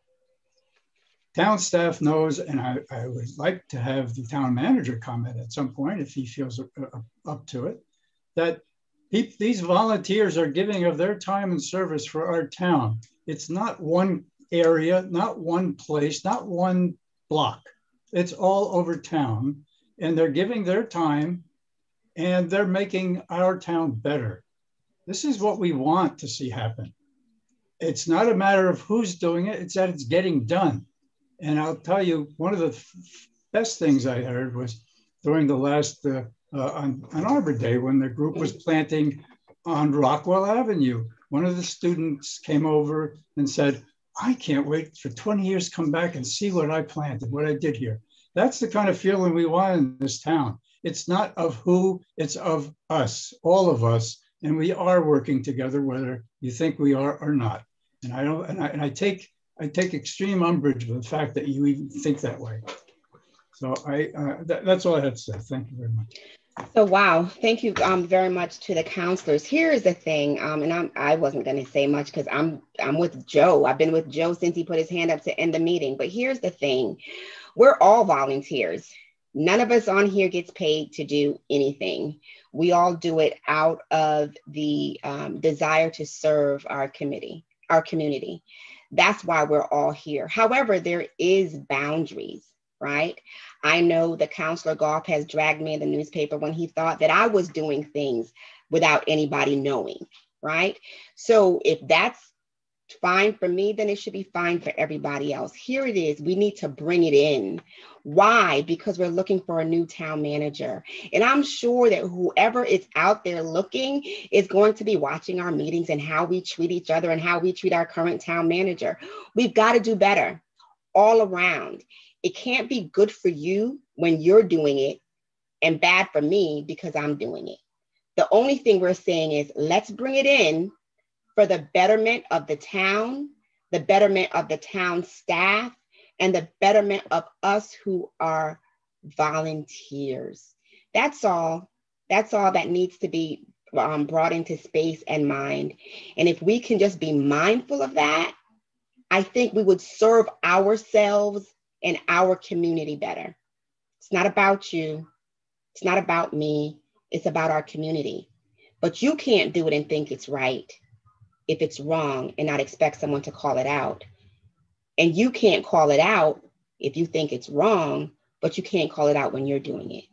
Town staff knows, and I, I would like to have the town manager comment at some point if he feels uh, uh, up to it, that these volunteers are giving of their time and service for our town. It's not one area, not one place, not one block. It's all over town, and they're giving their time and they're making our town better. This is what we want to see happen. It's not a matter of who's doing it, it's that it's getting done. And I'll tell you, one of the f- best things I heard was during the last, uh, uh, on, on Arbor Day, when the group was planting on Rockwell Avenue. One of the students came over and said, I can't wait for 20 years to come back and see what I planted, what I did here. That's the kind of feeling we want in this town. It's not of who, it's of us, all of us, and we are working together, whether you think we are or not. And I don't, and I, and I take, I take extreme umbrage with the fact that you even think that way. So I, uh, that, that's all I had to say. Thank you very much. So wow, thank you um, very much to the counselors. Here is the thing, um, and I'm, I wasn't going to say much because I'm I'm with Joe. I've been with Joe since he put his hand up to end the meeting. But here's the thing, we're all volunteers. None of us on here gets paid to do anything. We all do it out of the um, desire to serve our committee, our community. That's why we're all here. However, there is boundaries, right? I know the counselor Goff has dragged me in the newspaper when he thought that I was doing things without anybody knowing, right? So if that's fine for me, then it should be fine for everybody else. Here it is. We need to bring it in. Why? Because we're looking for a new town manager. And I'm sure that whoever is out there looking is going to be watching our meetings and how we treat each other and how we treat our current town manager. We've got to do better all around. It can't be good for you when you're doing it and bad for me because I'm doing it. The only thing we're saying is let's bring it in for the betterment of the town, the betterment of the town staff, and the betterment of us who are volunteers. That's all. That's all that needs to be um, brought into space and mind. And if we can just be mindful of that, I think we would serve ourselves and our community better. It's not about you. It's not about me. It's about our community. But you can't do it and think it's right if it's wrong and not expect someone to call it out. And you can't call it out if you think it's wrong, but you can't call it out when you're doing it.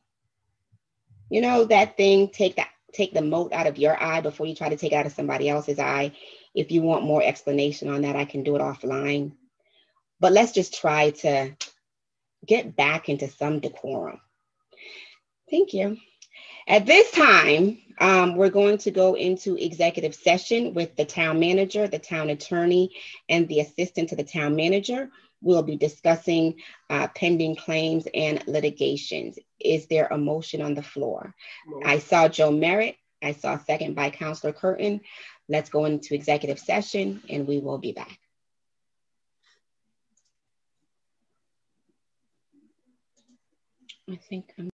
You know that thing, take that take the mote out of your eye before you try to take it out of somebody else's eye. If you want more explanation on that, I can do it offline. But let's just try to get back into some decorum. Thank you. At this time, um, we're going to go into executive session with the town manager, the town attorney, and the assistant to the town manager. We'll be discussing uh, pending claims and litigations. Is there a motion on the floor? I saw Joe Merritt. I saw second by Councillor Kirton. Let's go into executive session and we will be back. I think I'm